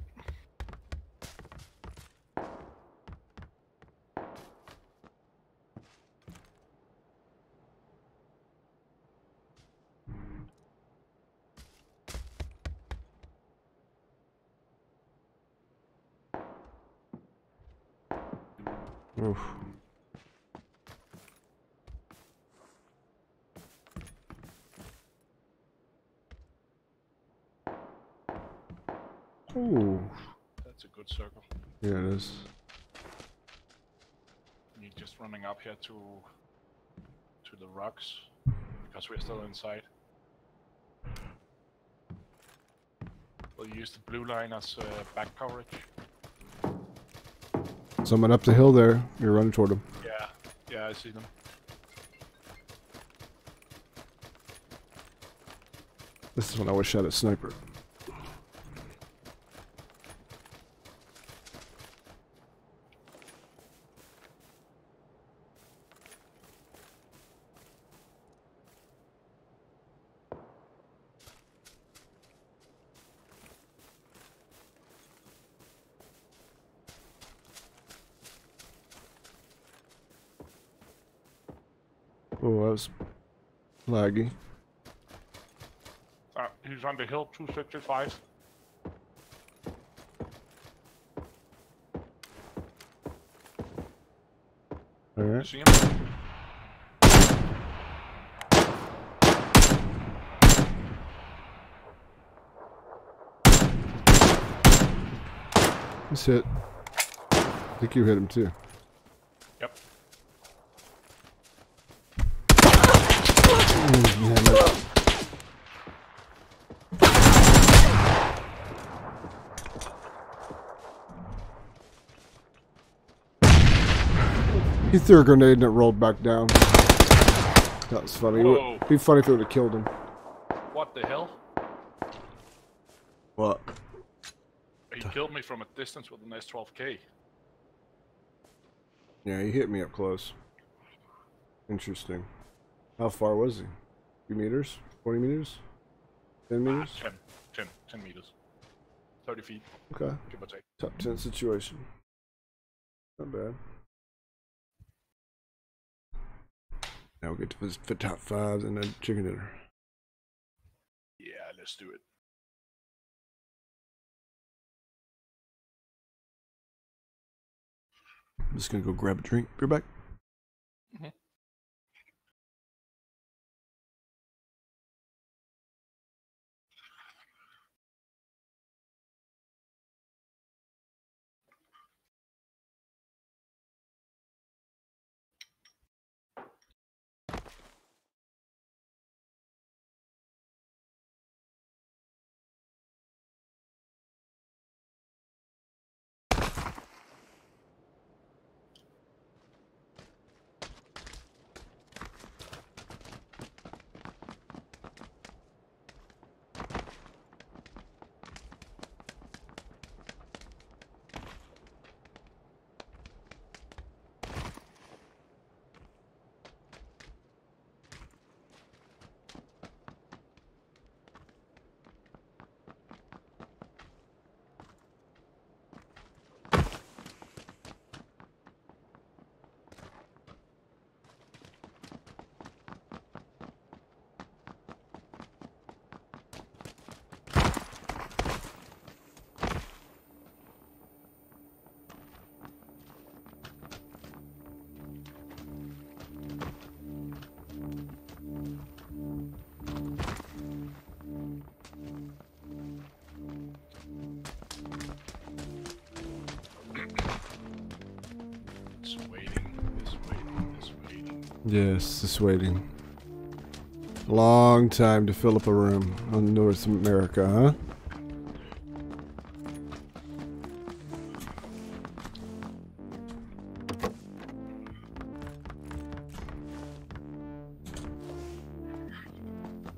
Oof. Ooh. That's a good circle. Yeah, it is. You're just running up here to to the rocks because we're still inside. We'll use the blue line as uh, back coverage. Someone up the hill there. You're running toward him. Yeah, yeah, I see them. This is when I wish I had a sniper. Oh, that was laggy. Uh, he's on the hill, 265. You Alright. see him? He's hit. I think you hit him too. Yep. He threw a grenade and it rolled back down. That was funny. It would be funny if it would have killed him. What the hell? What? He killed me from a distance with an S12K. Yeah, he hit me up close. Interesting. How far was he? Few meters? 20 meters? 10 Ah, meters? 10, 10, 10 meters. 30 feet, Okay. give or take. Top 10 situation. Not bad. Now we'll get to the the top fives and then chicken dinner. Yeah, let's do it. I'm just gonna go grab a drink. Be right back. Mhm. Yes, just waiting. Long time to fill up a room on North America, huh?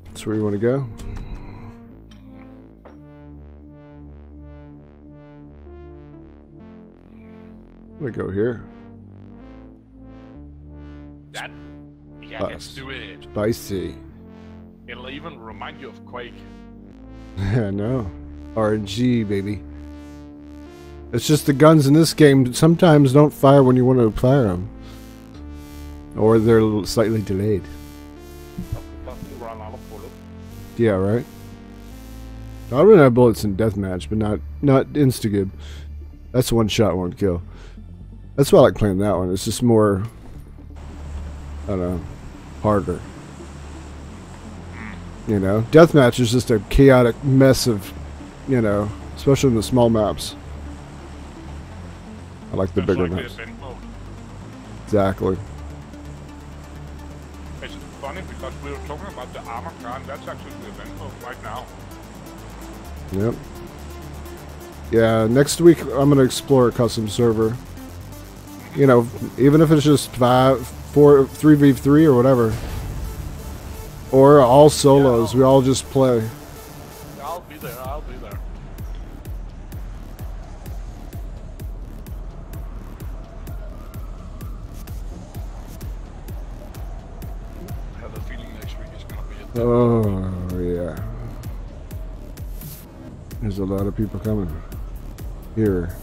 That's where you want to go? I'm gonna go here. Spicy. It'll even remind you of Quake. I know. RNG, baby. It's just the guns in this game sometimes don't fire when you want to fire them. Or they're a little slightly delayed. Doesn't run out of bullets. Yeah, right? I run out of bullets in deathmatch, but not not instagib. That's one shot, one kill. That's why I like playing that one. It's just more I don't know, harder. You know? Deathmatch is just a chaotic mess of you know, especially in the small maps. I like the Just bigger like maps. the event mode. Exactly. It's funny because we were talking about the armor car, that's actually the event mode right now. Yep. Yeah, next week I'm gonna explore a custom server. You know, even if it's just five, four, three v three or whatever, or all solos. We all just play. I'll be there, I'll be there. I have a feeling next week is gonna be a Oh yeah. There's a lot of people coming here.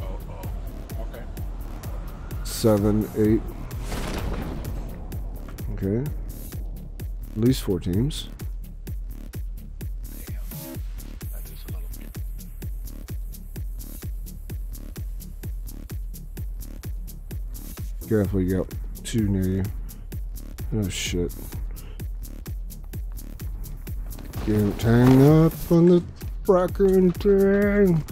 Oh, oh. Okay. Seven, eight. Okay. At least four teams. Careful, you got two near you. Oh shit. Can't hang up on the fucking thing.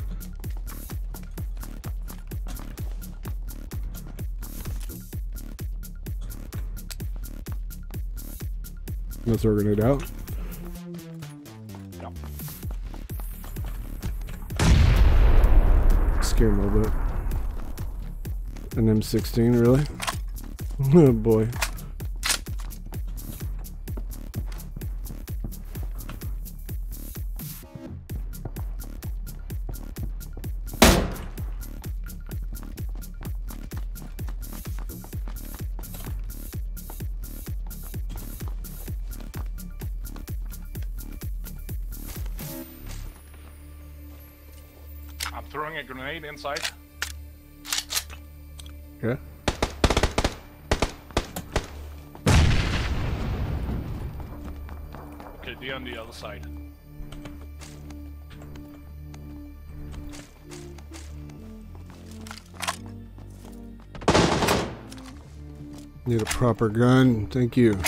Let's grenade out. Scare him a little bit. An M16, really? Oh boy. Gun. Thank you.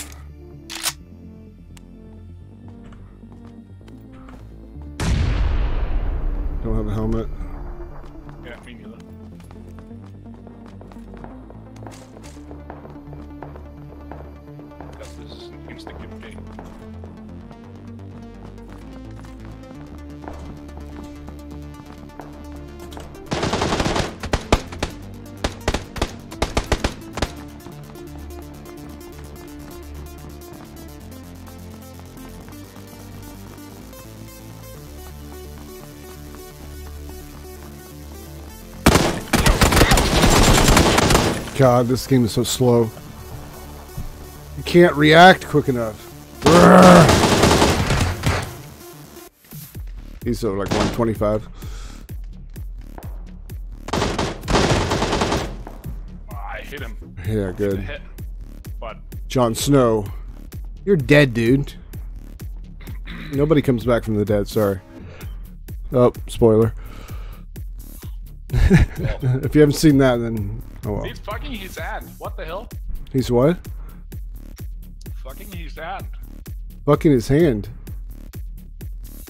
God, this game is so slow. You can't react quick enough. Brrr. He's uh, like 125. Oh, I hit him. Yeah, good. hit. But Jon Snow. You're dead, dude. Nobody comes back from the dead, sorry. Oh, spoiler. if you haven't seen that, then. Oh well. he's fucking his aunt. What the hell? He's what? Fucking his aunt. Fucking his hand.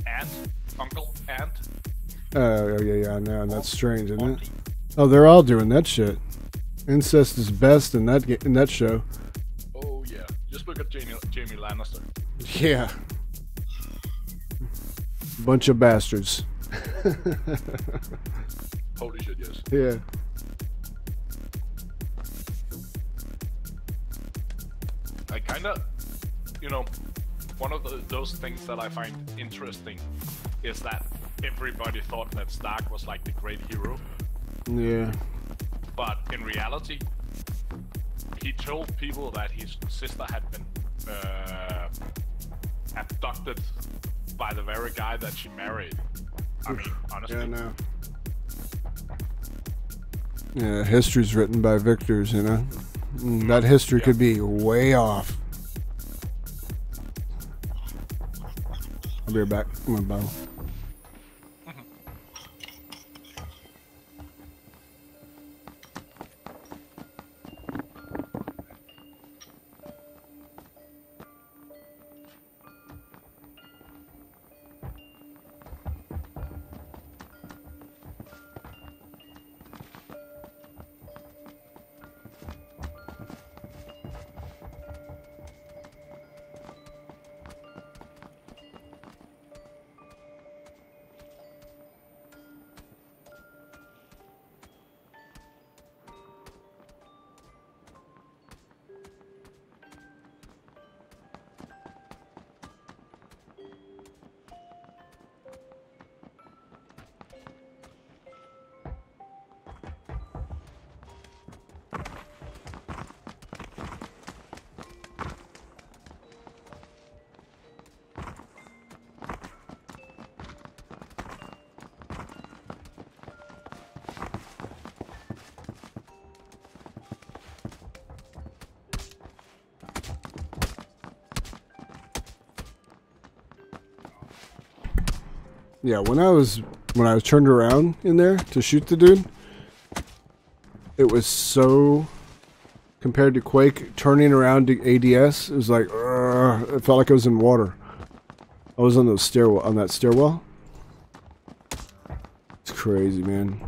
Aunt? Uncle? Aunt? Uh, oh, yeah, yeah, I know. and That's strange, isn't it? Oh, they're all doing that shit. Incest is best in that in that show. Oh yeah. Just look at Jaime, Jaime Lannister. Yeah. Bunch of bastards. Holy shit, yes. Yeah. Kind of, you know, one of the, those things that I find interesting is that everybody thought that Stark was like the great hero, Yeah. but in reality, he told people that his sister had been uh, abducted by the very guy that she married. I mean, honestly, Yeah, no. Yeah, history's written by victors, you know? Mm, That history Yeah. could be way off. I'll be right back. I'm gonna bow. Yeah, when I was when I was turned around in there to shoot the dude, it was so compared to Quake turning around to ADS, it was like "Ugh," it felt like I was in water. I was on those stairwell on that stairwell. It's crazy, man.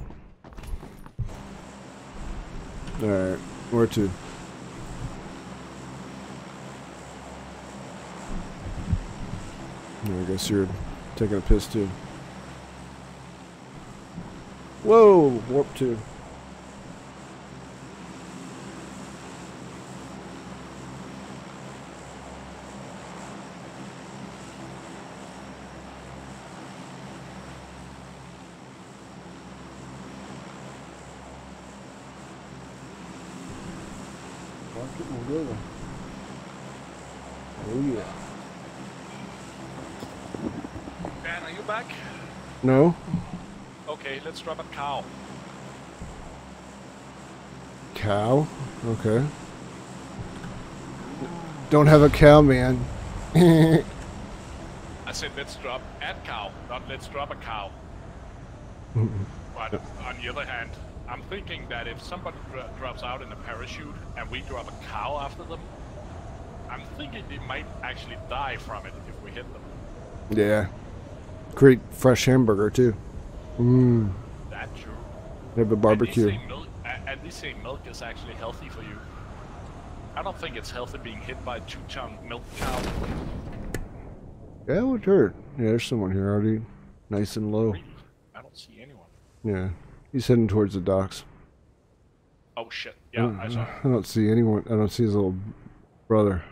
All right, where to? I guess you're taking a piss too. Warp 2. Drop a cow. Cow? Okay. Don't have a Khao, man. I said let's drop at cow, not let's drop a cow. but on the other hand, I'm thinking that if somebody dro drops out in a parachute and we drop a cow after them, I'm thinking they might actually die from it if we hit them. yeah. Great fresh hamburger, too. Mmm. Have a barbecue. They, say milk, a- and they say milk is actually healthy for you. I don't think it's healthy being hit by a two-ton milk cow. Yeah, it would hurt. Yeah, there's someone here already. Nice and low. I don't see anyone. Yeah. He's heading towards the docks. Oh shit! I Yeah, don't- I saw. I don't see anyone. I don't see his little brother.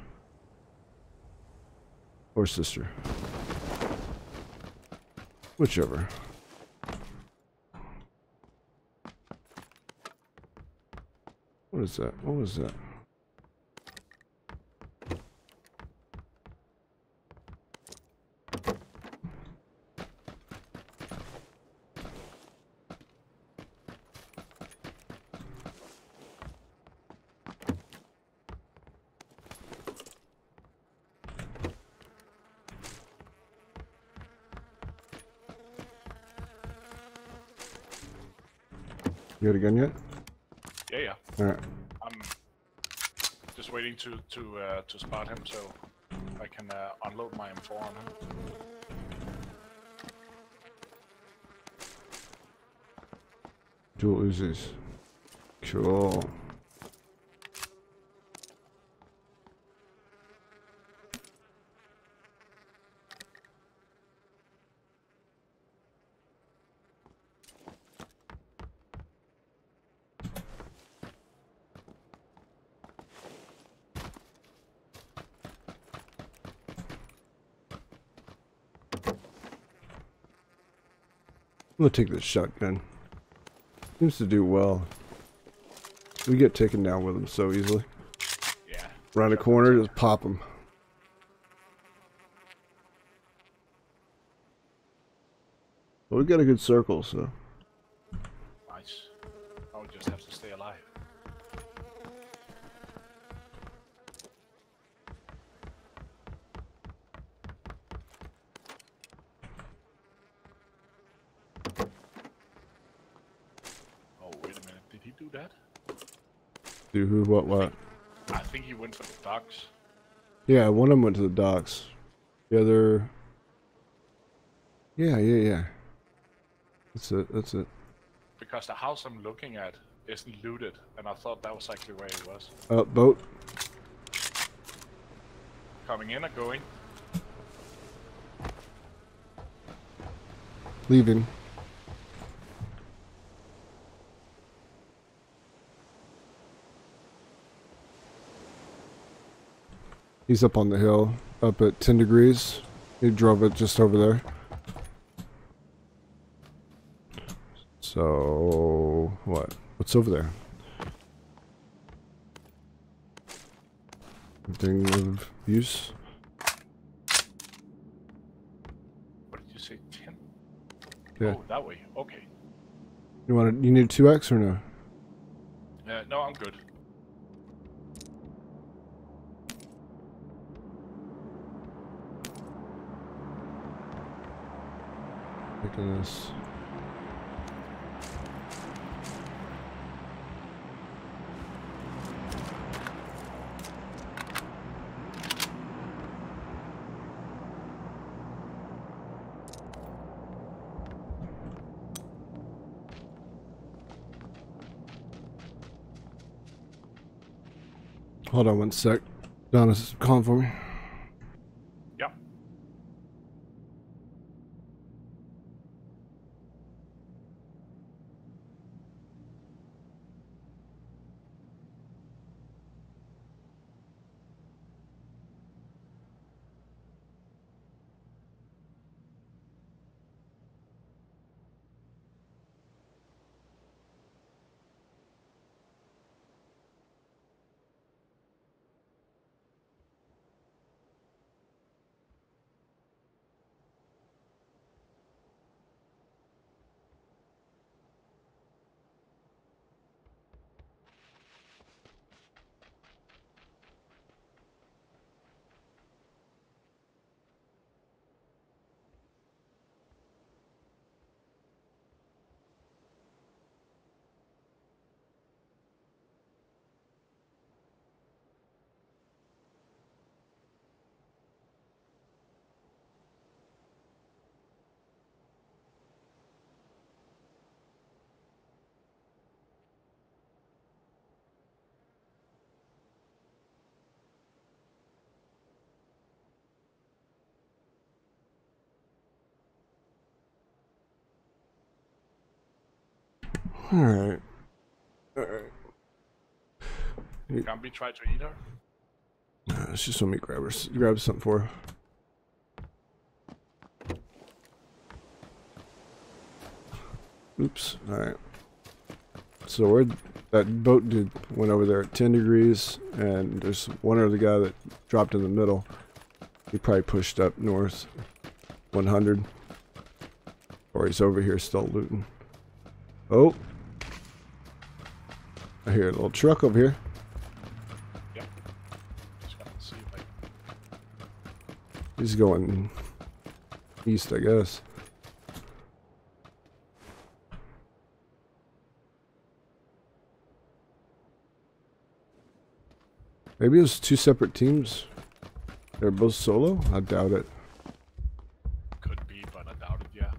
Or sister. Whichever. What is that? What was that? You got a gun yet? Yeah, yeah. Alright. I'm just waiting to to spot him so I can uh, unload my M4 on him. Dual Uzis. Cool. Gonna take this shotgun. Seems to do well. We get taken down with them so easily. Yeah. Around the corner, just pop them. Well, we got a good circle, so. Nice. I would just have to stay alive. Oh, wait a minute. Did he do that? Do who, what, what? I think he went for the docks. Yeah, one of them went to the docks. The other. Yeah, yeah, yeah. That's it, that's it. Because the house I'm looking at isn't looted, and I thought that was actually where he was. Uh, boat. Coming in or going? Leaving. He's up on the hill, up at 10 degrees. He drove it just over there. So, what? What's over there? Anything of use? What did you say? 10? Yeah. Oh, that way. Okay. You want to, you need 2x or no? Uh, no, I'm good. Hold on one sec. Donna's calling for me. Alright. Alright. Can't be try to eat her. Uh, she just want me grab her, grab something for her. Oops. Alright. So where that boat dude went over there at 10 degrees, and there's one other guy that dropped in the middle. He probably pushed up north 100. Or he's over here still looting. Oh. I hear a little truck over here. Yep. Just gonna see if I He's going east, I guess. Maybe it was two separate teams. They're both solo? I doubt it. could be, but I doubt it. Yeah.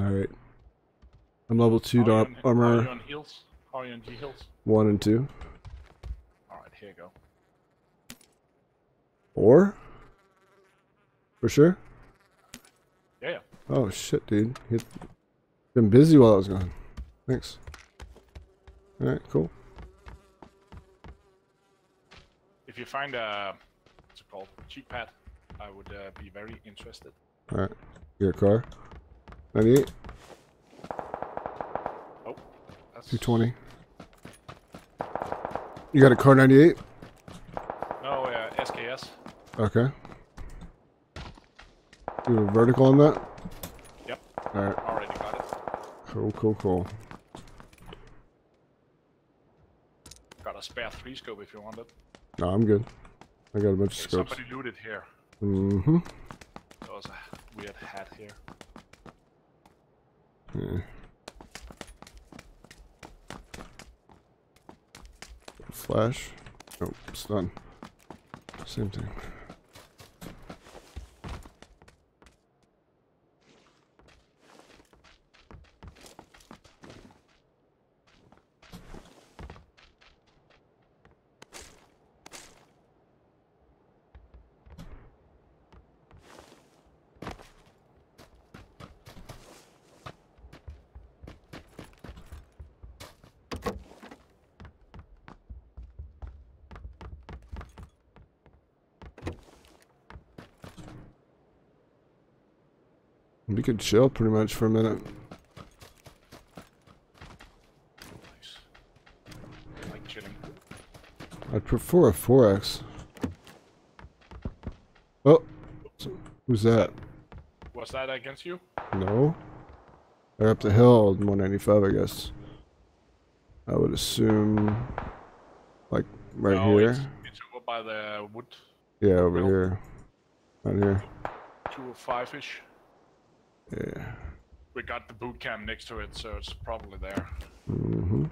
Alright. I'm level 2 How are on- are armor on heals? How are you on G heals? 1 and 2. All right, here you go. Or? For sure? Yeah, yeah. Oh shit, dude. He's been busy while I was gone. Thanks. Alright, cool. If you find a what's it called cheek pad, I would uh, be very interested. Alright. Your car. 98, Oh, that's 220. You got a Kar 98? No, uh, SKS. Okay. You have a vertical on that? Yep, Alright. already got it. Cool, cool, cool. Got a spare three scope if you want it. No, I'm good. I got a bunch of scopes. somebody looted here. Mm-hmm. There was a weird hat here. Yeah. Flash. Oh, stun. Same thing. We could chill pretty much for a minute. Nice. Like chilling. I'd prefer a 4X. Oh! Who's that? Was that against you? No? They're up the hill, 195, I guess. I would assume, like, right no, here. It's, it's over by the wood. Yeah, over no. here. Right here. Two or five ish. Yeah. We got the boot camp next to it, so it's probably there. Mm-hmm.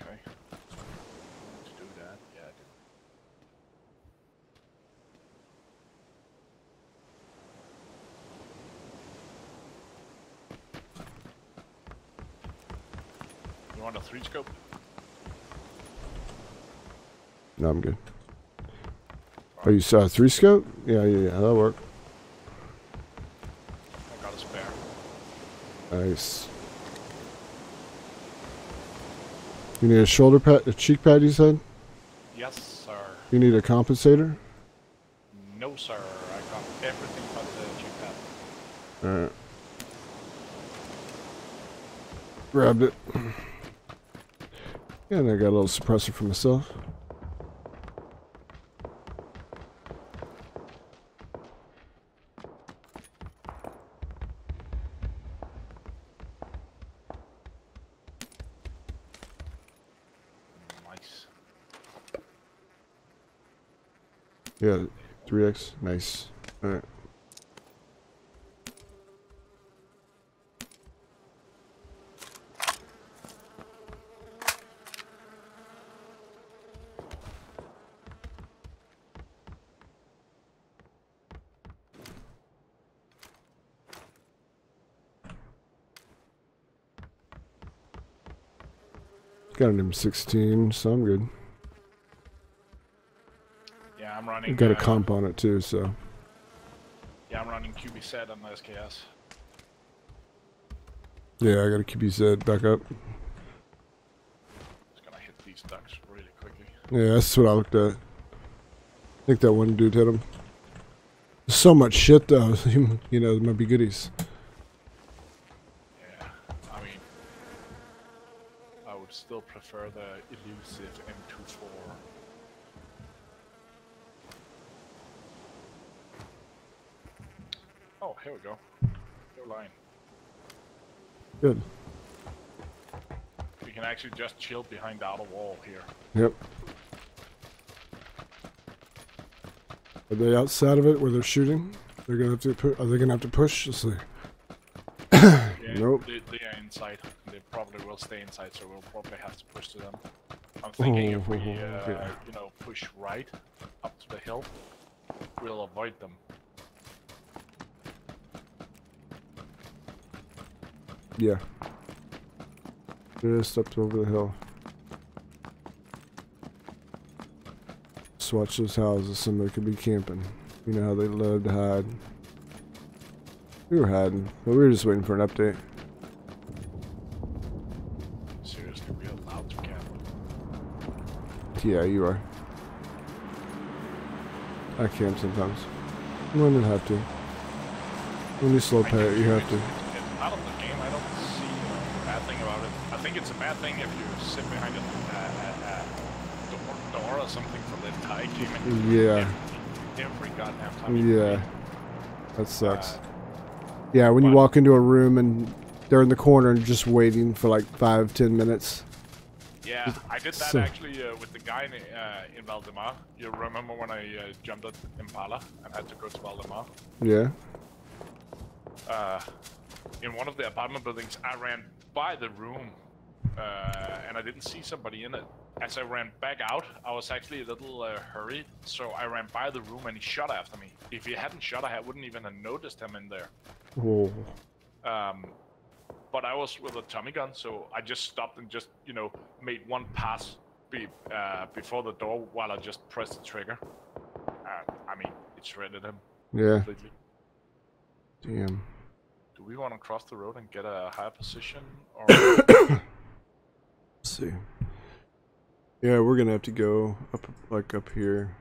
Okay. Let's do that. Yeah, do. You want a three scope? No, I'm good. Are you saw three scope? Yeah, yeah, yeah. That'll work. I got a spare. Nice. You need a shoulder pad, a cheek pad, you said? Yes, sir. You need a compensator? No, sir. I got everything but the cheek pad. Alright. Grabbed it. Yeah, and I got a little suppressor for myself. Nice. Yeah, 3x. Nice. Alright. Got an M16, so I'm good. Running. got a uh, comp on it too, so Yeah, I'm running QBZ on the SKS. yeah, I got a QBZ back up. Just gonna hit these ducks really quickly. Yeah, that's what I looked at. I think that one dude hit him. So much shit though, you know, there might be goodies. Yeah, I mean, I would still prefer the elusive M24. Oh, here we go. Your line. Good. We can chill behind the outer wall here. Yep. Are they outside of it where they're shooting? They're gonna have to. Pu- are they gonna have to push? Let's see. Yeah, Nope. They, they are inside. They probably will stay inside, so we'll probably have to push to them. I'm thinking if we, uh, yeah. you know, push right up to the hill, we'll avoid them. Yeah. Just up to over the hill. Just watch those houses. Somebody could be camping. You know how they love to hide. We were hiding, but we were just waiting for an update. Seriously, allowed to camp. Yeah, you are. I camp sometimes. When you have to. When you slow pay it, you have to. It's part of the game. I don't see a bad thing about it. I think it's a bad thing if you sit behind a uh, uh, uh, door, door or something from the entire game. Yeah. Every, every goddamn time. Yeah. That sucks. Uh, Yeah, when you walk into a room and they're in the corner and just waiting for like five, ten minutes. Yeah, I did that So- actually uh, with the guy in, uh, in Valle del Mar. You remember when I uh, jumped at Impala and had to go to Valle del Mar? Yeah. Uh, in one of the apartment buildings, I ran by the room uh, and I didn't see somebody in it. As I ran back out, I was actually a little uh, hurried, so I ran by the room and he shot after me. If he hadn't shot, I wouldn't even have noticed him in there. Oh. Um, but I was with a Tommy gun, so I just stopped and just, you know, made one pass be, uh, before the door while I just pressed the trigger. Uh, I mean, it shredded him Yeah. completely. Damn. Do we want to cross the road and get a higher position? Or Let's see. Yeah, we're gonna have to go up, like up here,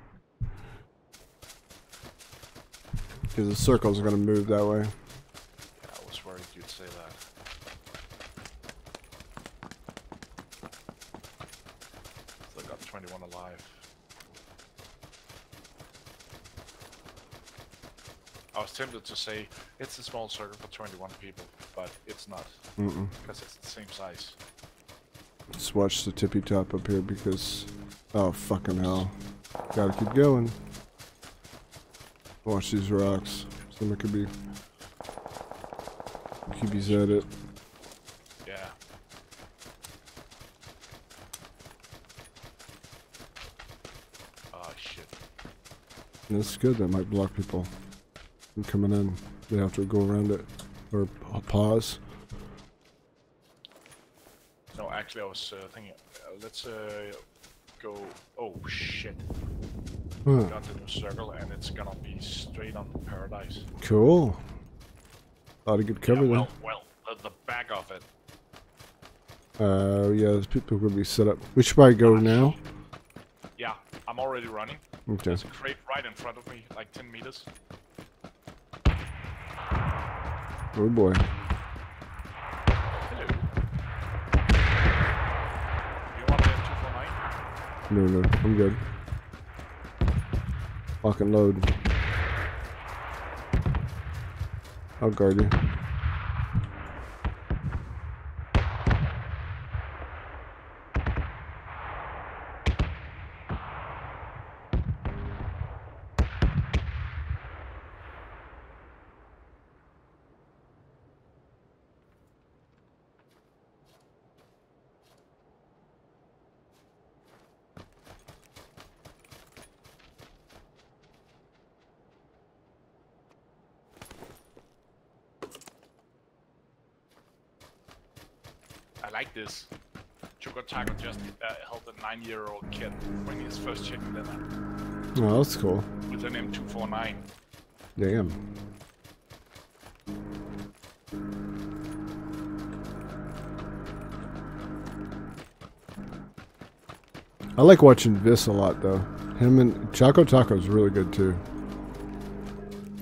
because the circles are gonna move that way. Yeah, I was worried you'd say that. Still got 21 alive. I was tempted to say it's a small circle for 21 people, but it's not because it's the same size. Just watch the tippy top up here because, oh fucking hell, gotta keep going. Watch these rocks. Somebody could be. QB's at it. Yeah. Oh shit. That's good. That might block people from coming in. They have to go around it or pause. No, actually, I was uh, thinking. Uh, let's uh, go. Oh shit! Huh. Got the new circle, and it's gonna be straight on paradise. Cool. A lot of good cover yeah, there. well, well, the, the back of it. Uh, yeah, there's people gonna be set up. We should probably go now. Yeah, I'm already running. Okay. There's a crate right in front of me, like 10 meters. Oh boy. Hello. You want the M249? No, no, I'm good. Fucking load. I'll guard you. I like this. Choco Taco just uh, helped a nine-year-old kid his first chicken dinner. Oh, that's cool. with an M249. Damn. I like watching Vis a lot though. Him and Choco Taco's really good too.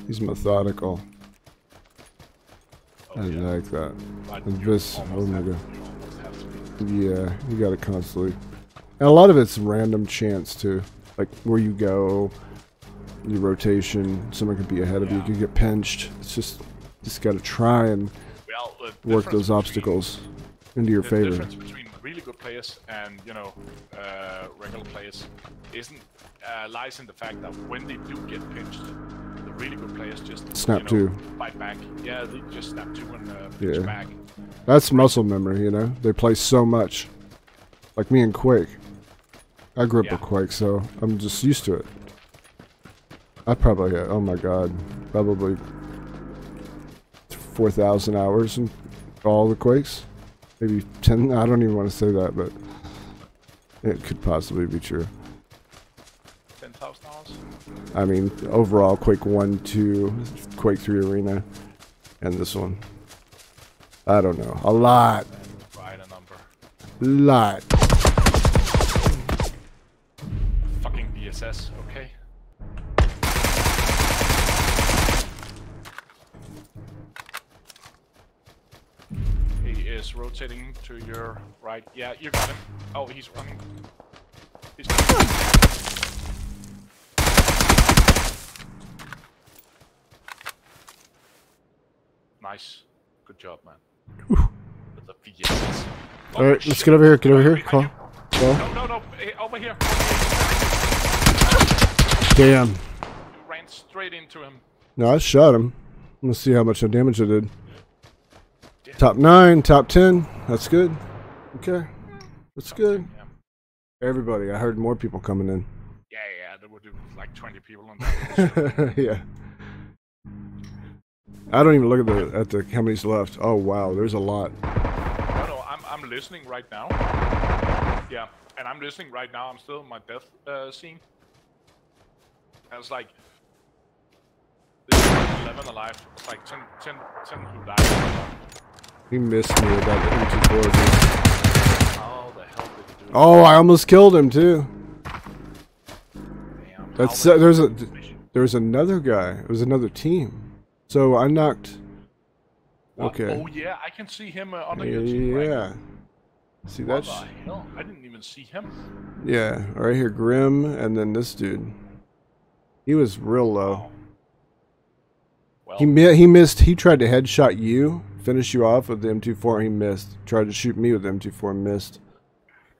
He's methodical. Oh, I yeah. like that. But and you this- oh my God. you almost have to be. Yeah, you gotta constantly. And a lot of it's random chance too. Like where you go, your rotation, someone could be ahead of you, you could get pinched. It's just just gotta try and Well, work those obstacles into your the favor. difference between really good players and you know uh, regular players isn't uh, lies in the fact that when they do get pinched, the really good players just Snap you know, two. fight back. Yeah, they just snap two and uh, Yeah. back. That's muscle memory, you know? They play so much. Like me and Quake. I grew up Yeah. with Quake, so I'm just used to it. I probably had, oh my god, probably 4,000 hours in all the Quakes. Maybe 10, I don't even want to say that, but it could possibly be true. Ten thousand hours. I mean, overall, Quake 1, 2, Quake 3 Arena, and this one. I don't know. A lot. Right, a number. Lot. To your right. Yeah, you got him. Oh, he's running. He's nice. Good job, man. With the VSS. Alright, let's get over here. Get over here. Come on. On. No, no, no. Over here. Damn. You ran straight into him. No, I shot him. Let's see how much damage I did. Top 9, top 10. That's good. Okay. That's good. Yeah, Everybody, I heard more people coming in. yeah, yeah. There were like 20 people on that. yeah. I don't even look at the at the how many's left. Oh wow, there's a lot. no, no. I'm, I'm listening right now. Yeah, and I'm listening right now. I'm still in my death uh, scene. And it's like. There's 11 alive. It's like 10, 10, 10 who died. He missed me about the M24. dude. The hell did he do Oh, I almost killed him too. That's uh, there's a did he finish it? there's another guy. It was another team. So I knocked. Okay. Oh, yeah. I can see him uh, under your team right Yeah. See What that's the hell? I didn't even see him. yeah. Right here, Grim, and then this dude. He was real low. Well, He mi- he missed. He tried to headshot you, finish you off with the M24. He missed. Tried to shoot me with the M24, missed.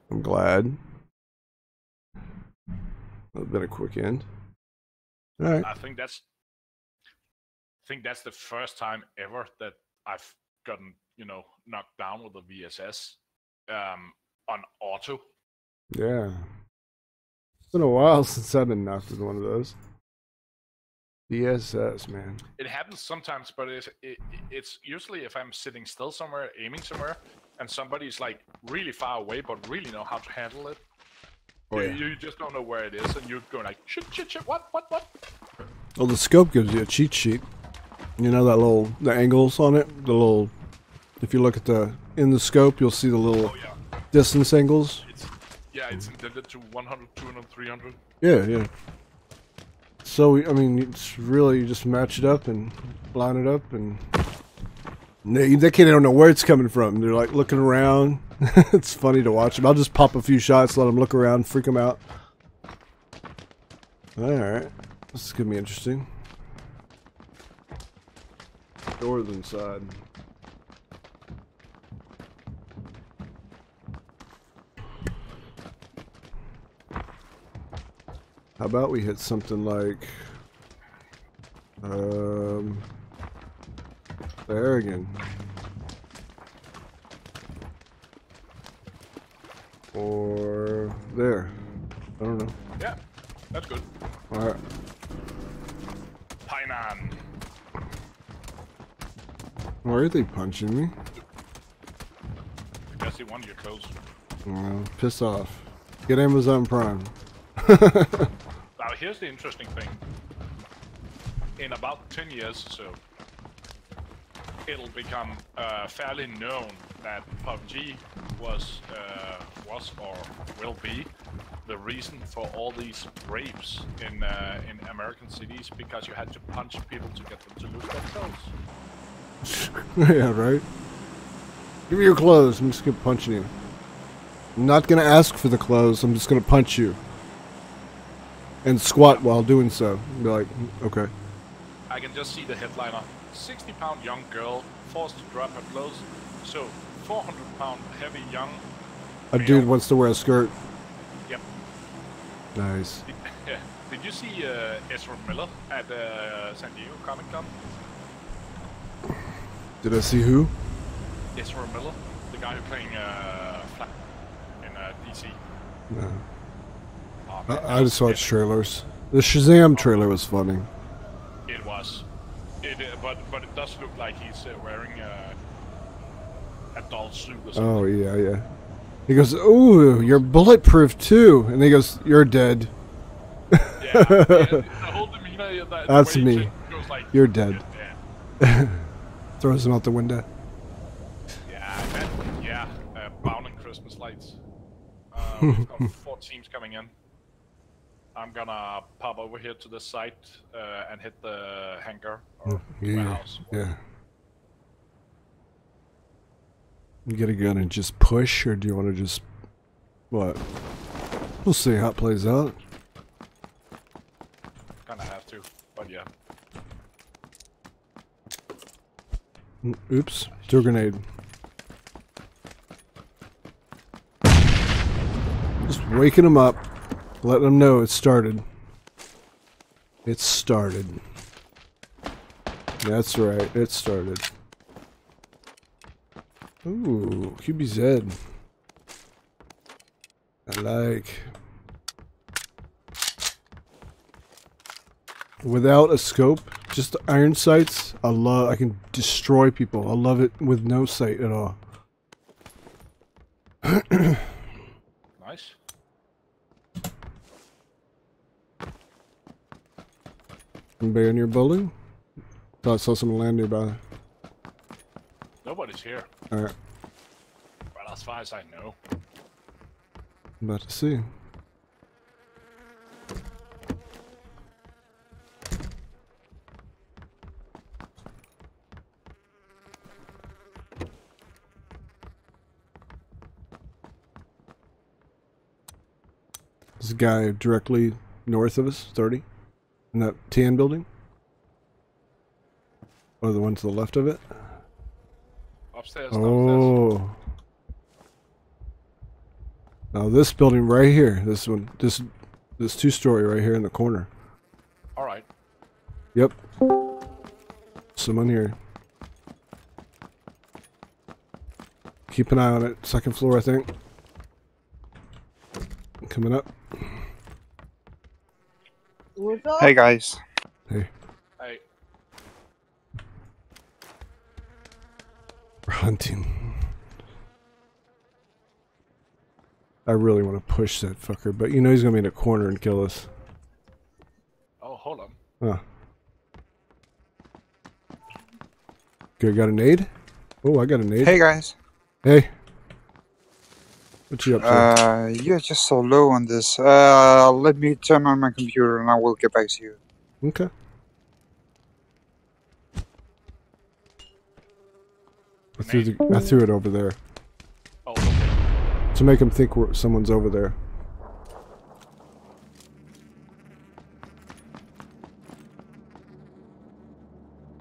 I'm glad. That would been a quick end. All right. I think that's I think that's the first time ever that I've gotten, you know, knocked down with a VSS um, on auto. Yeah. It's been a while since I've been knocked with one of those. VSS, man. It happens sometimes, but it's, it, it's usually if I'm sitting still somewhere, aiming somewhere, and somebody's like really far away, but really know how to handle it. Oh, you, yeah. you just don't know where it is, and you're going like, shit, shit, shit, what, what, what? Well, the scope gives you a cheat sheet. You know that little the angles on it. The little. If you look at the in the scope, you'll see the little Oh, yeah. distance angles. It's, yeah, it's intended to 100, 200, 300. Yeah, yeah. So I mean, it's really you just match it up and line it up, and they, they can't don't know where it's coming from. They're like looking around. it's funny to watch them. I'll just pop a few shots, let them look around, freak them out. All right, this is gonna be interesting. Northern side. How about we hit something like um there again. Or there. I don't know. Yeah, that's good. Alright. Pai Nan. Why are they punching me? Because they want your clothes. Well, piss off. Get Amazon Prime. Now here's the interesting thing. In about 10 years or so, it'll become uh, fairly known that PUBG was, uh, was or will be the reason for all these rapes in uh, in American cities because you had to punch people to get them to lose their clothes. yeah, right? Give me your clothes. I'm just gonna punch you. I'm not gonna ask for the clothes. I'm just gonna punch you. And squat while doing so. Be like, "Mm, okay. I can just see the headliner: 60 pound young girl forced to drop her clothes. So 400 pound heavy young. A dude wants to wear a skirt. Yep. Nice. Yeah. Did you see uh, Ezra Miller at uh, San Diego Comic Con? Did I see who? Ezra Miller, the guy who's playing uh, Flash in uh, DC. No. Man, I, I just watched trailers. The Shazam trailer was funny. It was. It, uh, but but it does look like he's uh, wearing uh, a doll suit or something. Oh yeah, yeah. He goes, "Ooh, you're bulletproof too," and he goes, "You're dead. Yeah, yeah, the whole demeanor, yeah, the, That's the me. Goes like, You're dead." Yeah, Throws him out the window. yeah, I bet, yeah. Uh, bound and Christmas lights. Uh, we've got four teams coming in. I'm gonna pop over here to the site uh, and hit the hangar or Yeah, warehouse. yeah. You get a gun and just push, or do you want to just what? We'll see how it plays out. Kinda have to, but yeah. Mm, Oops, threw a grenade. Just waking them up, letting them know it started. It started. That's right, it started. Ooh, QBZ. I like. Without a scope, just iron sights. I love. I can destroy people. I love it with no sight at all. Nice. Anybody in your building? Thought I saw someone land nearby. Nobody's here. All right, Well, as far as I know. I'm about to see. This guy directly north of us, 30, in that tan building. Or the one to the left of it. Upstairs. Oh. Now this building right here, this one, this this two story right here in the corner. Alright. Yep. Someone here. Keep an eye on it. Second floor, I think. Coming up. Hey guys. Hey, Hey, we're hunting. I really want to push that fucker, but you know he's gonna be in a corner and kill us. oh, hold on. Huh. Good, got a nade? Oh, I got a nade. Hey guys. Hey. What you up to? Uh, you're just so low on this. Uh, let me turn on my computer and I will get back to you. okay. I threw, the, I threw it over there Oh, okay. to make him think we're, someone's over there.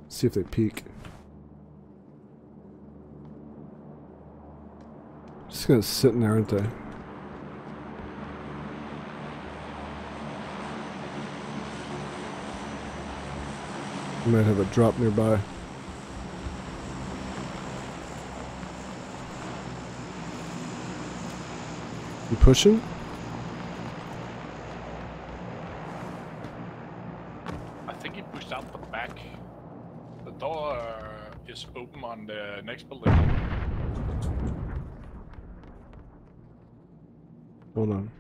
See if they peek. Just gonna sit in there, aren't they? Might have a drop nearby. You pushing? Hold on.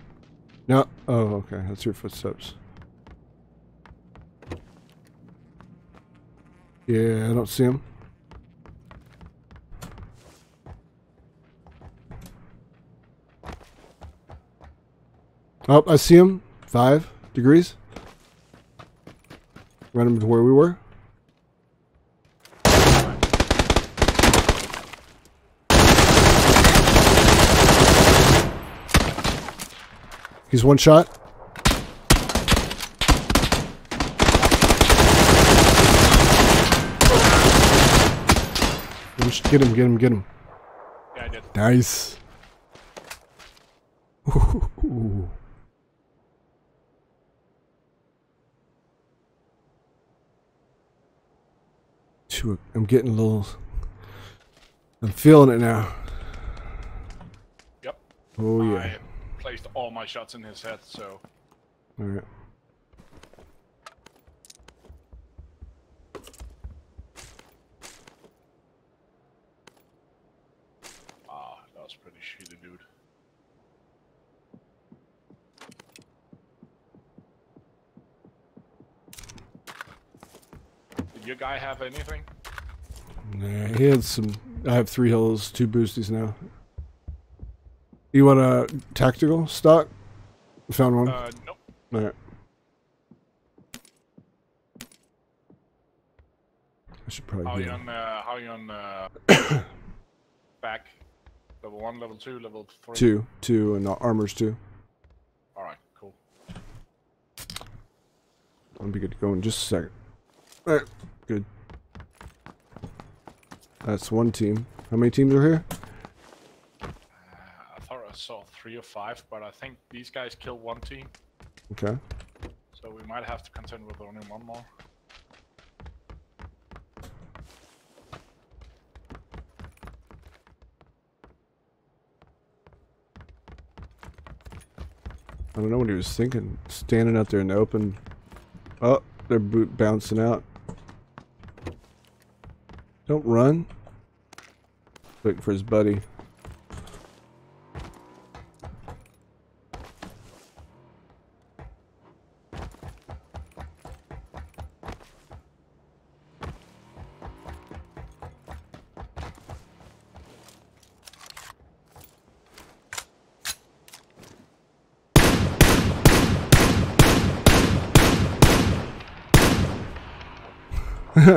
No. Oh, okay. That's your footsteps. Yeah, I don't see him. Oh, I see him. Five degrees. Run him to where we were. He's one shot. Get him, get him, get him. Yeah, I did. Nice. Ooh. I'm getting a little. I'm feeling it now. Yep. Oh yeah. I placed all my shots in his head, so All right. ah, that was pretty shitty, dude. Did your guy have anything? Nah, he had some. I have three hills, two boosties now. You want a tactical stock? Found one. Uh, nope. All right. I should probably How get you on? Uh, how you on? Uh, back. Level one, level two, level three. two, two, and armors two. All right, cool. I'll be good to go in just a second. All right, good. That's one team. How many teams are here? Uh, I thought I saw three or five, but I think these guys killed one team, Okay. so we might have to contend with only one more. I don't know what he was thinking. Standing out there in the open. Oh, they're boot bouncing out. Don't run. Waiting for his buddy.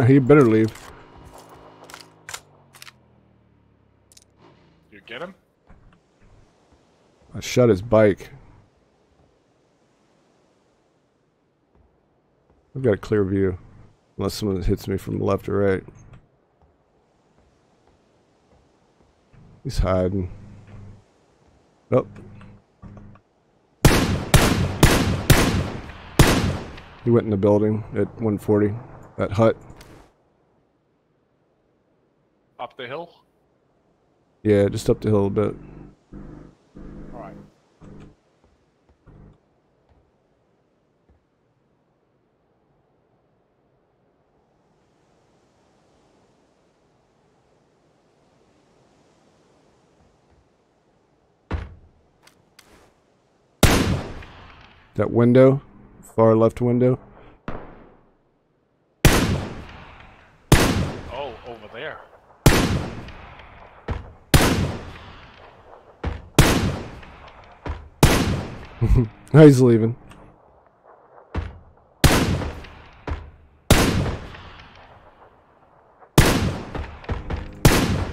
He better leave. You get him? I shut his bike. I've got a clear view. Unless someone hits me from left or right. He's hiding. Nope. He went in the building at 140. That hut. Up the hill? Yeah, just up the hill a bit. All right. That window. Far left window. Oh, over there. Oh, he's leaving.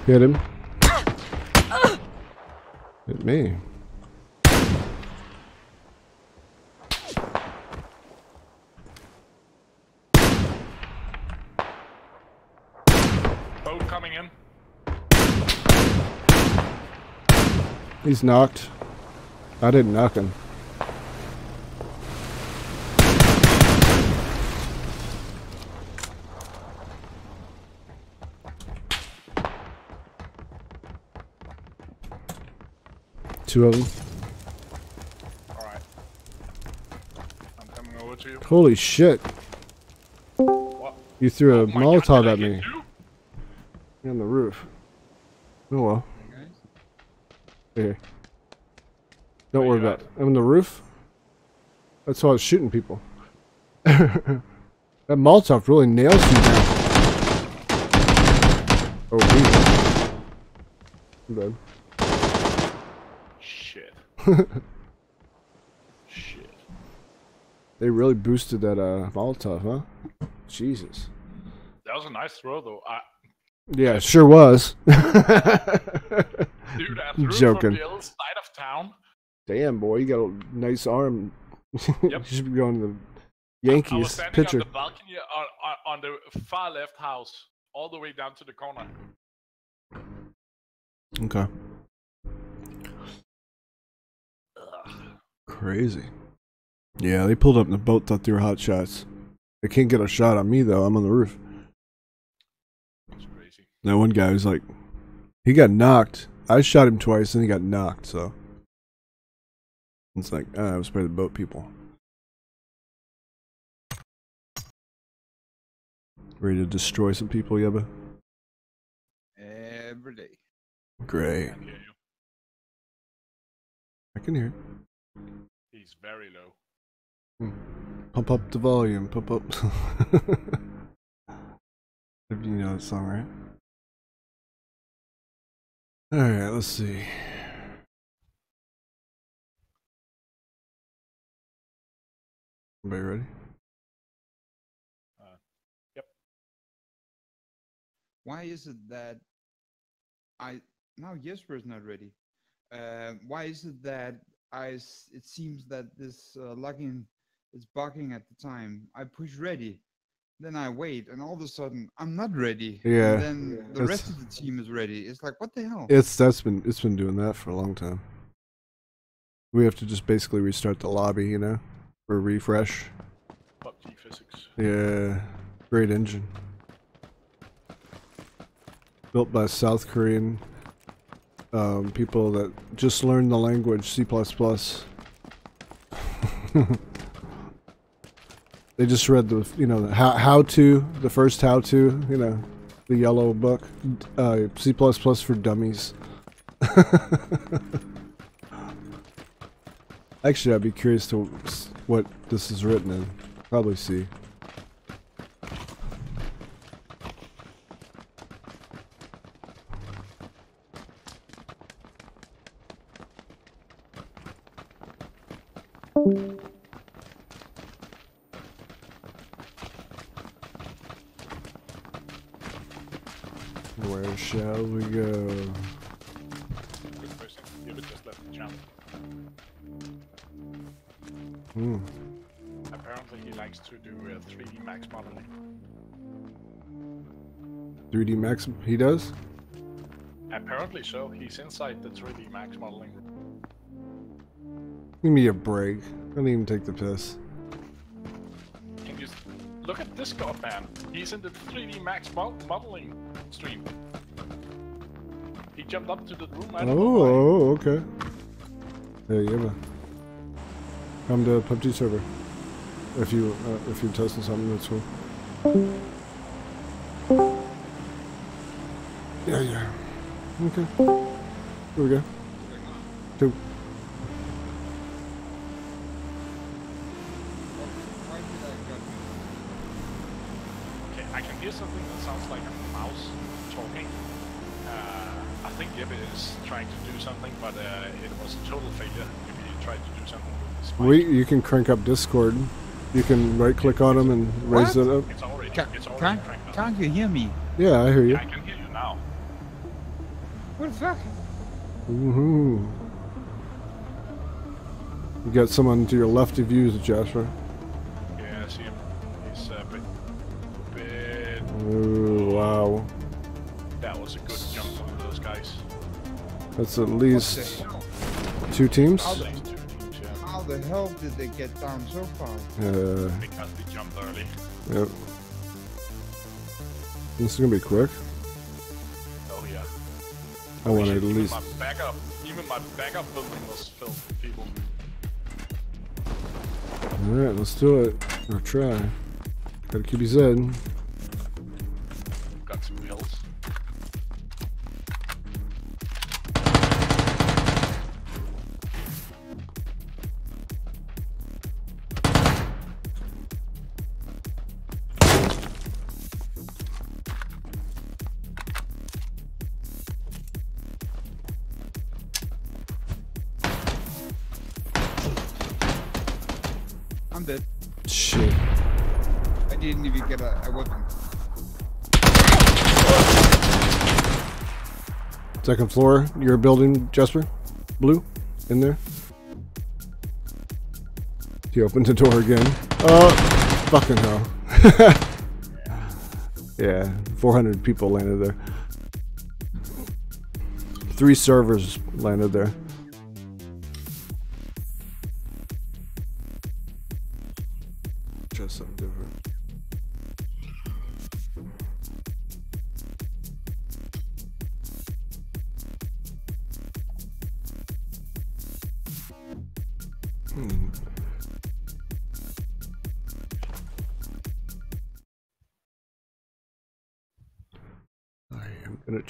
Hit him. Hit me. Boat coming in. He's knocked. I didn't knock him. Two of them. All right. I'm coming over to you. Holy shit. What? You threw a Oh God, Molotov I at me you? on the roof. Oh well. Here. Don't Where worry about it. I'm on the roof. That's why I was shooting people. that Molotov really nails you down. Oh. I'm dead. Shit. Shit. They really boosted that uh Molotov, huh? Jesus. That was a nice throw, though. I, Yeah, sure was. dude, I threw Joking. from the other side of town. Damn, boy, you got a nice arm. you should be going to the I was Yankees standing pitcher. on the balcony on, on, on the far left house, all the way down to the corner. Okay. Crazy. Yeah, they pulled up in the boat, thought they were hot shots. They can't get a shot on me though. I'm on the roof. That's crazy. That one guy was like, he got knocked. I shot him twice and he got knocked. So it's like, ah, it was probably the boat people. Ready to destroy some people, Yeba? Every day. Great. I can hear you. I can hear. He's very low. it. Pump up the volume. Pump up. if you know that song, right? All right. Let's see. Everybody ready? Yep. Why is it that I now Jesper is not ready? Uh, why is it that I? s- It seems that this uh, login is bugging at the time. I push ready, then I wait, and all of a sudden I'm not ready. and Yeah, then the that's- rest of the team is ready. It's like what the hell? It's that's been it's been doing that for a long time. We have to just basically restart the lobby, you know, or refresh. PUBG physics. Yeah, great engine. Built by South Korean um, people that just learned the language C++. they just read the, you know, the how, how to, the first how to, you know, the yellow book, uh, C++ for dummies. Actually, I'd be curious to what this is written in. Probably C. Where shall we go? Good question. You would just let me jump. Hmm. Apparently, he likes to do uh, 3D Max modeling. 3D Max, he does? Apparently so. He's inside the 3D Max modeling. Give me a break. I don't even take the piss. Can you look at this god man? He's in the 3D Max modeling stream. He jumped up to the room. I Oh, don't know why. oh, okay. Hey, Eva. Come to PUBG server. If you uh, if you're testing something, that's cool. Yeah, yeah. Okay. Here we go. Two. Why did I got Okay, I can hear something that sounds like a mouse talking. Uh, I think Jeppe is trying to do something, but uh, it was a total failure if he tried to do something with this mic. We you can crank up Discord. You can right click on them and raise What? it up. It's already, Ca- it's already can't, cranked up. can't you hear me? Yeah, I hear you. Yeah, I can hear you now. What the fuck? Woohoo. You got someone to your left of you, Jasper. That's at least two teams. How These two teams, yeah, How the hell did they get down so far? Uh, because they jumped early. yep. This is gonna be quick. Oh yeah. I want Shit, at even least. my backup, even my backup building was filled with people. All right, let's do it. Or try. Gotta keep his head. Second floor, your building, Jasper? Blue? In there? He opened the door again. Oh, fucking hell. yeah, 400 people landed there. Three servers landed there.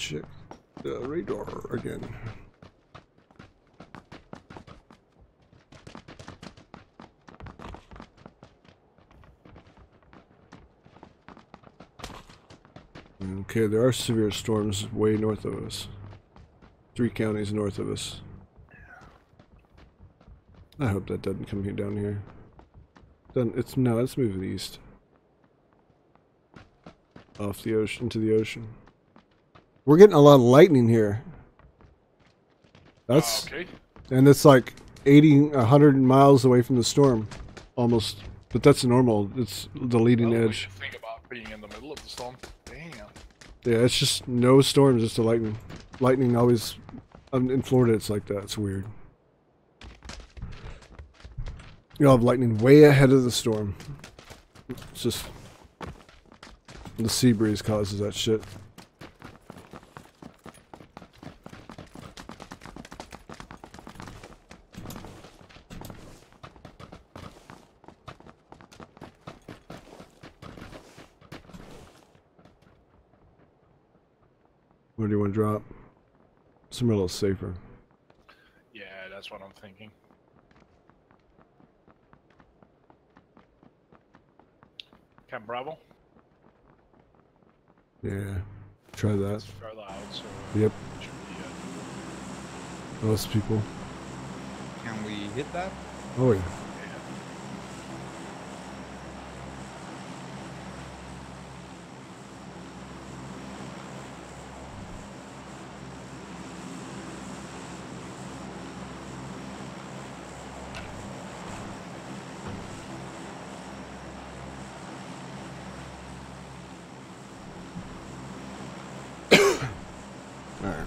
Check uh, the radar again. Okay, there are severe storms way north of us. Three counties north of us. I hope that doesn't come here down here. Doesn't it's no, it's moving east. Off the ocean to the ocean. We're getting a lot of lightning here. That's okay. and it's like 80 100 miles away from the storm almost. But that's normal. It's the leading edge. think about being in the middle of the storm. Damn. Yeah, it's just no storms, just the lightning. Lightning always um, in Florida. It's like that. It's weird. You'll have lightning way ahead of the storm. It's just the sea breeze causes that shit. Where do you want to drop? Somewhere a little safer. Yeah, that's what I'm thinking. Camp Bravo. Yeah. Try that. That's further out, so Yep. it should be, uh, Most people. Can we hit that? Oh yeah. yeah. Alright.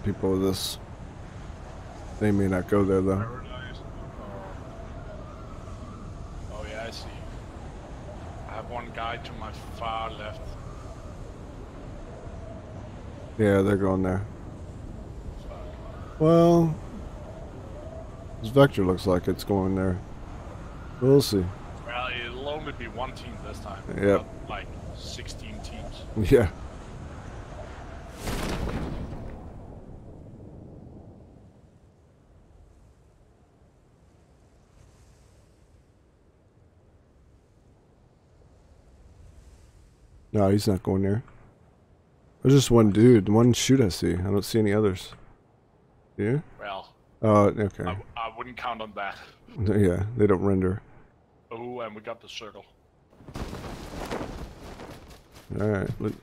Got people with this. They may not go there though. Oh. yeah, I see. I have one guy to my far left. Yeah, they're going there. Well, this vector looks like it's going there. We'll see. Well, it'll only be one team this time. Yep. Like 16 teams. Yeah. No, he's not going there. There's just one dude, one shoot I see. I don't see any others. Yeah? Well, Oh, okay. I, I wouldn't count on that. Yeah, they don't render. Oh, and we got the circle. Alright. Look.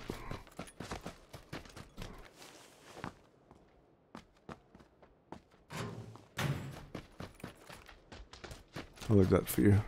I'll look that for you.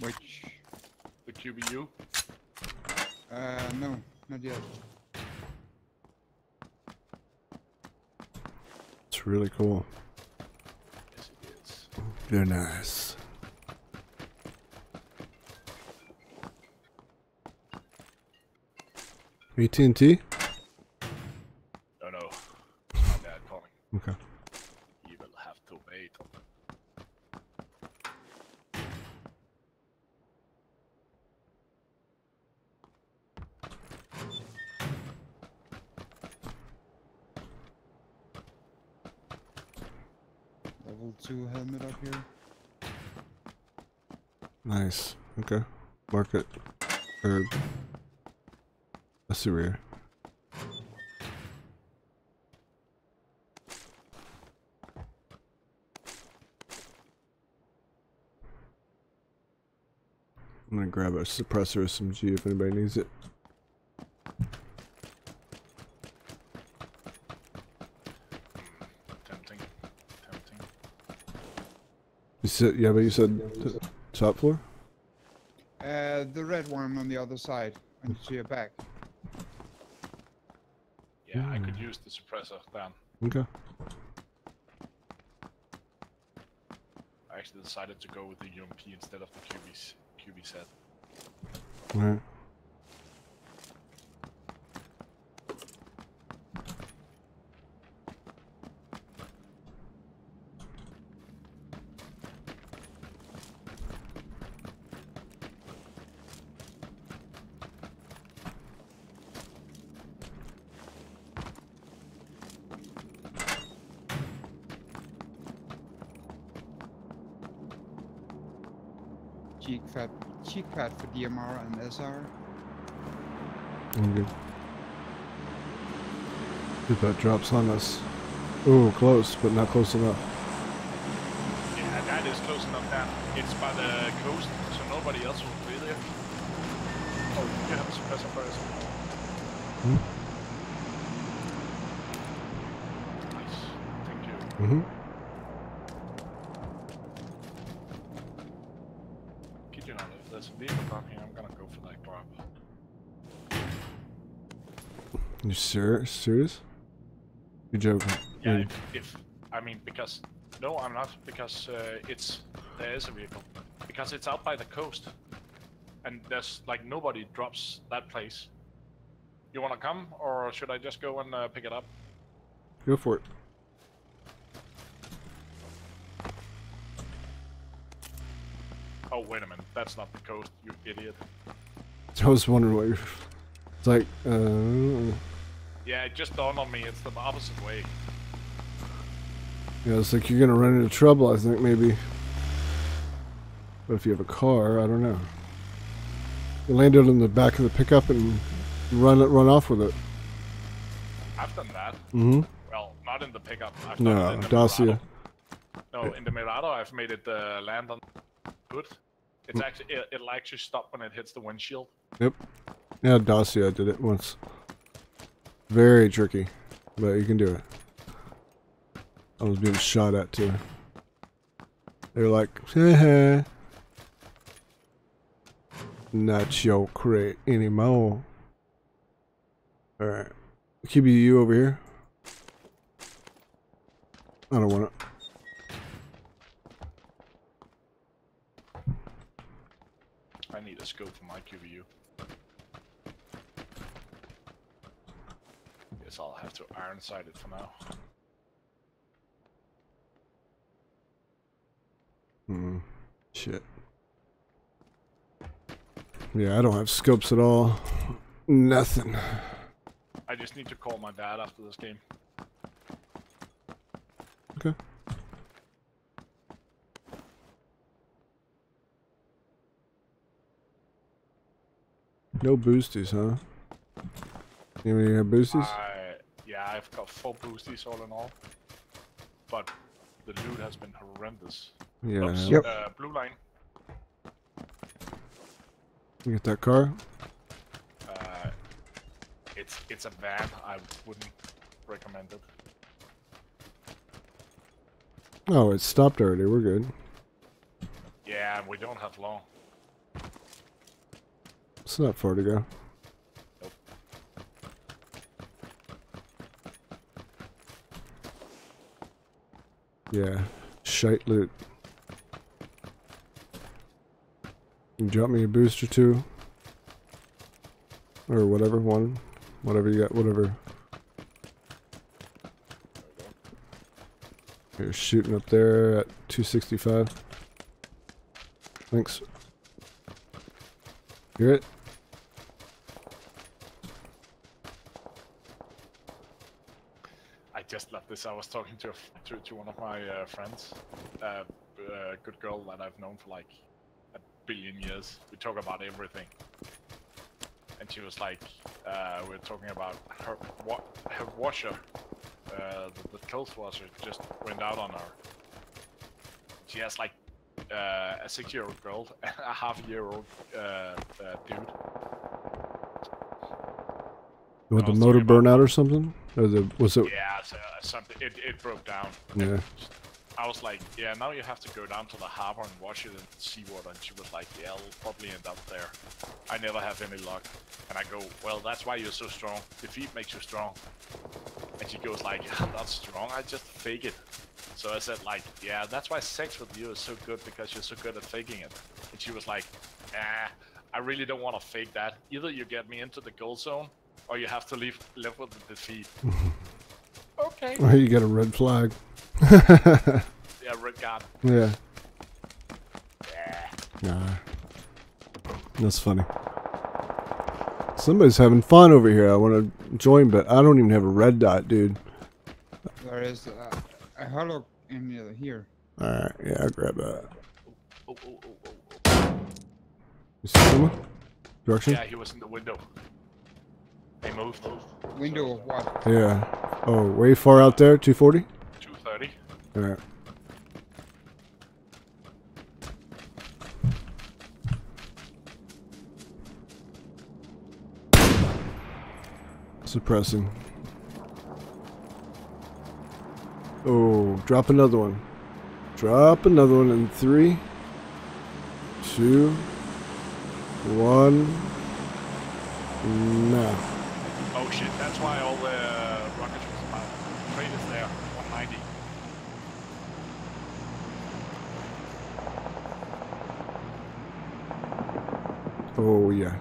Did you try out the uh, rifle yet? Which QBU? Uh, no, not yet. It's really cool. Yes, it is. Very nice. AT&T? No, no. It's my dad calling. Okay. He will have to wait. Level 2 helmet up here. Nice. Okay. Mark it. Or... I see where you're. I'm gonna grab a suppressor SMG if anybody needs it. Tempting. Tempting. You said, yeah, but you said top floor? Uh, the red one on the other side. And to your back. Yeah, I could use the suppressor then. Okay. I actually decided to go with the UMP instead of the QB, QBZ. Alright. Cheek fat, pad for DMR and SR. I'm good. If that drops on us. Ooh, close, but not close enough. Yeah, that is close enough down. It's by the coast, so nobody else will be there. Oh, you can have a suppressor first. Hmm? Nice. Thank you. Mm-hmm. Ser serious? You joking? Yeah, if, if I mean because no, I'm not because uh, it's there is a vehicle because it's out by the coast, and there's like nobody drops that place. You wanna come, or should I just go and uh, pick it up? Go for it. Oh wait a minute, that's not the coast, you idiot. I was wondering what you're. It's like, uh. Yeah, it just dawned on me. It's the opposite way. Yeah, it's like you're gonna run into trouble, I think, maybe. But if you have a car, I don't know. You land it in the back of the pickup and run it, run off with it. I've done that. Mm-hmm. Well, not in the pickup. I've No, in the Dacia. Mirado. No, in the Mirado, I've made it uh, land on good. It's actually it, it'll actually stop when it hits the windshield. Yep. Yeah, Dacia did it once. Very tricky, but you can do it. I was being shot at too. They were like, heh Not your crate anymore. Alright. QBU over here. I don't want it. I need a scope for my QBU. Guess I'll have to iron sight it for now. Hmm. Shit. Yeah, I don't have scopes at all. Nothing. I just need to call my dad after this game. Okay. No boosties, huh? You have boosties? I yeah, I've got four boosties all in all, but the loot has been horrendous. yeah. Oops, Yep. uh, blue line. You get that car? Uh, it's it's a van. I wouldn't recommend it. Oh, it stopped already. We're good. Yeah, we don't have long. It's not far to go. Yeah, shite loot. You drop me a boost or two. Or whatever, one. Whatever you got, whatever. You're shooting up there at 265. Thanks. Hear it? I just love this. I was talking to a to, to one of my uh, friends, uh, a good girl that I've known for like a billion years. We talk about everything, and she was like, uh, we are talking about her wa- her washer, uh, the, the clothes washer just went out on her. She has like uh, a six-year-old girl and a half-year-old uh, uh, dude. Would I the motor talking burn about- out or something? Or the was it? Yeah, so, uh, something it, it broke down. Yeah. I was like, yeah, now you have to go down to the harbor and wash it in seawater. And she was like, yeah, I'll probably end up there. I never have any luck. And I go, well, that's why you're so strong. Defeat makes you strong. And she goes like, I'm not strong, I just fake it. So I said like, yeah, that's why sex with you is so good because you're so good at faking it. And she was like, ah, I really don't want to fake that. Either you get me into the goal zone or you have to leave, live with the defeat. okay. Or you get a red flag. Yeah, red card. Yeah. Yeah. Nah. That's funny. Somebody's having fun over here. I want to join, but I don't even have a red dot, dude. There is uh, a hollow in here. Alright, yeah, I'll grab that. Oh, oh, oh, oh, oh. You see someone? Direction? Yeah, he was in the window. They moved. Window of what? Yeah. Oh, way far out there? 240? 230. Alright. Suppressing. Oh, drop another one. Drop another one in three, two, one. Now. Oh that's why all the rockets was about. Crate is there, 190. Oh yeah,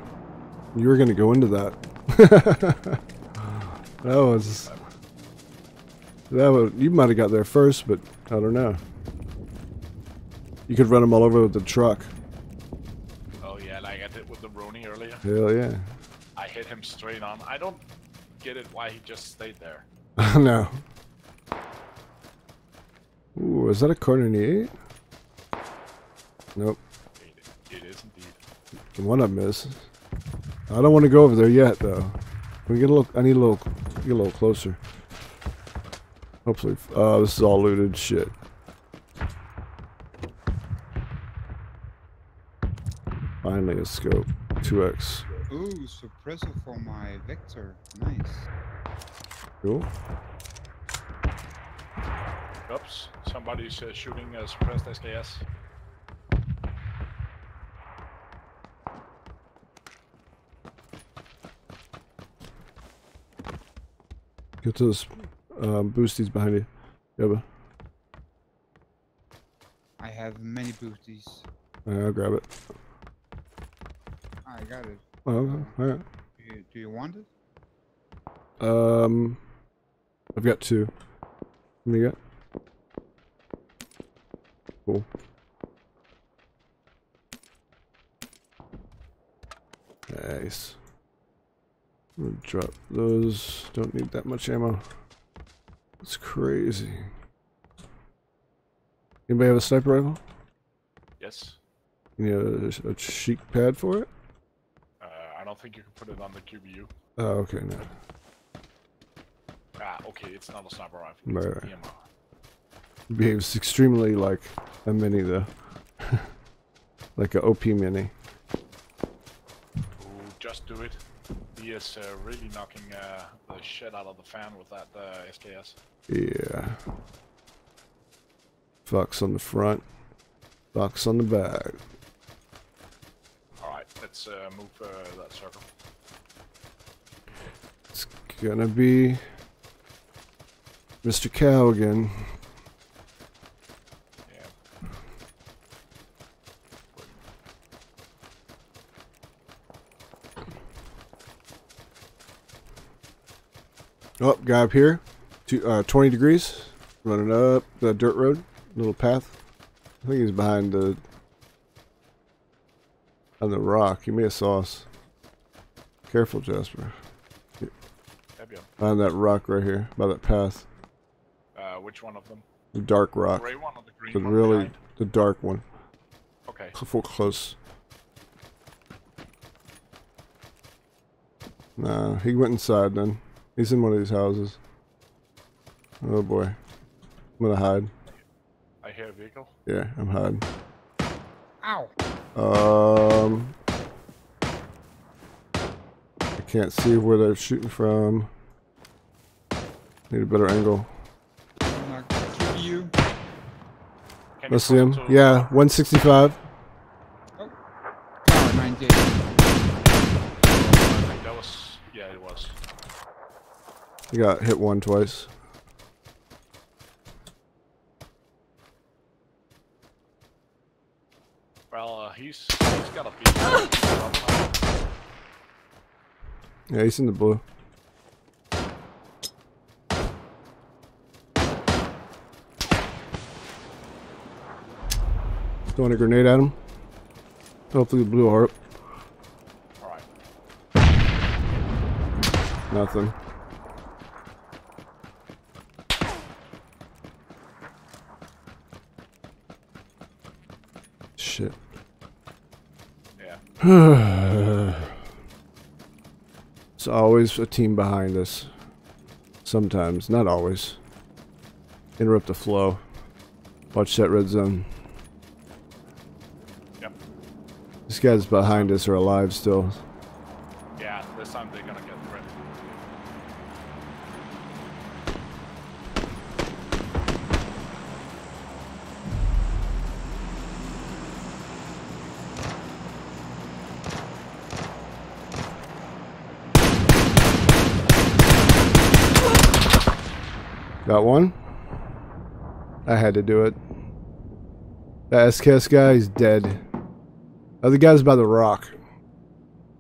you were gonna go into that. that was that was you might have got there first, but I don't know. You could run them all over with the truck. Oh yeah, like I did with the Rony earlier. Hell yeah. I hit him straight on. I don't get it why he just stayed there. no. Ooh, is that a Kar 98? Nope. It, it is indeed. One up miss. I don't want to go over there yet, though. Can we get a little? I need a little. Get a little closer. Hopefully. Oh, this is all looted. Shit. Finally, a scope. 2x. Ooh, suppressor for my vector. Nice. Cool. Oops, somebody's uh, shooting a suppressed SKS. Get to this. Um, boosties behind you. Yabba. I have many boosties. Alright, I'll grab it. I got it. Oh. Alright. Do you, do you want it? Um, I've got two. What do you got? Cool. Nice. I'm gonna drop those. Don't need that much ammo. It's crazy. Anybody have a sniper rifle? Yes. You need a, a cheek pad for it? I don't think you can put it on the QBU. Oh, okay, no. Ah, okay, it's not a sniper rifle. Right, It's right. a DMR. Behaves extremely like a mini, though. like a OP mini. Ooh, just do it. He is uh, really knocking uh, the shit out of the fan with that uh, SKS. Yeah. Fox on the front. Fox on the back. Alright, let's Let's uh, move uh, that circle. It's gonna be Mr. Cow again. Yeah. Oh, guy up here. Two, uh, 20 degrees. Running up the dirt road. Little path. I think he's behind the... On the rock. He may a saw us. Careful, Jasper. Yep. That rock right here. By that path. Uh, which one of them? The dark rock. Gray one or the green The one? really... behind? The dark one. Okay. Full close. Nah, he went inside then. He's in one of these houses. Oh boy. I'm gonna hide. I hear a vehicle. Yeah, I'm hiding. Ow! Um, I can't see where they're shooting from. Need a better angle. I'm not through you. Can Let's you see him. to- Yeah, 165. Kar 98. I think that was. Yeah, it was. He got hit one twice. Well, uh, he's he's got a beat. Yeah, he's in the blue. Throwing a grenade at him. Hopefully the blue heart. All right. Nothing. Shit. Yeah. It's always a team behind us. Sometimes, not always. Interrupt the flow. Watch that red zone. Yep. These guys behind us are alive still. Yeah. This time they're gonna get ready. Got one? I had to do it. That SKS guy is dead. Other guy's by the rock.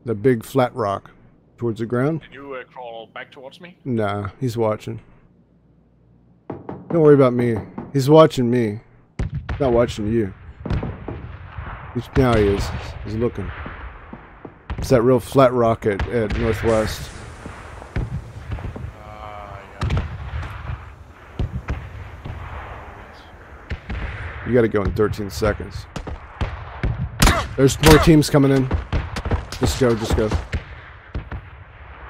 The big flat rock. Towards the ground? Can you uh, crawl back towards me? Nah, he's watching. Don't worry about me. He's watching me. Not watching you. He's, now he is. He's looking. It's that real flat rock at, at Northwest. Uh, yeah. You gotta go in 13 seconds. There's more teams coming in. Just go, just go.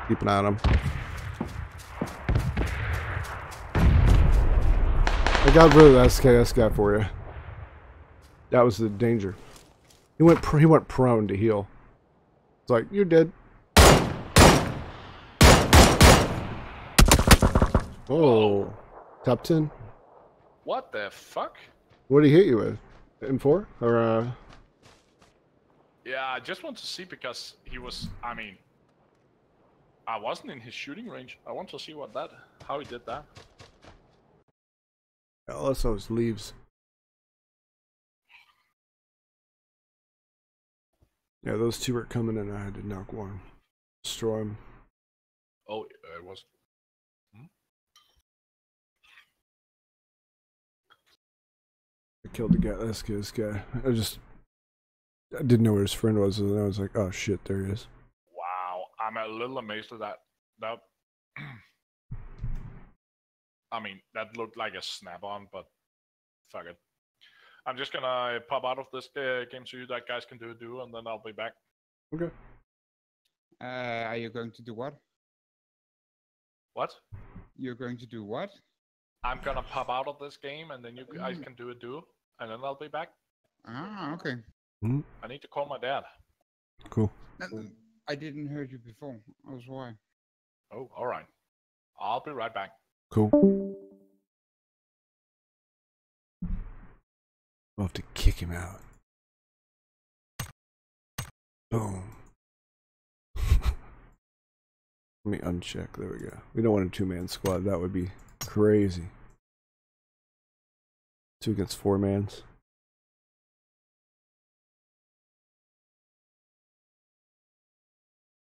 Keep an eye on them. I got rid of the SKS guy for you. That was the danger. He went he went prone to heal. It's like you're dead. Oh, top ten. What the fuck? What did he hit you with? M4 or uh? Yeah, I just want to see because he was. I mean, I wasn't in his shooting range. I want to see what that, how he did that. Saw was leaves. Yeah, those two were coming and I had to knock one. Destroy him. Oh, it was. Killed the guy. That's this guy. I just I didn't know where his friend was, and I was like, "Oh shit, there he is." Wow, I'm a little amazed at that. That. I mean, that looked like a snap-on, but fuck it. I'm just gonna pop out of this uh, game so you that guys can do a do, and then I'll be back. Okay. Uh, are you going to do what? What? You're going to do what? I'm gonna pop out of this game, and then you guys can do a do, and then I'll be back. Ah, okay. Hmm. I need to call my dad. Cool. I didn't hear you before. I was why. Oh, all right. I'll be right back. Cool. We'll have to kick him out. Boom. Let me uncheck. There we go. We don't want a two man squad. That would be crazy. Two against four mans.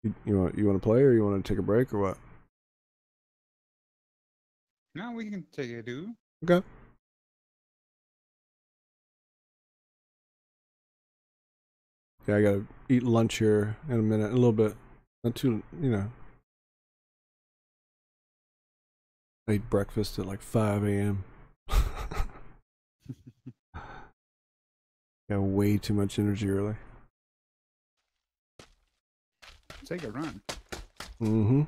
You, you want you want to play or you want to take a break or what? Now we can take a do. Okay. Yeah, I gotta eat lunch here in a minute, a little bit. Not too, you know. I ate breakfast at like 5 a.m. Got way too much energy early. Take a run. Mm-hmm.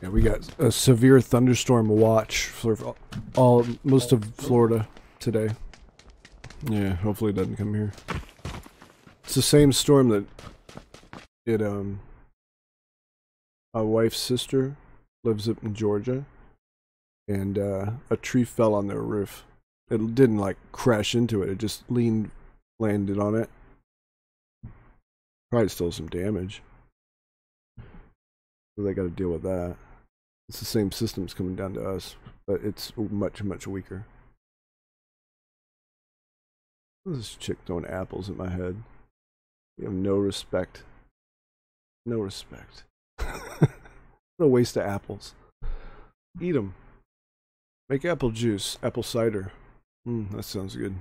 Yeah, we got a severe thunderstorm watch for all most of Florida today. Yeah, hopefully it doesn't come here. It's the same storm that it um my wife's sister lives up in Georgia and uh, a tree fell on their roof. It didn't like crash into it, it just leaned landed on it. Probably still some damage. So they got to deal with that. It's the same system's coming down to us, but it's much, much weaker. This chick throwing apples at my head. You have no respect. No respect. What a waste of apples. Eat them. Make apple juice, apple cider. Mm, that sounds good.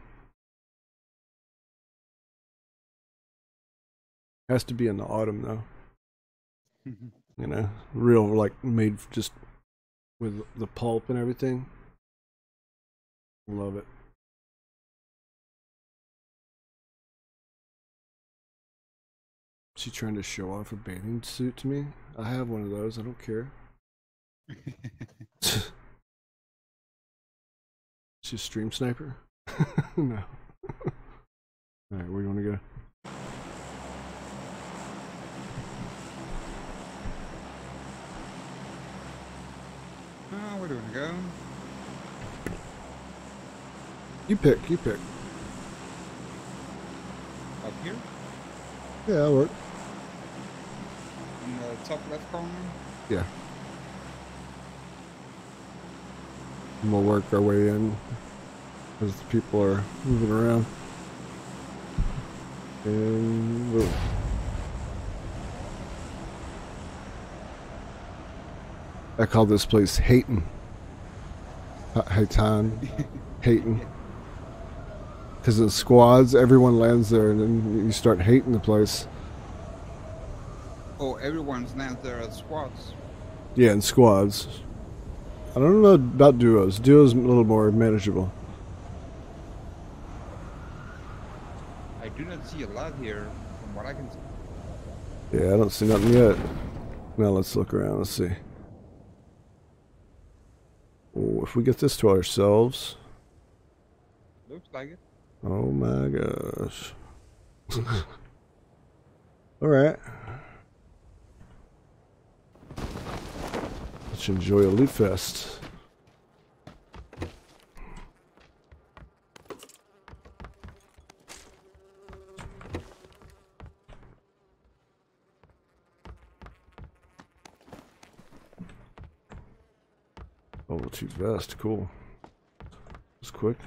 Has to be in the autumn though. You know, real like made just with the pulp and everything. Love it. She trying to show off a bathing suit to me? I have one of those. I don't care. She's a stream sniper? no. Alright, where do you want to go? Oh, where do we wanna go? You pick, you pick. Up here? Yeah, that'll work. In the top left corner? Yeah. And we'll work our way in as the people are moving around. And boom. I call this place Hayton. Hayton. Hayton. Because the squads, everyone lands there, and then you start hating the place. Oh, everyone's now there at squads. Yeah, in squads. I don't know about duos. Duos a little more manageable. I do not see a lot here, from what I can see. Yeah, I don't see nothing yet. Now let's look around. Let's see. Oh, if we get this to ourselves, Looks like it. oh my gosh. All right. Let's enjoy a loot fest. Level 2 vest, cool. It's quick.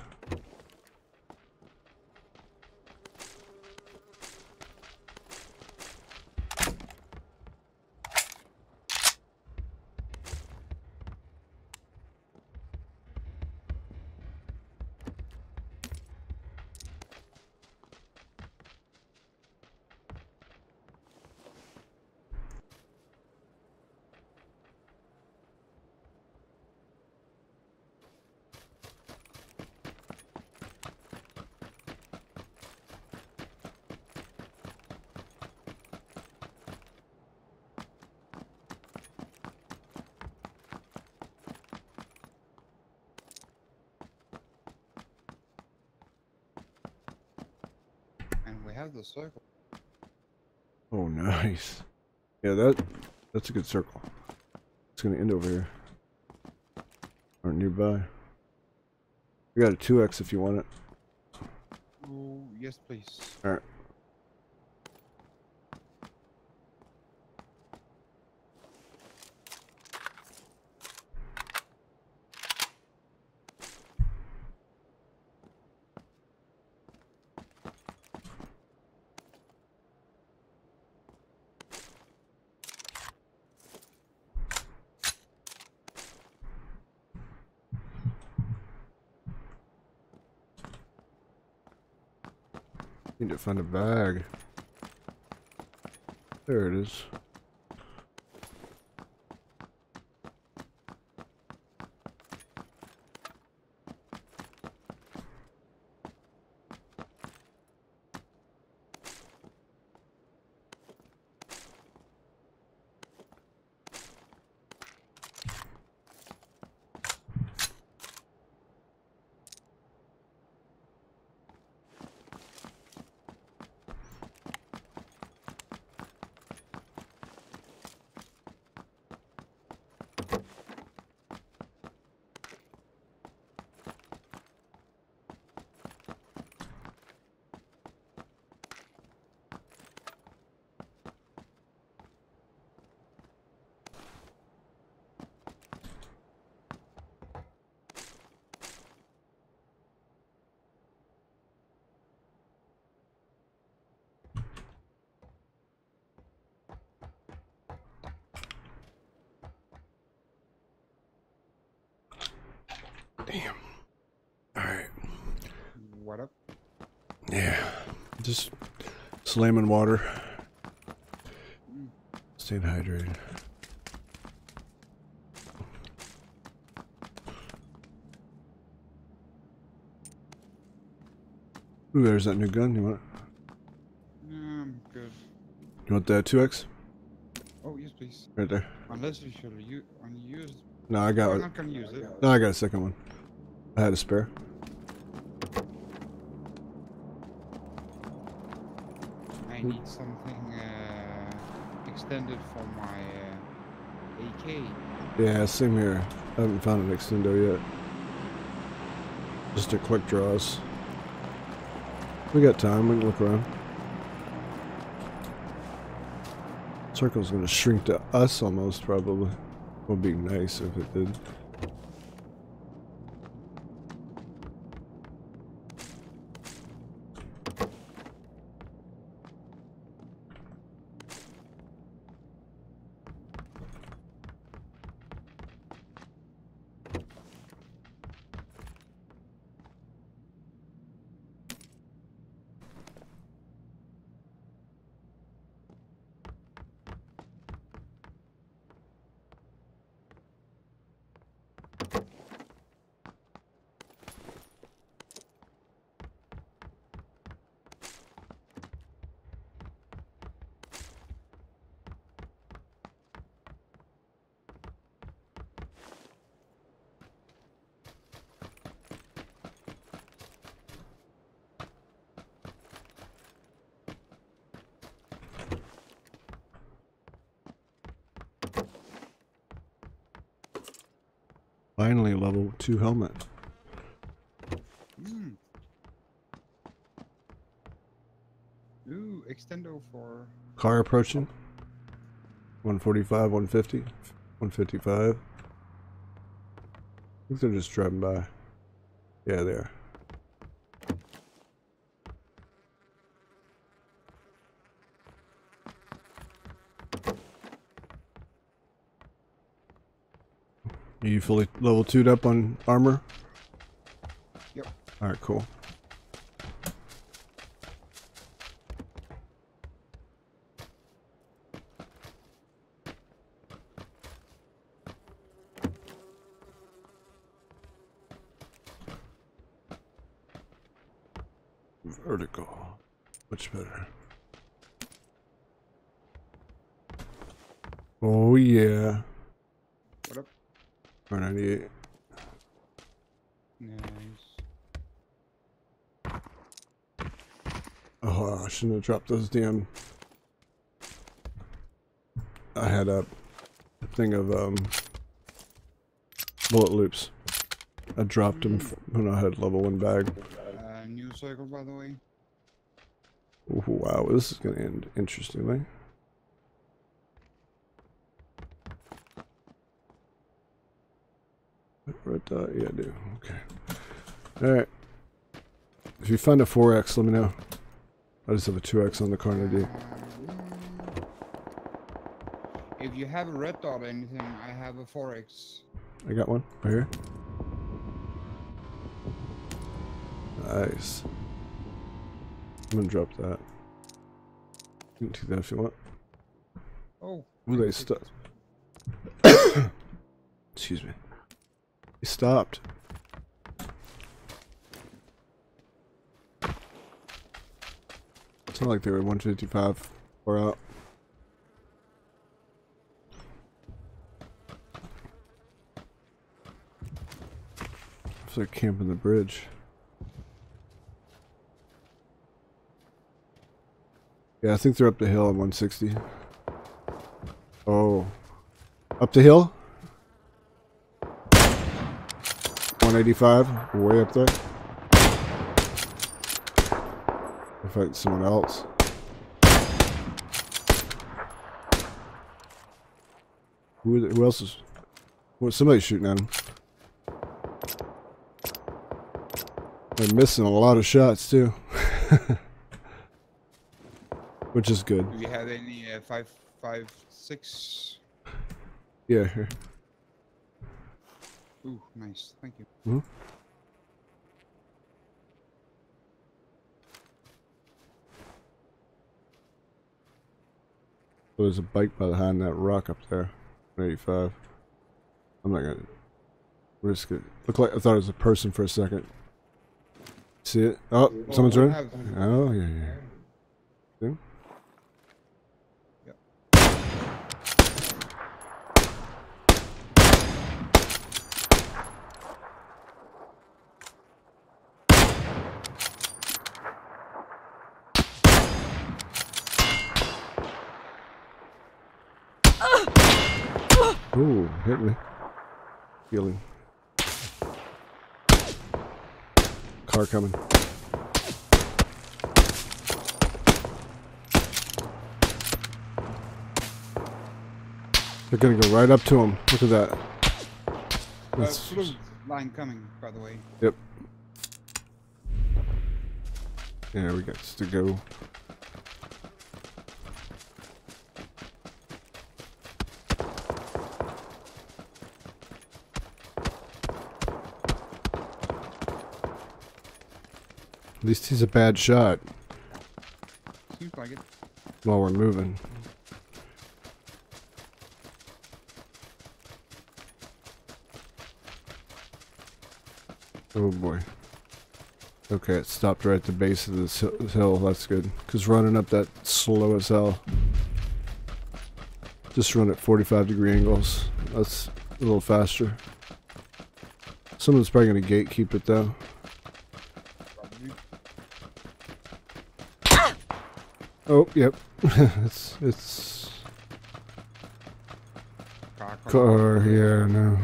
And we have the circle. Oh, nice. Yeah, that that's a good circle. It's gonna end over here. Or nearby. We got a 2x if you want it. Oh, yes, please. Alright. Find a bag. There it is. Damn. Alright. What up? Yeah. Just slamming water. Staying hydrated. Ooh, there's that new gun. You want? Yeah, I'm good. You want that 2x? Oh, yes, please. Right there. Unless you should u- unuse. No, I I'm got it. not gonna use it. No, I got a second one. I had a spare. I need something uh, extended for my uh, AK. Yeah, same here. I haven't found an extendo yet. Just a quick draws. We got time, we can look around. Circle's gonna shrink to us almost, probably. Would be nice if it did. Finally, level 2 helmet. Mm. Ooh, extendo for. Car approaching. 145, 150, 155. I think they're just driving by. Yeah, they are. Fully level 2'd up on armor? Yep. Alright, cool. Vertical. Much better. Oh yeah. What up? R98. Nice. I shouldn't have dropped those damn. I had a thing of um bullet loops. I dropped them when I had level one bag. Uh, new circle, by the way. Ooh, wow, this is gonna end interestingly. Red dot, yeah, I do. Okay. Alright. If you find a 4x, let me know. I just have a 2x on the corner, dude. If you have a red dot or anything, I have a 4x. I got one right here. Nice. I'm gonna drop that. You can take that if you want. Oh. Ooh, they sto- Excuse me. He stopped. It's not like they were 155 or out. If they're camping the bridge. Yeah, I think they're up the hill on 160. Oh. Up the hill? 185, way up there. Fight someone else. Who, who else is? Well, somebody's shooting at him. They're missing a lot of shots too, which is good. Do you have any uh, five, five, six? Yeah. here. Ooh, nice. Thank you. Hmm? There's a bike by behind that rock up there. 85. I'm not gonna risk it. Look like I thought it was a person for a second. See it? Oh, someone's running. Oh yeah, yeah. See? Yep. Ooh, hit me. Healing. Car coming. They're gonna go right up to him. Look at that. Uh, That's, blue line coming, by the way. yep. Yeah, we got to go. At least he's a bad shot Seems like it. while we're moving. Oh boy. Okay, it stopped right at the base of this hill. That's good. Because running up that slow as hell. Just run at 45 degree angles. That's a little faster. Someone's probably going to gatekeep it though. Probably. Oh, yep. it's it's Car, car, car. Yeah, no.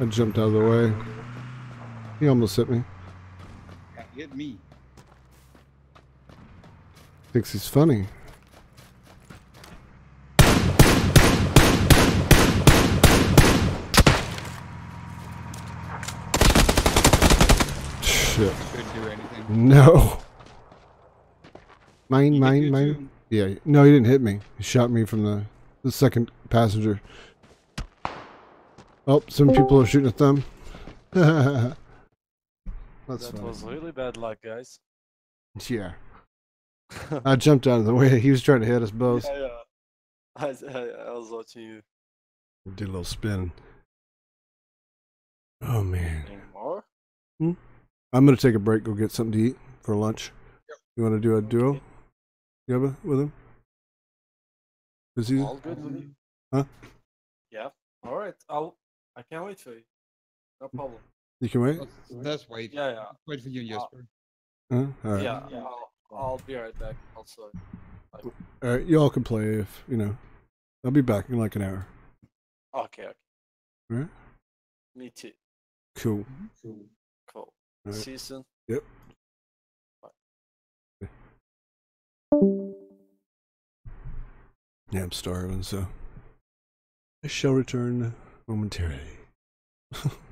I jumped out of the way. He almost hit me. Hit me. Thinks he's funny. Shit. Couldn't do anything. No. Mine, He hit mine, mine. too. Yeah. No, he didn't hit me. He shot me from the the second passenger. Oh, some people are shooting at them. That's that funny. was really bad luck, guys. Yeah. I jumped out of the way. He was trying to hit us both. Yeah, yeah. I, I, I was watching you. Did a little spin. Oh man. Any more? Hmm? I'm gonna take a break. Go get something to eat for lunch. You want to do a duo? Okay. Yabba with him? Is he? All good with you? Huh? Yeah. All right. I'll. I can't wait for you. No problem. You can wait. Let's, let's wait. Yeah, yeah, Wait for you, Uh, Jesper. Huh? All right. yeah. I'll, I'll be right back. Also. All right. Y'all can play if you know. I'll be back in like an hour. Okay, okay. Alright. Me too. Cool. Cool. Alright. See you soon. Yep. Yeah, I'm starving, so I shall return momentarily.